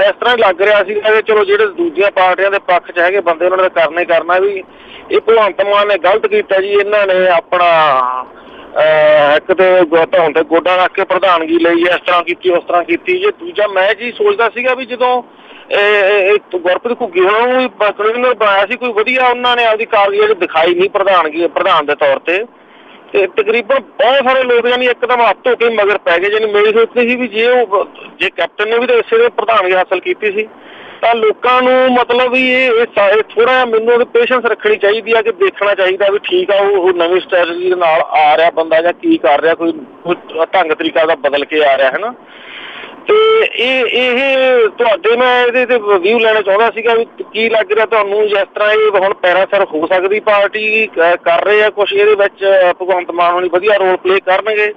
ਇਸ ਤਰ੍ਹਾਂ ਹੀ ਲੱਗ ਰਿਹਾ ਸੀ ਕਿ ਚਲੋ ਜਿਹੜੇ ਦੂਜੀਆਂ ਪਾਰਟੀਆਂ ਦੇ ਪੱਖ 'ਚ ਹੈਗੇ ਬੰਦੇ, ਉਹਨਾਂ ਨੇ ਕਰਨੇ ਕਰਨਾ ਵੀ ਇਹ ਭਗਵੰਤ ਮਾਨ ਨੇ ਗਲਤ ਕੀਤਾ ਜੀ, ਇਹਨਾਂ ਨੇ ਆਪਣਾ ਇੱਕ ਤੇ ਗੋਤਾ ਹੁੰਦੇ ਗੋਡਾ ਰੱਖ ਕੇ ਪ੍ਰਧਾਨਗੀ ਲਈ, ਇਸ ਤਰ੍ਹਾਂ ਕੀਤੀ, ਉਸ ਤਰ੍ਹਾਂ ਕੀਤੀ ਜੇ। ਦੂਜਾ ਮੈਂ ਜੀ ਸੋਚਦਾ ਸੀਗਾ ਵੀ ਜਦੋਂ ਇਹ ਗੁਰਪ੍ਰੀਤ ਘੁੱਗੀ ਹੋਣਾ ਨੂੰ ਵੀ ਕਨਵੀਨਰ ਬਣਾਇਆ ਸੀ, ਕੋਈ ਵਧੀਆ, ਉਹਨਾਂ ਨੇ ਆਪਦੀ ਕਾਰਗੁਜ਼ਾਰੀ ਦਿਖਾਈ ਨਹੀਂ ਪ੍ਰਧਾਨਗੀ, ਪ੍ਰਧਾਨ ਦੇ ਤੌਰ ਤੇ। ਤੇ ਤਕਰੀਬਨ ਬਹੁਤ ਸਾਰੇ ਲੋਕ ਯਾਨੀ ਇੱਕਦਮ ਹੱਥ ਧੋ ਕੇ ਮਗਰ ਪੈ ਗਏ ਜਾਨੀ ਮੇਰੀ ਸੋਚ ਸੀ ਵੀ ਜੇ ਉਹ ਜੇ ਕੈਪਟਨ ਨੇ ਵੀ ਤਾਂ ਇਸੇ ਦੇ ਪ੍ਰਧਾਨਗੀ ਹਾਸਲ ਕੀਤੀ ਸੀ। ਤਾਂ ਲੋਕਾਂ ਨੂੰ ਮਤਲਬ ਵੀ ਇਹ ਥੋੜਾ ਜਿਹਾ ਮੈਨੂੰ ਉਹਦੀ ਪੇਸ਼ੈਂਸ ਰੱਖਣੀ ਚਾਹੀਦੀ ਆ ਕਿ ਦੇਖਣਾ ਚਾਹੀਦਾ ਵੀ ਠੀਕ ਆ ਉਹ ਨਵੀਂ ਸਟ੍ਰੈਟਜੀ ਦੇ ਨਾਲ ਆ ਰਿਹਾ ਬੰਦਾ ਜਾਂ ਕੀ ਕਰ ਰਿਹਾ, ਕੋਈ ਕੋਈ ਢੰਗ ਤਰੀਕਾ ਦਾ ਬਦਲ ਕੇ ਆ ਰਿਹਾ, ਹੈ ਨਾ? ਤੇ ਇਹ ਇਹ ਤੁਹਾਡੇ ਮੈਂ ਇਹਦੇ ਤੇ ਰਿਵਿਊ ਲੈਣਾ ਚਾਹੁੰਦਾ ਸੀਗਾ ਵੀ ਕੀ ਲੱਗ ਰਿਹਾ ਤੁਹਾਨੂੰ ਜਿਸ ਤਰ੍ਹਾਂ ਇਹ ਹੁਣ ਪੈਰਾਸਰ ਹੋ ਸਕਦੀ ਪਾਰਟੀ ਕਰ ਰਹੇ ਆ ਕੁਝ ਇਹਦੇ ਵਿੱਚ ਭਗਵੰਤ ਮਾਨ ਹੋਣੀ ਵਧੀਆ ਰੋਲ ਪਲੇ ਕਰਨਗੇ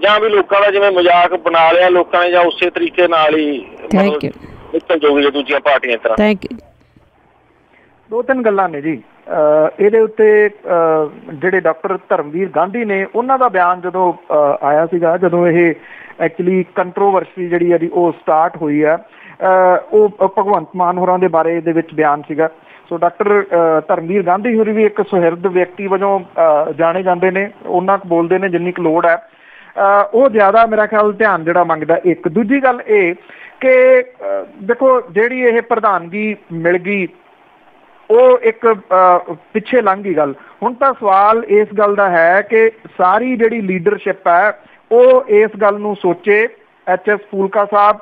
ਜਾਂ ਵੀ ਲੋਕਾਂ ਦਾ ਜਿਵੇਂ ਮਜ਼ਾਕ ਬਣਾ ਲਿਆ ਲੋਕਾਂ ਨੇ ਜਾਂ ਉਸੇ ਤਰੀਕੇ ਨਾਲ ਹੀ Thank you. ਨਿਕਲ ਜਾਊਗੀ ਦੂਜੀਆਂ ਪਾਰਟੀਆਂ ਤਰ੍ਹਾਂ। ਥੈਂਕ ਯੂ ਦੋ ਤਿੰਨ ਗੱਲਾਂ ਨੇ ਜੀ। ਇਹਦੇ ਉੱਤੇ ਜਿਹੜੇ ਡਾਕਟਰ ਧਰਮਵੀਰ ਗਾਂਧੀ ਨੇ, ਉਹਨਾਂ ਦਾ ਬਿਆਨ ਜਦੋਂ ਆਇਆ ਸੀਗਾ, ਜਦੋਂ ਇਹ ਐਕਚੁਅਲੀ ਕੰਟਰੋਵਰਸੀ ਜਿਹੜੀ ਹੈ ਉਹ ਸਟਾਰਟ ਹੋਈ ਹੈ ਉਹ ਭਗਵੰਤ ਮਾਨ ਹੋਰਾਂ ਦੇ ਬਾਰੇ ਦੇ ਵਿੱਚ ਬਿਆਨ ਸੀਗਾ। ਸੋ ਡਾਕਟਰ ਧਰਮਵੀਰ ਗਾਂਧੀ ਹੋਰੀ ਵੀ ਇੱਕ ਸੁਹਿਰਦ ਵਿਅਕਤੀ ਵਜੋਂ, ਅਹ ਜਾਣੇ ਜਾਂਦੇ ਨੇ, ਉਹਨਾਂ ਕੁ ਬੋਲਦੇ ਨੇ ਜਿੰਨੀ ਕੁ ਲੋੜ ਹੈ। ਅਹ ਉਹ ਜ਼ਿਆਦਾ ਮੇਰਾ ਖਿਆਲ ਧਿਆਨ ਜਿਹੜਾ ਮੰਗਦਾ, ਇੱਕ। ਦੂਜੀ ਗੱਲ ਇਹ ਕਿ ਦੇਖੋ, ਜਿਹੜੀ ਇਹ ਪ੍ਰਧਾਨਗੀ ਮਿਲ ਗਈ ਉਹ ਇੱਕ ਪਿੱਛੇ ਲੰਘ ਗਈ ਗੱਲ। ਹੁਣ ਤਾਂ ਸਵਾਲ ਇਸ ਗੱਲ ਦਾ ਹੈ ਕਿ ਸਾਰੀ ਜਿਹੜੀ ਲੀਡਰਸ਼ਿਪ ਹੈ ਉਹ ਇਸ ਗੱਲ ਨੂੰ ਸੋਚੇ। ਐਚਐਸ ਫੂਲਕਾ ਸਾਹਿਬ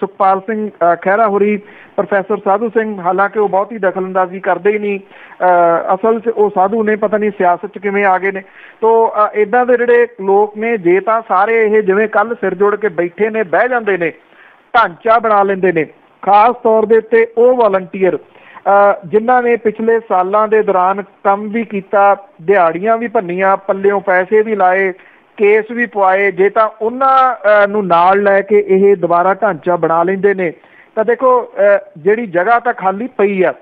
ਸੁਖਪਾਲ ਸਿੰਘ ਖਹਿਰਾ ਹੋਰੀ ਪ੍ਰੋਫੈਸਰ ਸਾਧੂ ਸਿੰਘ ਹਾਲਾਂਕਿ ਉਹ ਬਹੁਤੀ ਦਖਲਅੰਦਾਜ਼ੀ ਕਰਦੇ ਹੀ ਨਹੀਂ। ਅਹ, ਅਸਲ 'ਚ ਉਹ ਸਾਧੂ ਨੇ ਪਤਾ ਨਹੀਂ ਸਿਆਸਤ 'ਚ ਕਿਵੇਂ ਆ ਗਏ ਨੇ। ਤੋਂ ਇਦਾਂ ਦੇ ਜਿਹੜੇ ਲੋਕ ਨੇ ਜੇ ਤਾਂ ਸਾਰੇ ਇਹ ਜਿਵੇਂ ਕੱਲ ਸਿਰ ਜੋੜ ਕੇ ਬੈਠੇ ਨੇ ਬਹਿ ਜਾਂਦੇ ਨੇ ਢਾਂਚਾ ਬਣਾ ਲੈਂਦੇ ਨੇ। ਖਾਸ ਤੌਰ ਦੇ ਉੱਤੇ ਉਹ ਵਾਲੰਟੀਅਰ ਜਿਨ੍ਹਾਂ ਨੇ ਪਿਛਲੇ ਸਾਲਾਂ ਦੇ ਦੌਰਾਨ ਕੰਮ ਵੀ ਕੀਤਾ ਦਿਹਾੜੀਆਂ ਵੀ ਭੰਨੀਆਂ ਪੱਲਿਓਂ ਪੈਸੇ ਵੀ ਲਾਏ ਕੇਸ ਵੀ ਪਵਾਏ ਜੇ ਤਾਂ ਉਹਨਾਂ ਨੂੰ ਨਾਲ ਲੈ ਕੇ ਇਹ ਦੁਬਾਰਾ ਢਾਂਚਾ ਬਣਾ ਲੈਂਦੇ ਨੇ ਤਾਂ ਦੇਖੋ ਅਹ, ਜਿਹੜੀ ਜਗ੍ਹਾ ਤਾਂ ਖਾਲੀ ਪਈ ਆ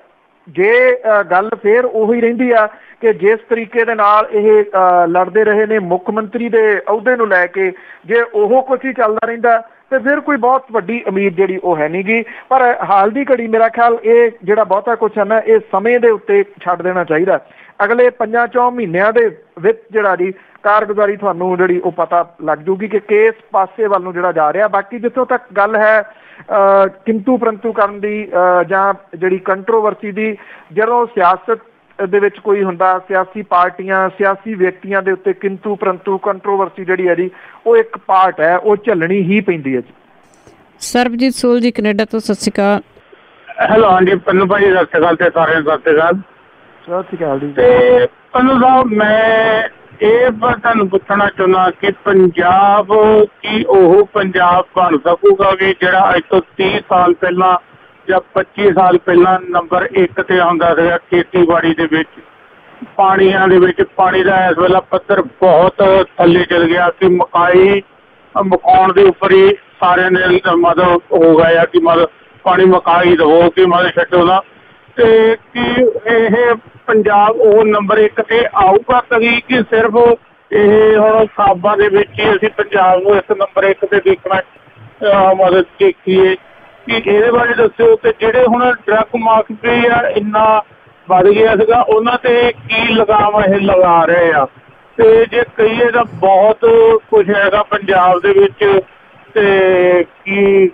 ਜੇ ਅਹ, ਗੱਲ ਫੇਰ ਉਹੀ ਰਹਿੰਦੀ ਆ ਕਿ ਜਿਸ ਤਰੀਕੇ ਦੇ ਨਾਲ ਇਹ ਅਹ, ਲੜਦੇ ਰਹੇ ਨੇ ਮੁੱਖ ਮੰਤਰੀ ਦੇ ਅਹੁਦੇ ਨੂੰ ਲੈ ਕੇ ਜੇ ਉਹ ਕੁਝ ਹੀ ਚੱਲਦਾ ਰਹਿੰਦਾ ਤੇ ਫਿਰ ਕੋਈ ਬਹੁਤ ਵੱਡੀ ਉਮੀਦ ਜਿਹੜੀ ਉਹ ਹੈ ਨਹੀਂਗੀ ਪਰ ਹਾਲ ਦੀ ਘੜੀ ਮੇਰਾ ਖਿਆਲ ਇਹ ਜਿਹੜਾ ਬਹੁਤਾ ਕੁਝ ਹੈ ਨਾ ਇਹ ਸਮੇਂ ਦੇ ਉੱਤੇ ਛੱਡ ਦੇਣਾ ਚਾਹੀਦਾ ਅਗਲੇ 5-4 ਮਹੀਨਿਆਂ ਦੇ ਵਿੱਚ ਜਿਹੜਾ ਜੀ ਕਾਰਗੁਜ਼ਾਰੀ ਤੁਹਾਨੂੰ ਜਿਹੜੀ ਉਹ ਪਤਾ ਲੱਗ ਜੂਗੀ ਕਿ ਕਿਸ ਪਾਸੇ ਵੱਲ ਨੂੰ ਜਿਹੜਾ ਜਾ ਰਿਹਾ। ਬਾਕੀ ਜਿੱਥੋਂ ਤੱਕ ਗੱਲ ਹੈ ਅਹ, ਕਿੰਤੂ ਪਰੰਤੂ ਕਰਨ ਦੀ ਅਹ, ਜਾਂ ਜਿਹੜੀ ਕੰਟਰੋਵਰਸੀ ਦੀ ਜਦੋਂ ਸਿਆਸਤ ਦੇ ਵਿੱਚ ਕੋਈ ਹੁੰਦਾ ਸਿਆਸੀ ਪਾਰਟੀਆਂ ਸਿਆਸੀ ਵਿਅਕਤੀਆਂ ਦੇ ਉੱਤੇ ਕਿੰਤੂ ਪਰੰਤੂ ਕੰਟਰੋਵਰਸੀ ਜਿਹੜੀ ਹੈ ਜੀ ਉਹ ਇੱਕ ਪਾਰਟ ਹੈ ਉਹ ਝੱਲਣੀ ਹੀ ਪੈਂਦੀ ਹੈ ਜੀ। ਸਰਬਜੀਤ ਸੋਲ ਜੀ ਕੈਨੇਡਾ ਤੋਂ ਸਤਿ ਸ਼੍ਰੀ ਅਕਾਲ। ਹੈਲੋ ਹਾਂਜੀ ਪੰਨੂ ਭਾਈ ਸਤਿ ਸ਼੍ਰੀ ਅਕਾਲ ਤੇ ਸਾਰਿਆਂ ਨੂੰ ਸਤਿ ਸ਼੍ਰੀ ਅਕਾਲ। ਸਤਿ ਸ਼੍ਰੀ ਅਕਾਲ ਜੀ। ਤੇ ਪੰਨੂ ਸਾਹਿਬ ਮੈਂ ਇਹ ਤੁਹਾਨੂੰ ਪੁੱਛਣਾ ਚਾਹੁੰਦਾ ਕਿ ਪੰਜਾਬ ਕੀ ਉਹ ਪੰਜਾਬ ਬਣ ਸਕੂਗਾ ਕਿ ਜਿਹੜਾ ਅੱਜ ਤੋਂ 30 ਸਾਲ ਪਹਿਲਾਂ ਜਾਂ 25 ਸਾਲ ਪਹਿਲਾਂ ਨੰਬਰ 1 ਤੇ ਆਉਂਦਾ ਸੀਗਾ ਖੇਤੀਬਾੜੀ ਦੇ ਵਿੱਚ, ਪਾਣੀਆਂ ਦੇ ਵਿੱਚ, ਪਾਣੀ ਦਾ ਇਸ ਵੇਲੇ ਪੱਧਰ ਬਹੁਤ ਥੱਲੇ ਚਲ ਗਿਆ ਕਿ ਮਕਾਈ, ਮਕਾਉਣ ਦੇ ਉੱਪਰ ਹੀ ਸਾਰਿਆਂ ਨੇ ਮਤਲਬ ਹੋ ਗਿਆ ਕਿ ਮਤਲਬ ਪਾਣੀ ਮਕਾਈ ਦਵੋ ਕਿ ਮਤਲਬ ਛੱਡੋ ਨਾ। ਤੇ ਕਿ ਇਹ ਪੰਜਾਬ ਉਹ ਨੰਬਰ 1 ਤੇ ਆਊਗਾ ਕਦੀ ਕਿ ਸਿਰਫ ਇਹ ਹੁਣ ਸਾਬਾਂ ਦੇ ਵਿੱਚ ਹੀ ਅਸੀਂ ਪੰਜਾਬ ਨੂੰ ਇਸ ਨੰਬਰ 1 ਤੇ ਦੇਖਣਾ, ਅਹ ਮਦਦ ਦੇਖੀਏ। ਇਹਦੇ ਬਾਰੇ ਦੱਸਿਓ ਤੇ ਜਿਹੜੇ ਹੁਣ ਡਰੱਗ ਮਾਫੀ ਆ ਇੰਨਾ ਵੱਧ ਗਿਆ ਸੀਗਾ ਉਹਨਾਂ ਤੇ ਕੀ ਲਗਾਮ ਇਹ ਲਗਾ ਰਹੇ ਆ? ਤੇ ਜੇ ਕਹੀਏ ਤਾਂ ਬਹੁਤ ਕੁਝ ਹੈਗਾ ਪੰਜਾਬ ਦੇ ਵਿੱਚ ਤੇ ਕੀ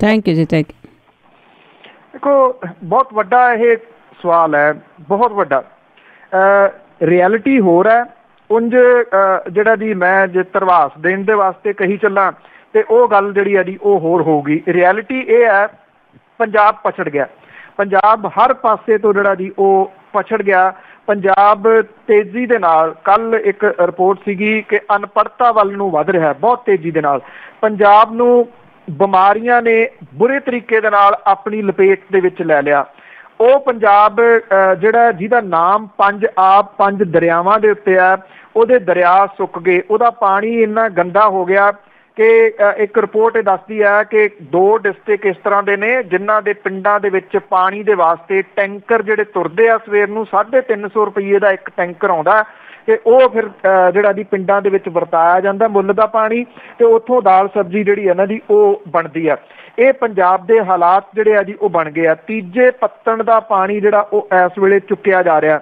ਥੈਂਕ ਯੂ ਜੀ ਥੈਂਕ ਦੇਖੋ ਬਹੁਤ ਵੱਡਾ ਇਹ ਸਵਾਲ ਹੈ ਬਹੁਤ ਵੱਡਾ। ਰਿਐਲਿਟੀ ਹੋਰ ਹੈ। ਉਂਝ ਅਹ, ਜਿਹੜਾ ਜੀ ਮੈਂ ਜੇ ਤਰਵਾਸ ਦੇਣ ਦੇ ਵਾਸਤੇ ਕਹੀ ਚੱਲਾਂ ਤੇ ਉਹ ਗੱਲ ਜਿਹੜੀ ਹੈ ਜੀ, ਉਹ ਹੋਰ ਹੋਊਗੀ। ਰਿਐਲਿਟੀ ਇਹ ਹੈ ਪੰਜਾਬ ਪਛੜ ਗਿਆ। ਪੰਜਾਬ ਹਰ ਪਾਸੇ ਤੋਂ ਜਿਹੜਾ ਜੀ, ਉਹ ਪਛੜ ਗਿਆ। ਪੰਜਾਬ ਤੇਜ਼ੀ ਦੇ ਨਾਲ ਕੱਲ ਇੱਕ ਰਿਪੋਰਟ ਸੀਗੀ ਕਿ ਅਨਪੜਤਾ ਵੱਲ ਨੂੰ ਵੱਧ ਰਿਹਾ ਹੈ ਬਹੁਤ ਤੇਜ਼ੀ ਦੇ ਨਾਲ। ਪੰਜਾਬ ਨੂੰ ਬਿਮਾਰੀਆਂ ਨੇ ਬੁਰੇ ਤਰੀਕੇ ਦੇ ਨਾਲ ਆਪਣੀ ਲਪੇਟ ਦੇ ਵਿੱਚ ਲੈ ਲਿਆ। ਉਹ ਪੰਜਾਬ ਜਿਹੜਾ ਜਿਹਦਾ ਨਾਮ ਪੰਜ ਆਪ ਪੰਜ ਦਰਿਆਵਾਂ ਦੇ ਉੱਤੇ ਆ, ਉਹਦੇ ਦਰਿਆ ਸੁੱਕ ਗਏ, ਉਹਦਾ ਪਾਣੀ ਇੰਨਾ ਗੰਦਾ ਹੋ ਗਿਆ ਕਿ ਇੱਕ ਰਿਪੋਰਟ ਇਹ ਦੱਸਦੀ ਹੈ ਕਿ ਦੋ ਡਿਸਟ੍ਰਿਕਟ ਇਸ ਤਰ੍ਹਾਂ ਦੇ ਨੇ ਜਿਨ੍ਹਾਂ ਦੇ ਪਿੰਡਾਂ ਦੇ ਵਿੱਚ ਪਾਣੀ ਦੇ ਵਾਸਤੇ ਟੈਂਕਰ ਜਿਹੜੇ ਤੁਰਦੇ ਆ ਸਵੇਰ ਨੂੰ 350 ਰੁਪਏ ਦਾ ਇੱਕ ਟੈਂਕਰ ਆਉਂਦਾ ਤੇ ਉਹ ਫਿਰ ਜਿਹੜਾ ਦੀ ਪਿੰਡਾਂ ਦੇ ਵਿੱਚ ਵਰਤਾਇਆ ਜਾਂਦਾ ਮੁੱਲ ਦਾ ਪਾਣੀ ਤੇ ਉੱਥੋਂ ਦਾਲ ਸਬਜ਼ੀ ਜਿਹੜੀ ਹੈ ਨਾ ਜੀ ਉਹ ਬਣਦੀ ਆ। ਇਹ ਪੰਜਾਬ ਦੇ ਹਾਲਾਤ ਜਿਹੜੇ ਆ ਜੀ ਉਹ ਬਣ ਗਏ ਆ। ਤੀਜੇ ਪੱਤਣ ਦਾ ਪਾਣੀ ਜਿਹੜਾ ਉਹ ਇਸ ਵੇਲੇ ਚੁੱਕਿਆ ਜਾ ਰਿਹਾ।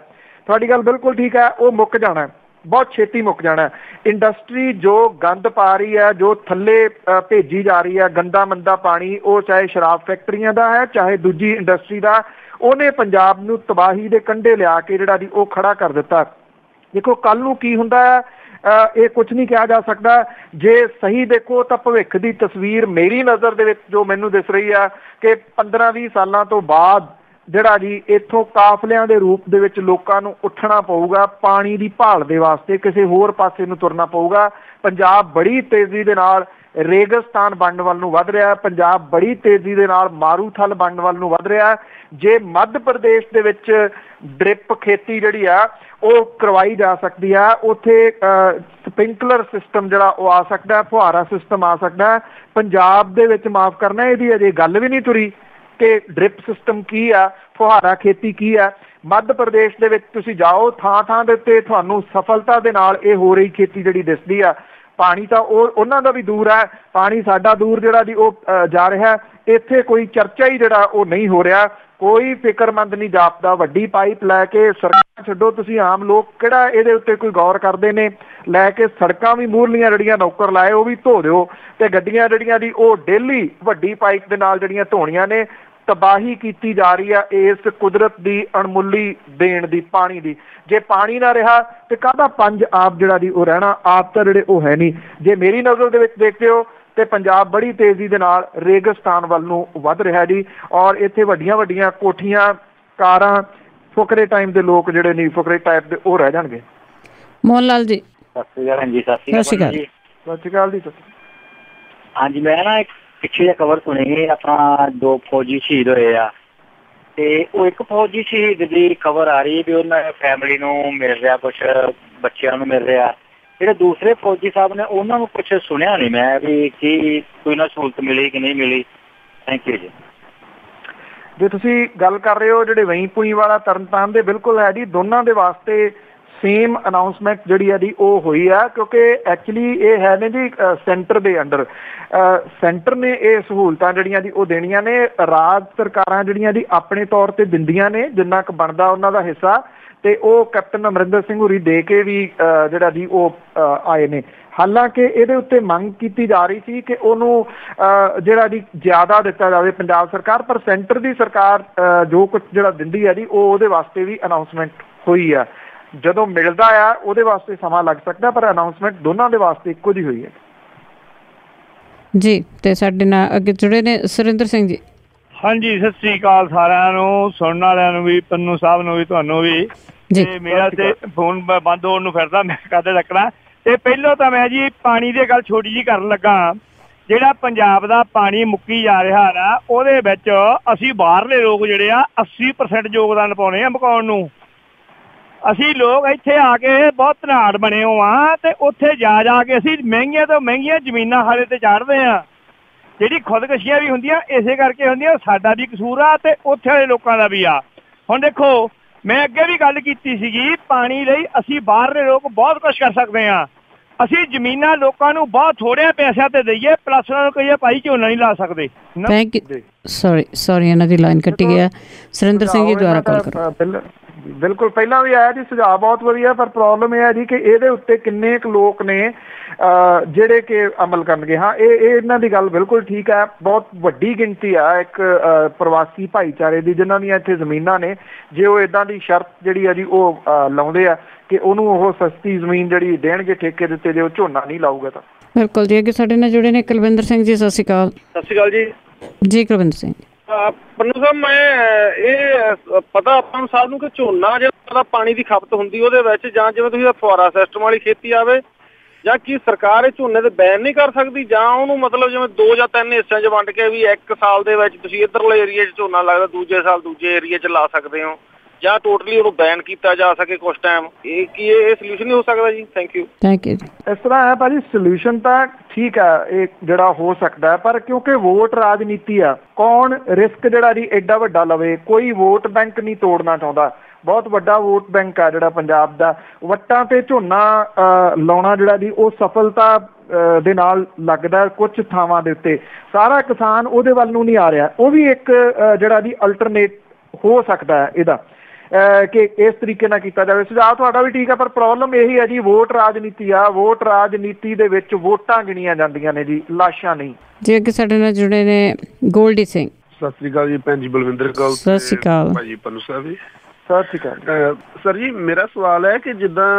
ਤੁਹਾਡੀ ਗੱਲ ਬਿਲਕੁਲ ਠੀਕ ਹੈ ਉਹ ਮੁੱਕ ਜਾਣਾ। ਬਹੁਤ ਛੇਤੀ ਮੁੱਕ ਜਾਣਾ ਇੰਡਸਟਰੀ ਜੋ ਗੰਦ ਪਾ ਰਹੀ ਹੈ, ਜੋ ਥੱਲੇ ਭੇਜੀ ਜਾ ਰਹੀ ਹੈ, ਗੰਦਾ ਮੰਦਾ ਪਾਣੀ, ਉਹ ਚਾਹੇ ਸ਼ਰਾਬ ਫੈਕਟਰੀਆਂ ਦਾ ਹੈ, ਚਾਹੇ ਦੂਜੀ ਇੰਡਸਟਰੀ ਦਾ, ਉਹਨੇ ਪੰਜਾਬ ਨੂੰ ਤਬਾਹੀ ਦੇ ਕੰਢੇ ਲਿਆ ਕੇ ਜਿਹੜਾ ਦੀ ਉਹ ਖੜਾ ਕਰ ਦਿੱਤਾ। ਦੇਖੋ ਕੱਲ ਨੂੰ ਕੀ ਹੁੰਦਾ ਹੈ? ਇਹ ਕੁਝ ਨਹੀਂ ਕਿਹਾ ਜਾ ਸਕਦਾ। ਜੇ ਸਹੀ ਦੇਖੋ ਤਾਂ ਭਵਿੱਖ ਦੀ ਤਸਵੀਰ ਮੇਰੀ ਨਜ਼ਰ ਦੇ ਵਿੱਚ ਜੋ ਮੈਨੂੰ ਦਿਸ ਰਹੀ ਆ ਕਿ 15-20 ਸਾਲਾਂ ਤੋਂ ਬਾਅਦ ਜਿਹੜਾ ਜੀ ਇੱਥੋਂ ਕਾਫਲਿਆਂ ਦੇ ਰੂਪ ਦੇ ਵਿੱਚ ਲੋਕਾਂ ਨੂੰ ਉੱਠਣਾ ਪਊਗਾ, ਪਾਣੀ ਦੀ ਭਾਲ ਦੇ ਵਾਸਤੇ ਕਿਸੇ ਹੋਰ ਪਾਸੇ ਨੂੰ ਤੁਰਨਾ ਪਊਗਾ। ਪੰਜਾਬ ਬੜੀ ਤੇਜ਼ੀ ਦੇ ਨਾਲ ਰੇਗਿਸਤਾਨ ਬਣਨ ਵੱਲ ਨੂੰ ਵੱਧ ਰਿਹਾ ਹੈ। ਪੰਜਾਬ ਬੜੀ ਤੇਜ਼ੀ ਦੇ ਨਾਲ ਮਾਰੂਥਲ ਬਣਨ ਵੱਲ ਨੂੰ ਵੱਧ ਰਿਹਾ ਹੈ। ਜੇ ਮੱਧ ਪ੍ਰਦੇਸ਼ ਦੇ ਵਿੱਚ ਡ੍ਰਿਪ ਖੇਤੀ ਜਿਹੜੀ ਆ, ਉਹ ਕਰਵਾਈ ਜਾ ਸਕਦੀ ਆ। ਉੱਥੇ ਸਪਿੰਕਲਰ ਸਿਸਟਮ ਜਿਹੜਾ ਉਹ ਆ ਸਕਦਾ, ਫੁਹਾਰਾ ਸਿਸਟਮ ਆ ਸਕਦਾ। ਪੰਜਾਬ ਦੇ ਵਿੱਚ ਮਾਫ ਕਰਨਾ, ਇਹਦੀ ਅਜੇ ਗੱਲ ਵੀ ਨਹੀਂ ਤੁਰੀ। ਕਿ ਡ੍ਰਿਪ ਸਿਸਟਮ ਕੀ ਆ? ਫੁਹਾਰਾ ਖੇਤੀ ਕੀ ਆ? ਮੱਧ ਪ੍ਰਦੇਸ਼ ਦੇ ਵਿੱਚ ਤੁਸੀਂ ਜਾਓ ਥਾਂ ਥਾਂ ਦੇ ਉੱਤੇ ਤੁਹਾਨੂੰ ਸਫਲਤਾ ਦੇ ਨਾਲ ਇਹ ਹੋ ਰਹੀ ਖੇਤੀ ਜਿਹੜੀ ਦਿਸਦੀ ਆ। ਪਾਣੀ ਤਾਂ ਉਹ, ਉਹਨਾਂ ਦਾ ਵੀ ਦੂਰ ਹੈ ਪਾਣੀ ਸਾਡਾ ਦੂਰ ਜਿਹੜਾ ਦੀ ਉਹ ਜਾ ਰਿਹਾ। ਇੱਥੇ ਕੋਈ ਚਰਚਾ ਹੀ ਜਿਹੜਾ ਉਹ ਨਹੀਂ ਹੋ ਰਿਹਾ। ਕੋਈ ਫਿਕਰਮੰਦ ਨਹੀਂ ਜਾਪਦਾ। ਵੱਡੀ ਪਾਈਪ ਲੈ ਕੇ ਸੜਕਾਂ ਛੱਡੋ ਤੁਸੀਂ ਆਮ ਲੋਕ। ਕਿਹੜਾ ਇਹਦੇ ਉੱਤੇ ਕੋਈ ਗੌਰ ਕਰਦੇ ਨੇ? ਲੈ ਕੇ ਸੜਕਾਂ ਵੀ ਮੂਰਲੀਆਂ ਜਿਹੜੀਆਂ ਨੌਕਰ ਲਾਏ, ਉਹ ਵੀ ਧੋ ਦਿਓ। ਤੇ ਗੱਡੀਆਂ ਜਿਹੜੀਆਂ ਦੀ ਉਹ ਡੇਲੀ ਵੱਡੀ ਪਾਈਪ ਦੇ ਨਾਲ ਜਿਹੜੀਆਂ ਧੋਣੀਆਂ ਨੇ। ਤਬਾਹੀ ਕੀਤੀ ਜਾ ਰਹੀ ਆ ਇਸ ਕੁਦਰਤ ਦੀ ਅਣਮੁੱਲੀ ਦੇਣ ਦੀ ਪਾਣੀ ਦੀ। ਜੇ ਪਾਣੀ ਨਾ ਰਿਹਾ ਤੇ ਕਾਹਦਾ ਪੰਜ ਆਪ ਜਿਹੜਾ ਦੀ ਉਹ ਰਹਿਣਾ? ਆਪ ਤਾਂ ਜਿਹੜੇ ਉਹ ਹੈ ਨਹੀਂ। ਜੇ ਮੇਰੀ ਨਜ਼ਰ ਦੇ ਵਿੱਚ ਦੇਖਦੇ ਹੋ ਤੇ ਪੰਜਾਬ ਬੜੀ ਤੇਜ਼ੀ ਦੇ ਨਾਲ ਰੇਗਿਸਤਾਨ ਵੱਲ ਨੂੰ ਵੱਧ ਰਿਹਾ ਜੀ ਔਰ ਇੱਥੇ ਵੱਡੀਆਂ ਵੱਡੀਆਂ ਕੋਠੀਆਂ ਕਾਰਾਂ ਫੁਕਰੇ ਟਾਈਮ ਦੇ ਲੋਕ ਜਿਹੜੇ ਨਹੀਂ ਫੁਕਰੇ ਟਾਈਪ ਦੇ ਉਹ ਰਹਿ ਜਾਣਗੇ। ਮੋਹਨ ਲਾਲ ਜੀ। ਸਤਿ ਸ਼੍ਰੀ ਅਕਾਲ ਜੀ ਸਤਿ ਸ਼੍ਰੀ ਅਕਾਲ। ਜੀ। ਸਤਿ ਸ਼੍ਰੀ ਅਕਾਲ ਜੀ। ਹਾਂਜੀ ਮੈਂ ਨਾ ਇੱਕ ਪਿੱਛੇ ਜਿਹਾ ਖਬਰ ਸੁਣੀ ਆਪਣਾ ਦੋ ਫੌਜੀ ਸ਼ਹੀਦ ਹੋਏ ਆ। ਤੇ ਉਹ ਇੱਕ ਫੌਜੀ ਸ਼ਹੀਦ ਦੀ ਖਬਰ ਆ ਰਹੀ ਵੀ ਉਹਨਾਂ ਫੈਮਿਲੀ ਨੂੰ ਮਿਲ ਰਿਹਾ ਕੁਝ ਬੱਚਿਆਂ ਨੂੰ ਮਿਲ ਰਿਹਾ। ਜਿਹੜੇ ਦੂਸਰੇ ਫੌਜੀ ਸਾਹਿਬ ਨੇ, ਉਹਨਾਂ ਨੂੰ ਕੁਝ ਸੁਣਿਆ ਨਹੀਂ ਮੈਂ ਵੀ ਕੀ, ਕੋਈ ਨਾ ਸਹੂਲਤ ਮਿਲੀ ਕਿ ਨਹੀਂ ਮਿਲੀ। ਥੈਂਕ ਯੂ ਜੀ। ਜੇ ਤੁਸੀਂ ਗੱਲ ਕਰ ਰਹੇ ਹੋ, ਜਿਹੜੇ ਵਹੀਂ ਪੁਈ ਵਾਲਾ ਤਰਨਤਾਰਨ ਦੇ ਬਿਲਕੁਲ ਹੈ ਜੀ, ਦੋਨਾਂ ਦੇ ਵਾਸਤੇ ਸੇਮ ਅਨਾਉਂਸਮੈਂਟ ਜਿਹੜੀ ਹੈ ਦੀ ਉਹ ਹੋਈ ਆ ਕਿਉਂਕਿ ਐਕਚੁਅਲੀ ਇਹ ਹੈ ਨੇ ਜੀ ਸੈਂਟਰ ਦੇ ਅੰਡਰ ਸੈਂਟਰ ਨੇ ਇਹ ਸਹੂਲਤਾਂ ਜਿਹੜੀਆਂ ਦੀ ਉਹ ਦੇਣੀਆਂ ਨੇ ਰਾਜ ਸਰਕਾਰਾਂ ਜਿਹੜੀਆਂ ਦੀ ਆਪਣੇ ਤੌਰ ਤੇ ਦਿੰਦੀਆਂ ਨੇ ਜਿੰਨਾ ਕੁ ਬਣਦਾ ਉਹਨਾਂ ਦਾ ਹਿੱਸਾ ਤੇ ਉਹ ਕੈਪਟਨ ਅਮਰਿੰਦਰ ਸਿੰਘ ਹੁਰੀ ਦੇ ਕੇ ਵੀ ਅਹ, ਜਿਹੜਾ ਦੀ ਉਹ ਆਏ ਨੇ। ਹਾਲਾਂਕਿ ਇਹਦੇ ਉੱਤੇ ਮੰਗ ਕੀਤੀ ਜਾ ਰਹੀ ਸੀ ਕਿ ਉਹਨੂੰ ਅਹ, ਜਿਹੜਾ ਦੀ ਜ਼ਿਆਦਾ ਦਿੱਤਾ ਜਾਵੇ ਪੰਜਾਬ ਸਰਕਾਰ ਪਰ ਸੈਂਟਰ ਦੀ ਸਰਕਾਰ ਅਹ, ਜੋ ਕੁਝ ਜਿਹੜਾ ਦਿੰਦੀ ਹੈ ਜੀ ਉਹ ਉਹਦੇ ਵਾਸਤੇ ਵੀ ਅਨਾਉਂਸਮੈਂਟ ਹੋਈ ਆ। ਜਦੋਂ ਮਿਲਦਾ ਆ ਉਹਦੇ ਵਾਸਤੇ ਸਮਾਂ ਲੱਗ ਸਕਦਾ ਪਰ ਅਨਾਉਂਸਮੈਂਟ ਦੋਨਾਂ ਦੇ ਵਾਸਤੇ ਇੱਕੋ ਜਿਹੀ ਹੋਈ ਹੈ। ਜੀ ਤੇ ਸਾਡੇ ਨਾਲ ਅੱਗੇ ਜੁੜੇ ਨੇ ਸੁਰਿੰਦਰ ਸਿੰਘ ਜੀ। ਹਾਂਜੀ ਸਤਿ ਸ੍ਰੀ ਅਕਾਲ ਸਾਰਿਆਂ ਨੂੰ ਸੁਣਨ ਵਾਲਿਆਂ ਨੂੰ ਵੀ ਪੰਨੂ ਸਾਹਿਬ ਨੂੰ ਵੀ ਤੁਹਾਨੂੰ ਵੀ। ਜੀ। ਤੇ ਮੇਰਾ ਤੇ ਫੋਨ ਬੰਦ ਹੋਣ ਨੂੰ ਫਿਰਦਾ ਮੈਂ ਕਦੇ ਰੱਖਣਾ। ਤੇ ਪਹਿਲਾਂ ਤਾਂ ਮੈਂ ਜੀ ਪਾਣੀ ਦੀ ਗੱਲ ਛੋਟੀ ਜੀ ਕਰਨ ਲੱਗਾ ਜਿਹੜਾ ਪੰਜਾਬ ਦਾ ਪਾਣੀ ਮੁੱਕੀ ਜਾ ਰਿਹਾ ਨਾ ਉਹਦੇ ਵਿੱਚ ਅਸੀਂ ਬਾਹਰਲੇ ਲੋਕ ਜਿਹੜੇ ਆ 80% ਯੋਗਦਾਨ ਪਾਉਣੇ ਆ ਮਕਾਉਣ ਨੂੰ। ਅਸੀਂ ਲੋਕ ਇੱਥੇ ਆ ਕੇ ਬਹੁਤ ਧਨਾੜ ਬਣੇ ਹੋ ਆ ਤੇ ਉੱਥੇ ਜਾ ਜਾ ਕੇ ਅਸੀਂ ਮਹਿੰਗੀਆਂ ਤੋਂ ਮਹਿੰਗੀਆਂ ਜ਼ਮੀਨਾਂ ਹਾਲੇ ਤੇ ਚਾੜਦੇ ਆ। ਜਿਹੜੀ ਖੁਦਕਸ਼ੀਆਂ ਵੀ ਹੁੰਦੀਆਂ ਇਸੇ ਕਰਕੇ ਹੁੰਦੀਆਂ ਸਾਡਾ ਵੀ ਕਸੂਰ ਆ ਤੇ ਉੱਥੇ ਵਾਲੇ ਲੋਕਾਂ ਦਾ ਵੀ ਆ। ਹੁਣ ਦੇਖੋ ਮੈਂ ਅੱਗੇ ਵੀ ਗੱਲ ਕੀਤੀ ਸੀਗੀ ਪਾਣੀ ਲਈ ਅਸੀਂ ਬਾਹਰਲੇ ਲੋਕ ਬਹੁਤ ਕੁਝ ਕਰ ਸਕਦੇ ਆ। ਅਸੀਂ ਜ਼ਮੀਨਾਂ ਲੋਕਾਂ ਨੂੰ ਬਹੁਤ ਥੋੜਿਆਂ ਪੈਸਿਆਂ ਤੇ ਦਈਏ ਪਲੱਸ ਉਹਨਾਂ ਨੂੰ ਕਹੀਏ ਭਾਈ ਝੋਨਾ ਨਹੀਂ ਲਾ ਸਕਦੇ। ਥੈਂਕ ਯੂ ਸੌਰੀ ਸੌਰੀ ਇਹਨਾਂ ਦੀ ਲਾਈਨ ਕੱਟੀ ਗਿਆ ਸੁਰਿੰਦਰ ਸਿੰਘ ਜੀ ਦੁਆਰਾ ਕਾਲ ਕਰੋ। ਬਿਲਕੁਲ ਪਹਿਲਾਂ ਵੀ ਆਇਆ ਜੀ ਸੁਝਾਅ ਬਹੁਤ ਵਧੀਆ ਪਰ ਪ੍ਰੋਬਲਮ ਇਹ ਹੈ ਜੀ ਕਿ ਇਹਦੇ ਉੱਤੇ ਕਿੰਨੇ ਕੁ ਲੋਕ ਨੇ ਜਿਹੜੇ ਕਿ ਅਮਲ ਕਰਨਗੇ। ਹਾਂ ਇਹ ਇਹ ਇਹਨਾਂ ਦੀ ਗੱਲ ਬਿਲਕੁਲ ਠੀਕ ਹੈ। ਬਹੁਤ ਵੱਡੀ ਗਿਣਤੀ ਆ ਇੱਕ ਪ੍ਰਵਾਸੀ ਭਾਈਚਾਰੇ ਦੀ ਜਿਨ੍ਹਾਂ ਦੀਆਂ ਇੱਥੇ ਜ਼ਮੀਨਾਂ ਨੇ। ਜੇ ਉਹ ਇਦਾਂ ਦੀ ਸ਼ਰਤ ਜਿਹੜੀ ਆ ਜੀ ਉਹ ਲਾਉਂਦੇ ਆ ਕਿ ਉਹਨੂੰ ਉਹ ਸਸਤੀ ਜ਼ਮੀਨ ਜਿਹੜੀ ਦੇਣਗੇ ਠੇਕੇ ਦਿੱਤੇ ਜੇ ਉਹ ਝੋਨਾ ਨਹੀਂ ਲਾਊਗਾ ਤਾਂ। ਬਿਲਕੁਲ ਜੀ ਅੱਗੇ ਸਾਡੇ ਨਾਲ ਜੁੜੇ ਨੇ ਕੁਲਵਿੰਦਰ ਸਿੰਘ ਜੀ ਸਤਿ ਸ਼੍ਰੀ ਅਕਾਲ। ਸਤਿ ਸ਼੍ਰੀ ਅਕਾਲ ਜੀ। ਜੀ ਕੁਲਵਿੰਦਰ ਸਿੰਘ। ਪੰਨੂ ਸਾਹਿਬ ਮੈਂ ਇਹ ਪਤਾ ਆਪਾਂ ਨੂੰ ਸਾਹਿਬ ਨੂੰ ਕਿ ਝੋਨਾ ਜਿਹੜਾ ਪਾਣੀ ਦੀ ਖਪਤ ਹੁੰਦੀ ਉਹਦੇ ਵਿੱਚ ਜਾਂ ਜਿਵੇਂ ਤੁਸੀਂ ਫੁਆਰਾ ਸਿਸਟਮ ਵਾਲੀ ਖੇਤੀ ਆਵੇ ਜਾਂ ਕੀ ਸਰਕਾਰ ਇਹ ਝੋਨੇ ਤੇ ਬੈਨ ਨਹੀਂ ਕਰ ਸਕਦੀ ਜਾਂ ਉਹਨੂੰ ਮਤਲਬ ਜਿਵੇਂ ਦੋ ਜਾਂ ਤਿੰਨ ਹਿੱਸਿਆਂ 'ਚ ਵੰਡ ਕੇ ਵੀ ਇੱਕ ਸਾਲ ਦੇ ਵਿੱਚ ਤੁਸੀਂ ਇੱਧਰਲੇ ਏਰੀਆ 'ਚ ਝੋਨਾ ਲੱਗਦਾ ਦੂਜੇ ਸਾਲ ਦੂਜੇ ਏਰੀਆ 'ਚ ਲਾ ਸਕਦੇ ਹੋ ਜਾਂ ਟੋਟਲੀ ਉਹਨੂੰ ਬੈਨ ਕੀਤਾ ਜਾ ਸਕੇ ਕੁਝ ਟਾਈਮ ਇਹ ਕੀ ਇਹ ਸੋਲੂਸ਼ਨ ਨਹੀਂ ਹੋ ਸਕਦਾ ਜੀ? ਥੈਂਕ ਯੂ ਥੈਂਕ ਯੂ ਇਸ ਤਰ੍ਹਾਂ ਹੈ ਭਾਜੀ ਸੋਲੂਸ਼ਨ ਤਾਂ ਠੀਕ ਹੈ ਇਹ ਜਿਹੜਾ ਹੋ ਸਕਦਾ ਹੈ ਪਰ ਕਿਉਂਕਿ ਵੋਟ ਰਾਜਨੀਤੀ ਆ ਕੌਣ ਰਿਸਕ ਜਿਹੜਾ ਜੀ ਐਡਾ ਵੱਡਾ ਲਵੇ ਕੋਈ ਵੋਟ ਬੈਂਕ ਨਹੀਂ ਤੋੜਨਾ ਚਾਹੁੰਦਾ। ਬਹੁਤ ਵੱਡਾ ਵੋਟ ਬੈਂਕ ਆ ਜਿਹੜਾ ਪੰਜਾਬ ਦਾ। ਵੱਟਾਂ ਤੇ ਝੋਨਾ ਅਹ, ਲਾਉਣਾ ਜਿਹੜਾ ਜੀ ਉਹ ਸਫਲਤਾ ਅਹ, ਦੇ ਨਾਲ ਲੱਗਦਾ ਕੁਝ ਥਾਵਾਂ ਦੇ ਉੱਤੇ। ਸਾਰਾ ਕਿਸਾਨ ਉਹਦੇ ਵੱਲ ਨੂੰ ਨਹੀਂ ਆ ਰਿਹਾ। ਉਹ ਵੀ ਇੱਕ ਜਿਹੜਾ ਜੀ ਅਲਟਰਨੇਟ ਹੋ ਸਕਦਾ ਹੈ ਇਹਦਾ। ਕਿ ਇਸ ਤਰੀਕੇ ਨਾਲ ਕੀਤਾ ਜਾਵੇ। ਸੁਝਾਅ ਤੁਹਾਡਾ ਵੀ ਠੀਕ ਹੈ ਪਰ ਪ੍ਰੋਬਲਮ ਇਹੀ ਹੈ ਜੀ ਵੋਟ ਰਾਜਨੀਤੀ ਆ। ਵੋਟ ਰਾਜਨੀਤੀ ਦੇ ਵਿੱਚ ਵੋਟਾਂ ਗਿਣੀਆਂ ਜਾਂਦੀਆਂ ਨੇ ਜੀ ਲਾਸ਼ਾਂ ਨਹੀਂ। ਜੀ ਅੱਗੇ ਸਾਡੇ ਨਾਲ ਜੁੜੇ ਨੇ ਗੋਲਡੀ ਸਿੰਘ। ਸਤਿ ਸ੍ਰੀ ਅਕਾਲ ਜੀ ਭੈਣ ਜੀ ਬਲਵਿੰਦਰ ਕੌਰ ਸਤਿ ਸ੍ਰੀ ਅਕਾਲ। ਭਾਜੀ ਪੰਨੂ ਸਾਹਿਬ ਜੀ। ਸਤਿ ਸ਼੍ਰੀ ਅਕਾਲ। ਸਰ ਜੀ ਮੇਰਾ ਸਵਾਲ ਹੈ ਕਿ ਜਿੱਦਾਂ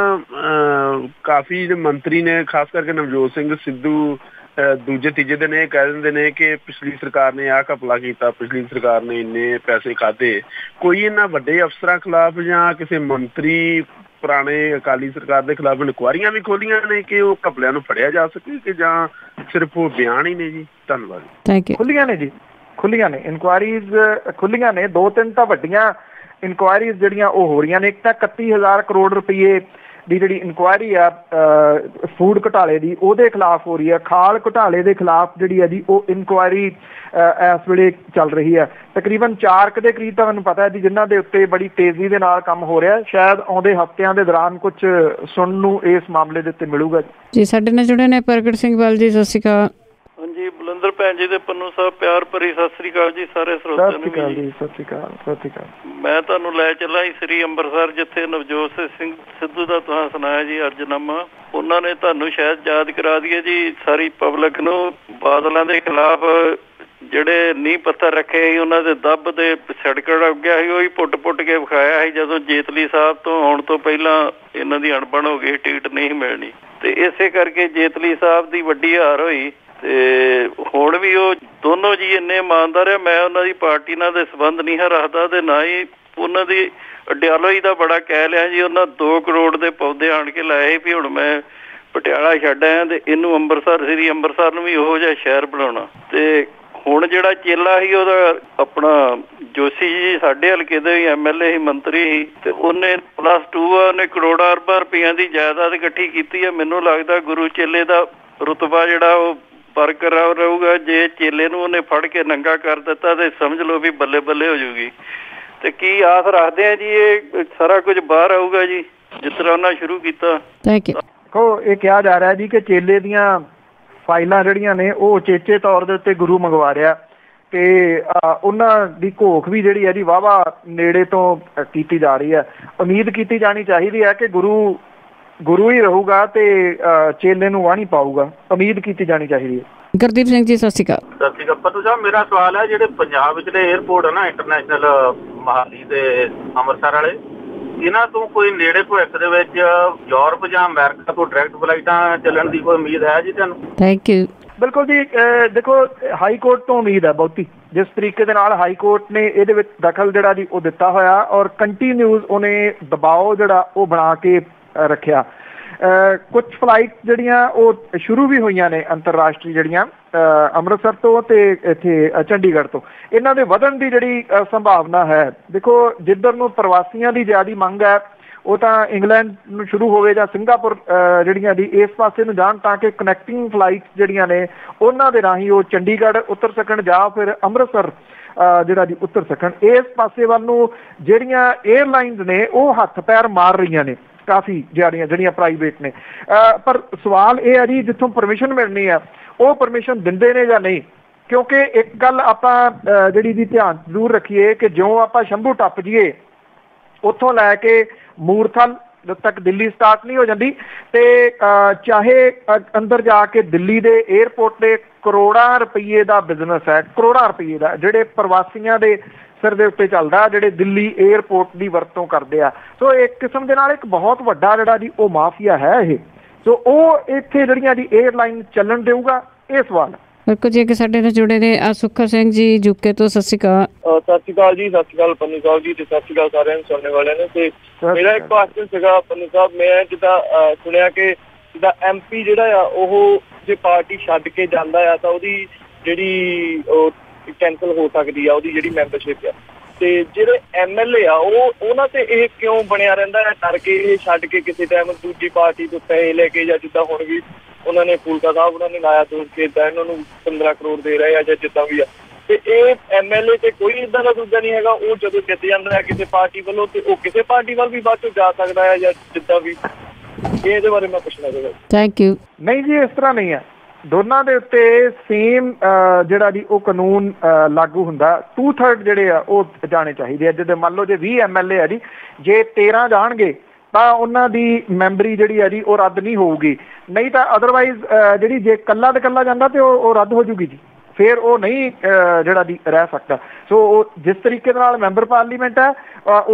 ਕਾਫੀ ਜਿਹੜੇ ਮੰਤਰੀ ਨੇ ਖਾਸ ਕਰਕੇ ਨਵਜੋਤ ਸਿੰਘ ਸਿੱਧੂ ਦੂਜੇ ਤੀਜੇ ਦਿਨ ਇਹ ਕਹਿ ਦਿੰਦੇ ਨੇ ਕਿ ਪਿਛਲੀ ਸਰਕਾਰ ਨੇ ਆਹ ਘਪਲਾ ਕੀਤਾ ਪਿਛਲੀ ਸਰਕਾਰ ਨੇ ਇੰਨੇ ਪੈਸੇ ਖਾਦੇ ਕੋਈ ਇਹਨਾਂ ਵੱਡੇ ਅਫਸਰਾਂ ਖਿਲਾਫ ਜਾਂ ਕਿਸੇ ਮੰਤਰੀ ਪੁਰਾਣੇ ਅਕਾਲੀ ਸਰਕਾਰ ਦੇ ਖਿਲਾਫ ਇਨਕੁਆਰੀਆਂ ਵੀ ਖੋਲੀਆਂ ਨੇ ਕਿ ਉਹ ਘਪਲਿਆਂ ਨੂੰ ਫੜਿਆ ਜਾ ਸਕੇ ਕਿ ਜਾਂ ਸਿਰਫ ਉਹ ਬਿਆਨ ਹੀ ਨੇ ਜੀ? ਧੰਨਵਾਦ ਥੈਂਕ ਯੂ ਖੁੱਲੀਆਂ ਨੇ ਜੀ ਖੁੱਲੀਆਂ ਨੇ। ਇਨਕੁਆਇਰੀਜ਼ ਖੁੱਲੀਆਂ ਨੇ। ਦੋ ਤਿੰਨ ਤਾਂ ਵੱਡੀਆਂ ਇਨਕੁਆਇਰੀਜ਼ ਜਿਹੜੀਆਂ ਉਹ ਹੋ ਰਹੀਆਂ ਨੇ। ਇੱਕ ਤਾਂ 31000 ਕਰੋੜ ਰੁਪਏ ਦੀ ਜਿਹੜੀ ਇਨਕੁਆਇਰੀ ਆ ਫੂਡ ਘੁਟਾਲੇ ਦੀ, ਉਹਦੇ ਖਿਲਾਫ ਹੋ ਰਹੀ ਹੈ ਖਾਲ ਘੁਟਾਲੇ ਦੇ ਖਿਲਾਫ ਜਿਹੜੀ ਹੈ ਜੀ, ਉਹ ਇਨਕੁਆਇਰੀ ਇਸ ਵੇਲੇ ਚੱਲ ਰਹੀ ਹੈ ਤਕਰੀਬਨ 4 ਕ ਦੇ ਕਰੀਬ ਤੁਹਾਨੂੰ ਪਤਾ ਹੈ ਜੀ, ਜਿਨ੍ਹਾਂ ਦੇ ਉੱਤੇ ਬੜੀ ਤੇਜ਼ੀ ਦੇ ਨਾਲ ਕੰਮ ਹੋ ਰਿਹਾ ਸ਼ਾਇਦ ਆਉਂਦੇ ਹਫ਼ਤਿਆਂ ਦੇ ਦੌਰਾਨ ਕੁਝ ਸੁਣਨ ਨੂੰ ਇਸ ਮਾਮਲੇ ਦੇ ਉੱਤੇ ਮਿਲੂਗਾ ਜੀ, ਸਾਡੇ ਨਾਲ ਜੁੜੇ ਨੇ ਪ੍ਰਗਟ ਸਿੰਘ ਬਲ ਜੀ, ਸਤਿ ਸ਼੍ਰੀ ਅਕਾਲ। ਹਾਂਜੀ ਬਲੰਦਰ ਭੈਣ ਜੀ ਦੇ ਪੰਨੂ ਸਾਹਿਬ ਪਿਆਰ ਭਰੀ ਸਤਿ ਸ੍ਰੀ ਅਕਾਲ ਜੀ ਸਾਰੇ ਸਤਿ ਸਰੋਤਿਆਂ ਸ਼੍ਰੀ ਨੂੰ ਅਕਾਲ ਵੀ ਜੀ। ਸਤਿ ਸ਼੍ਰੀ ਅਕਾਲ ਸਤਿ ਸ਼੍ਰੀ ਅਕਾਲ। ਮੈਂ ਤੁਹਾਨੂੰ ਲੈ ਚੱਲਾਂ ਜੀ ਸ੍ਰੀ ਅੰਮ੍ਰਿਤਸਰ ਜਿੱਥੇ ਨਵਜੋਤ ਸਿੰਘ ਸਿੱਧੂ ਦਾ ਤੁਸੀਂ ਸੁਣਾਇਆ ਜੀ ਅੱਜ ਨਾਮਾ ਉਹਨਾਂ ਨੇ ਤੁਹਾਨੂੰ ਸ਼ਾਇਦ ਯਾਦ ਕਰਾ ਦਈਏ ਜੀ ਸਾਰੀ ਪਬਲਿਕ ਨੂੰ ਬਾਦਲਾਂ ਦੇ ਖਿਲਾਫ ਜਿਹੜੇ ਨੀਂਹ ਪੱਥਰ ਰੱਖੇ ਸੀ ਉਹਨਾਂ ਦੇ ਦੱਬ ਦੇ ਸੜਕੜ ਉੱਗਿਆ ਸੀ ਉਹ ਹੀ ਪੁੱਟ-ਪੁੱਟ ਕੇ ਵਿਖਾਇਆ ਸੀ ਜਦੋਂ ਜੇਤਲੀ ਸਾਹਿਬ ਤੋਂ ਆਉਣ ਤੋਂ ਪਹਿਲਾਂ ਇਹਨਾਂ ਦੀ ਅਣਬਣ ਹੋ ਗਈ ਟਿਕਟ ਨਹੀਂ ਮਿਲਣੀ। ਤੇ ਇਸੇ ਕਰਕੇ ਜੇਤਲੀ ਸਾਹਿਬ ਦੀ ਵੱਡੀ ਹਾਰ ਹੋਈ। ਤੇ ਹੁਣ ਵੀ ਉਹ ਦੋਨੋਂ ਜੀ ਇੰਨੇ ਇਮਾਨਦਾਰ ਆ, ਮੈਂ ਉਹਨਾਂ ਦੀ ਪਾਰਟੀ ਨਾਲ ਦੇ ਸੰਬੰਧ ਨਹੀਂ ਹੈ ਰੱਖਦਾ ਤੇ ਨਾ ਹੀ ਉਹਨਾਂ ਦੀ ਅਡਿਆਲੋਜੀ ਦਾ ਬੜਾ ਕਹਿ ਲਿਆ ਜੀ, ਉਹਨਾਂ 2 ਕਰੋੜ ਦੇ ਪੌਦੇ ਆਣ ਕੇ ਲਾਏ ਵੀ ਹੁਣ ਮੈਂ ਪਟਿਆਲਾ ਛੱਡ ਆਇਆ ਤੇ ਇਹਨੂੰ ਅੰਮ੍ਰਿਤਸਰ, ਸ੍ਰੀ ਅੰਮ੍ਰਿਤਸਰ ਨੂੰ ਵੀ ਉਹੋ ਜਿਹਾ ਸ਼ਹਿਰ ਬਣਾਉਣਾ। ਤੇ ਹੁਣ ਜਿਹੜਾ ਚੇਲਾ ਸੀ ਉਹਦਾ ਆਪਣਾ ਜੋਸ਼ੀ ਜੀ ਸਾਡੇ ਹਲਕੇ ਦੇ ਐਮਐਲਏ ਹੀ ਮੰਤਰੀ ਸੀ ਤੇ ਉਹਨੇ ਪਲੱਸ 2 ਉਹਨੇ ਕਰੋੜਾਂ ਅਰਬਾਂ ਰੁਪਈਆਂ ਦੀ ਜਾਇਦਾਦ ਇਕੱਠੀ ਕੀਤੀ ਹੈ ਮੈਨੂੰ ਲੱਗਦਾ ਗੁਰੂ ਚੇਲੇ ਦਾ ਰੁਤਬਾ ਜਿਹੜਾ ਉਹ ਬਰਕਰਾਰ ਰਹੂਗਾ ਜੇ ਚੇਲੇ ਨੂੰ ਉਹਨੇ ਫੜ ਕੇ ਨੰਗਾ ਕਰ ਦਿੱਤਾ ਤੇ ਸਮਝ ਲਓ ਵੀ ਬੱਲੇ ਬੱਲੇ ਹੋ ਜੂਗੀ। ਤੇ ਕੀ ਆਸ ਰੱਖਦੇ ਆ ਜੀ ਇਹ ਸਾਰਾ ਕੁਝ ਬਾਹਰ ਆਊਗਾ ਜੀ ਜਿਸ ਤਰ੍ਹਾਂ ਉਹਨਾਂ ਸ਼ੁਰੂ ਕੀਤਾ? ਥੈਂਕ ਯੂ ਦੇਖੋ ਇਹ ਕਿਹਾ ਜਾ ਰਿਹਾ ਜੀ ਕਿ ਚੇਲੇ ਦੀਆਂ ਫਾਈਲਾਂ ਜਿਹੜੀਆਂ ਨੇ ਉਹ ਚੇਚੇ ਤੌਰ ਦੇ ਉੱਤੇ ਗੁਰੂ ਮੰਗਵਾ ਰਿਹਾ। ਤੇ ਉਹਨਾਂ ਦੀ ਘੋਖ ਵੀ ਜਿਹੜੀ ਹੈ ਜੀ ਵਾਵਾ ਨੇੜੇ ਤੋਂ ਕੀਤੀ ਜਾ ਰਹੀ ਹੈ ਉਮੀਦ ਕੀਤੀ ਜਾਣੀ ਚਾਹੀਦੀ ਹੈ ਕਿ ਗੁਰੂ ਗੁਰੂ ਹੀ ਰਹੂਗਾ ਤੇ ਚੇਲੇ ਨੂੰ ਵਾਣੀ ਪਾਊਗਾ। ਉਮੀਦ ਕੀਤੀ ਜਾਣੀ ਚਾਹੀਦੀ ਹੈ। ਗੁਰਦੀਪ ਸਿੰਘ ਜੀ ਸਤਿ ਸ਼੍ਰੀ ਅਕਾਲ। ਸਤਿ ਸ਼੍ਰੀ ਅਕਾਲ। ਪੱਤੂ ਸਾਹਿਬ ਮੇਰਾ ਸਵਾਲ ਹੈ ਜਿਹੜੇ ਪੰਜਾਬ ਵਿੱਚ ਦੇ 에ਅਰਪੋਰਟ ਹੈ ਨਾ ਇੰਟਰਨੈਸ਼ਨਲ ਮਹਾਲੀ ਤੇ ਅੰਮ੍ਰਿਤਸਰ ਵਾਲੇ ਇਹਨਾਂ ਤੋਂ ਕੋਈ ਨੇੜੇ ਭਵਿੱਖ ਦੇ ਵਿੱਚ ਯੂਰਪ ਜਾਂ ਅਮਰੀਕਾ ਤੋਂ ਡਾਇਰੈਕਟ ਫਲਾਈਟਾਂ ਚੱਲਣ ਦੀ ਕੋਈ ਉਮੀਦ ਹੈ ਜੀ ਤੁਹਾਨੂੰ? ਥੈਂਕ ਯੂ ਬਿਲਕੁਲ ਜੀ ਦੇਖੋ ਹਾਈ ਕੋਰਟ ਤੋਂ ਉਮੀਦ ਹੈ ਬਹੁਤੀ। ਜਿਸ ਤਰੀਕੇ ਦੇ ਨਾਲ ਹਾਈ ਕੋਰਟ ਨੇ ਇਹਦੇ ਵਿੱਚ ਦਖਲ ਜਿਹੜਾ ਜੀ ਉਹ ਦਿੱਤਾ ਹੋਇਆ ਔਰ ਕੰਟੀਨਿਊਸ ਉਹਨੇ ਦਬਾਅ ਜਿਹੜਾ ਉਹ ਬਣਾ ਕੇ ਰੱਖਿਆ। ਕੁਝ ਫਲਾਈਟ ਜਿਹੜੀਆਂ ਉਹ ਸ਼ੁਰੂ ਵੀ ਹੋਈਆਂ ਨੇ ਅੰਤਰਰਾਸ਼ਟਰੀ ਜਿਹੜੀਆਂ ਅੰਮ੍ਰਿਤਸਰ ਤੋਂ ਤੇ ਇੱਥੇ ਚੰਡੀਗੜ੍ਹ ਤੋਂ। ਇਹਨਾਂ ਦੇ ਵਧਣ ਦੀ ਜਿਹੜੀ ਸੰਭਾਵਨਾ ਹੈ ਦੇਖੋ ਜਿੱਧਰ ਨੂੰ ਪ੍ਰਵਾਸੀਆਂ ਦੀ ਜ਼ਿਆਦੀ ਮੰਗ ਹੈ ਉਹ ਤਾਂ ਇੰਗਲੈਂਡ ਨੂੰ ਸ਼ੁਰੂ ਹੋਵੇ ਜਾਂ ਸਿੰਗਾਪੁਰ ਅਹ, ਜਿਹੜੀਆਂ ਦੀ ਇਸ ਪਾਸੇ ਨੂੰ ਜਾਣ ਤਾਂ ਕਿ ਕਨੈਕਟਿੰਗ ਫਲਾਈਟ ਜਿਹੜੀਆਂ ਨੇ ਉਹਨਾਂ ਦੇ ਰਾਹੀਂ ਉਹ ਚੰਡੀਗੜ੍ਹ ਉਤਰ ਸਕਣ ਜਾਂ ਫਿਰ ਅੰਮ੍ਰਿਤਸਰ ਅਹ, ਜਿਹੜਾ ਦੀ ਉਤਰ ਸਕਣ। ਇਸ ਪਾਸੇ ਵੱਲ ਨੂੰ ਜਿਹੜੀਆਂ 에ਅਰਲਾਈਨਸ ਨੇ ਉਹ ਹੱਥ ਪੈਰ ਮਾਰ ਰਹੀਆਂ ਨੇ। ਕਾਫੀ ਜਿਹੜੀਆਂ ਜਿਹੜੀਆਂ ਪ੍ਰਾਈਵੇਟ ਨੇ। ਪਰ ਸਵਾਲ ਇਹ ਹੈ ਜੀ ਜਿੱਥੋਂ ਪਰਮਿਸ਼ਨ ਮਿਲਣੀ ਆ ਉਹ ਪਰਮਿਸ਼ਨ ਦਿੰਦੇ ਨੇ ਜਾਂ ਨਹੀਂ? ਕਿਉਂਕਿ ਇੱਕ ਗੱਲ ਆਪਾਂ ਜਿਹੜੀ ਦੀ ਧਿਆਨ ਜ਼ਰੂਰ ਰੱਖੀਏ ਕਿ ਜਿਉਂ ਆਪਾਂ ਸ਼ੰਭੂ ਟੱਪ ਜੀਏ ਉੱਥੋਂ ਲੈ ਕੇ ਮੂਰਥਲ ਜਦ ਤੱਕ ਦਿੱਲੀ ਸਟਾਰਟ ਨਹੀਂ ਹੋ ਜਾਂਦੀ ਤੇ ਅਹ, ਚਾਹੇ ਅੰਦਰ ਜਾ ਕੇ ਦਿੱਲੀ ਦੇ 에ਅਰਪੋਰਟ ਤੇ ਕਰੋੜਾਂ ਰੁਪਏ ਦਾ ਬਿਜ਼ਨਸ ਹੈ ਕਰੋੜਾਂ ਰੁਪਏ ਦਾ ਜਿਹੜੇ ਪ੍ਰਵਾਸੀਆਂ ਦੇ ਸਿਰ ਦੇ ਉੱਤੇ ਚੱਲਦਾ ਜਿਹੜੇ ਦਿੱਲੀ 에ਅਰਪੋਰਟ ਦੀ ਵਰਤੋਂ ਕਰਦੇ ਆ। ਸੋ ਇੱਕ ਕਿਸਮ ਦੇ ਨਾਲ ਇੱਕ ਬਹੁਤ ਵੱਡਾ ਜਿਹੜਾ ਜੀ ਉਹ ਮਾਫੀਆ ਹੈ ਇਹ। ਸੋ ਉਹ ਇੱਥੇ ਜਿਹੜੀਆਂ ਜੀ 에ਅਰਲਾਈਨ ਚੱਲਣ ਦੇਊਗਾ ਇਹ ਸਵਾਲ ਬਿਲਕੁਲ ਜੀ ਕਿ ਸਾਡੇ ਨਾਲ ਜੁੜੇ ਨੇ ਆ ਸੁੱਖਾ ਸਿੰਘ ਜੀ ਯੂਕੇ ਤੋਂ ਸਤਿ ਸ਼੍ਰੀ ਅਕਾਲ। ਸਤਿ ਸ਼੍ਰੀ ਅਕਾਲ ਜੀ ਸਤਿ ਸ਼੍ਰੀ ਅਕਾਲ ਪੰਨੂ ਸਾਹਿਬ ਜੀ ਤੇ ਸਤਿ ਸ਼੍ਰੀ ਅਕਾਲ ਸਾਰਿਆਂ ਨੂੰ ਸੁਣਨ ਵਾਲਿਆਂ ਨੂੰ। ਤੇ ਮੇਰਾ ਇੱਕ ਕੁਐਸਚਨ ਸੀਗਾ ਪੰਨੂ ਸਾਹਿਬ ਮੈਂ ਜਿੱਦਾਂ ਸੁਣਿਆ ਕਿ ਜਿੱਦਾਂ ਐਮਪੀ ਜਿਹੜਾ ਆ ਉਹ ਜੇ ਪਾਰਟੀ ਛੱਡ ਕੇ ਜਾਂਦਾ ਆ ਤਾਂ ਉਹਦੀ ਜਿਹੜੀ ਕੈਨਸਲ ਹੋ ਸਕਦੀ ਆ ਉਹਦੀ ਜਿਹੜੀ ਮੈਂਬਰਸ਼ਿਪ ਆ। ਤੇ ਜਿਹੜੇ ਐਮਐਲਏ ਆ ਉਹ ਉਹਨਾਂ ਤੇ ਇਹ ਕਿਉਂ ਬਣਿਆ ਰਹਿੰਦਾ ਹੈ? ਡਰ ਕੇ ਇਹ ਛੱਡ ਕੇ ਕਿਸੇ ਟਾਈਮ ਦੂਜੀ ਪਾਰਟੀ ਤੋਂ ਪੈਸੇ ਲੈ ਕੇ ਜਾਂ ਜਿੱਦਾਂ ਹੁਣ ਵੀ ਉਹਨਾਂ ਨੇ ਫੂਲਕਾ ਸਾਹਿਬ ਉਹਨਾਂ ਨੇ ਲਾਇਆ ਦੋਸਤ ਕੇ ਇਦਾਂ ਇਹਨਾਂ ਨੂੰ 15 ਕਰੋੜ ਦੇ ਰਹੇ ਆ ਜਾਂ ਜਿੱਦਾਂ ਵੀ ਆ। ਤੇ ਇਹ ਐਮਐਲਏ ਤੇ ਕੋਈ ਇਦਾਂ ਦਾ ਦੂਜਾ ਨਹੀਂ ਹੈਗਾ ਉਹ ਜਦੋਂ ਜਿੱਤ ਜਾਂਦਾ ਹੈ ਕਿਸੇ ਪਾਰਟੀ ਵੱਲੋਂ ਤੇ ਉਹ ਕਿਸੇ ਪਾਰਟੀ ਵੱਲ ਵੀ ਬਾਅਦ ਚੋਂ ਜਾ ਸਕਦਾ ਹੈ ਜਾਂ ਜਿੱਦਾਂ ਵੀ। ਇਹ ਇਹਦੇ ਬਾਰੇ ਮੈਂ ਪੁੱਛਣਾ ਚਾਹੁੰਦਾ। ਥੈਂਕ ਯੂ ਨਹੀਂ ਜੀ ਇਸ ਤਰ੍ਹਾਂ ਨਹੀਂ ਹੈ। ਦੋਨਾਂ ਦੇ ਉੱਤੇ ਸੇਮ ਜਿਹੜਾ ਜੀ ਉਹ ਕਾਨੂੰਨ ਅਹ, ਲਾਗੂ ਹੁੰਦਾ। 2/3 ਜਿਹੜੇ ਆ ਉਹ ਜਾਣੇ ਚਾਹੀਦੇ ਆ। ਜਦੋਂ ਮੰਨ ਲਓ ਜੇ 20 ਐਮਐਲਏ ਆ ਜੀ ਜੇ 13 ਜਾਣਗੇ ਤਾਂ ਉਹਨਾਂ ਦੀ ਮੈਂਬਰੀ ਜਿਹੜੀ ਆ ਜੀ ਉਹ ਰੱਦ ਨਹੀਂ ਹੋਊਗੀ। ਨਹੀਂ ਤਾਂ ਅਦਰਵਾਈਜ਼ ਜਿਹੜੀ ਜੇ ਕੱਲਾ ਤੇ ਕੱਲਾ ਜਾਂਦਾ ਤੇ ਉਹ ਉਹ ਰੱਦ ਹੋ ਜੂਗੀ ਜੀ। ਫਿਰ ਉਹ ਨਹੀਂ ਜਿਹੜਾ ਦੀ ਰਹਿ ਸਕਦਾ। ਸੋ ਉਹ ਜਿਸ ਤਰੀਕੇ ਦੇ ਨਾਲ ਮੈਂਬਰ ਪਾਰਲੀਮੈਂਟ ਹੈ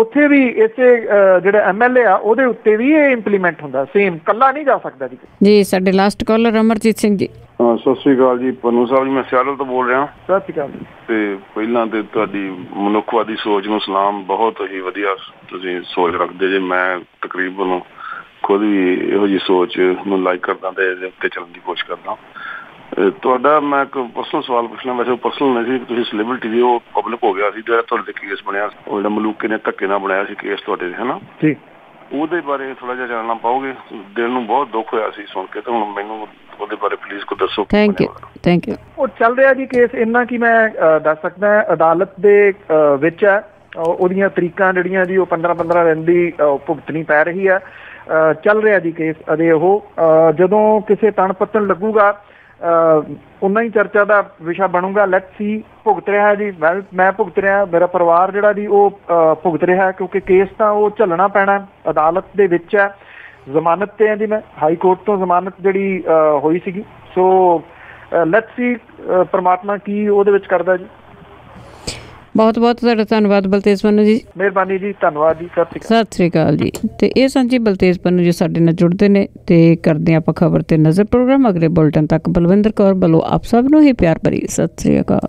ਉੱਥੇ ਵੀ ਇਸੇ ਜਿਹੜਾ ਐਮਐਲਏ ਆ ਉਹਦੇ ਉੱਤੇ ਵੀ ਇਹ ਇੰਪਲੀਮੈਂਟ ਹੁੰਦਾ। ਸੇਮ ਕੱਲਾ ਨਹੀਂ ਜਾ ਸਕਦਾ ਜੀ। ਜੀ ਸਾਡੇ ਲਾਸਟ ਕਾਲਰ ਅਮਰਜੀਤ ਸਿੰਘ ਜੀ। ਹਾਂ ਸਤਿ ਸ੍ਰੀ ਅਕਾਲ ਜੀ ਪੰਨੂ ਸਾਹਿਬ ਜੀ ਮੈਂ ਸਿਆਲਲ ਤੋਂ ਬੋਲ ਰਿਹਾ। ਸਤਿ ਸ਼੍ਰੀ ਅਕਾਲ ਤੇ ਪਹਿਲਾਂ ਤੇ ਤੁਹਾਡੀ ਮਨੁੱਖਵਾਦੀ ਸੋਚ ਨੂੰ ਸਲਾਮ ਬਹੁਤ ਹੀ ਵਧੀਆ ਤੁਸੀਂ ਸੋਚ ਰੱਖਦੇ ਜੇ। ਮੈਂ ਤਕਰੀਬਨ ਖੁਦ ਵੀ ਇਹੋ ਜੀ ਸੋਚ ਨੂੰ ਲਾਈਕ ਕਰਦਾ ਤੇ ਇਹਦੇ ਉੱਤੇ ਚੱਲਣ ਦੀ ਕੋਸ਼ਿਸ਼ ਕਰਦਾ। ਤੁਹਾਡਾ ਮੈਂ ਇੱਕ ਪਰਸਨਲ ਸਵਾਲ ਪੁੱਛਣਾ ਵੈਸੇ ਪਰਸਨਲ ਨਹੀਂ ਸੀ ਕਿ ਤੁਸੀਂ ਸੈਲੀਬ੍ਰਿਟੀ ਦੀ ਉਹ ਪਬਲਿਕ ਹੋ ਗਿਆ ਸੀ ਜਿਹੜਾ ਤੁਹਾਡੇ ਤੇ ਕੇਸ ਬਣਿਆ ਉਹ ਜਿਹੜਾ ਮਲੂਕੇ ਨੇ ਧੱਕੇ ਨਾਲ ਬਣਾਇਆ ਸੀ ਕੇਸ ਤੁਹਾਡੇ ਤੇ ਹਨਾ? ਜੀ ਉਹਦੇ ਬਾਰੇ ਥੋੜਾ ਜਿਹਾ ਜਾਣਨਾ ਪਾਓਗੇ? ਦਿਲ ਨੂੰ ਬਹੁਤ ਦੁੱਖ ਹੋਇਆ ਸੀ ਸੁਣ ਕੇ ਤੇ ਹੁਣ ਮੈਨੂੰ ਉਹਦੇ ਬਾਰੇ ਪਲੀਜ਼ ਕੋ ਦੱਸੋ। Thank you. ਥੈਂਕ ਯੂ ਉਹ ਚੱਲ ਰਿਹਾ ਜੀ ਕੇਸ ਇੰਨਾ ਕਿ ਮੈਂ ਦੱਸ ਸਕਦਾ ਅਦਾਲਤ ਦੇ ਵਿੱਚ ਹੈ। ਉਹ- ਉਹਦੀਆਂ ਤਰੀਕਾਂ ਜਿਹੜੀਆਂ ਜੀ ਉਹ 15 15 ਦਿਨ ਦੀ ਭੁਗਤਣੀ ਪੈ ਰਹੀ ਹੈ। ਚੱਲ ਰਿਹਾ ਜੀ ਕੇਸ ਅਜੇ ਉਹ। ਜਦੋਂ ਕਿਸੇ ਤਣ ਪੱਤਣ ਲੱਗੂਗਾ ਉਨਾ ਹੀ ਚਰਚਾ ਦਾ ਵਿਸ਼ਾ ਬਣੂਗਾ। ਲੈਟ ਸੀ ਭੁਗਤ ਰਿਹਾ ਹੈ ਜੀ। ਮੈਂ ਮੈਂ ਭੁਗਤ ਰਿਹਾ, ਮੇਰਾ ਪਰਿਵਾਰ ਜਿਹੜਾ ਜੀ, ਉਹ ਭੁਗਤ ਰਿਹਾ ਕਿਉਂਕਿ ਕੇਸ ਤਾਂ ਉਹ ਝੱਲਣਾ ਪੈਣਾ ਅਦਾਲਤ ਦੇ ਵਿੱਚ ਹੈ। ਜ਼ਮਾਨਤ ਤੇ ਹੈ ਜੀ ਮੈਂ ਹਾਈ ਕੋਰਟ ਤੋਂ ਜ਼ਮਾਨਤ ਜਿਹੜੀ ਹੋਈ ਸੀਗੀ। ਸੋ ਲੈਟ ਸੀ ਪਰਮਾਤਮਾ ਕੀ ਉਹਦੇ ਵਿੱਚ ਕਰਦਾ ਜੀ। ਬਹੁਤ ਬਹੁਤ ਤੁਹਾਡਾ ਧੰਨਵਾਦ ਬਲਤੇਜ ਪੰਨੂ ਜੀ। ਮਿਹਰਬਾਨੀ ਜੀ ਧੰਨਵਾਦ ਜੀ ਸਤਿ ਸ਼੍ਰੀ ਅਕਾਲ। ਸਤਿ ਸ੍ਰੀ ਅਕਾਲ ਜੀ। ਤੇ ਇਹ ਸੰਜੀ ਬਲਤੇਜ ਪੰਨੂ ਜੀ ਸਾਡੇ ਨਾਲ ਜੁੜਦੇ ਨੇ ਤੇ ਕਰਦੇ ਆਪਾਂ ਖਬਰ ਤੇ ਨਜ਼ਰ ਪ੍ਰੋਗਰਾਮ। ਅਗਲੇ ਬੁਲਟਨ ਤੱਕ ਬਲਵਿੰਦਰ ਕੌਰ ਵੱਲੋਂ ਆਪ ਸਭ ਨੂੰ ਹੀ ਪਿਆਰ ਭਰੀ ਸਤਿ ਸ੍ਰੀ ਅਕਾਲ।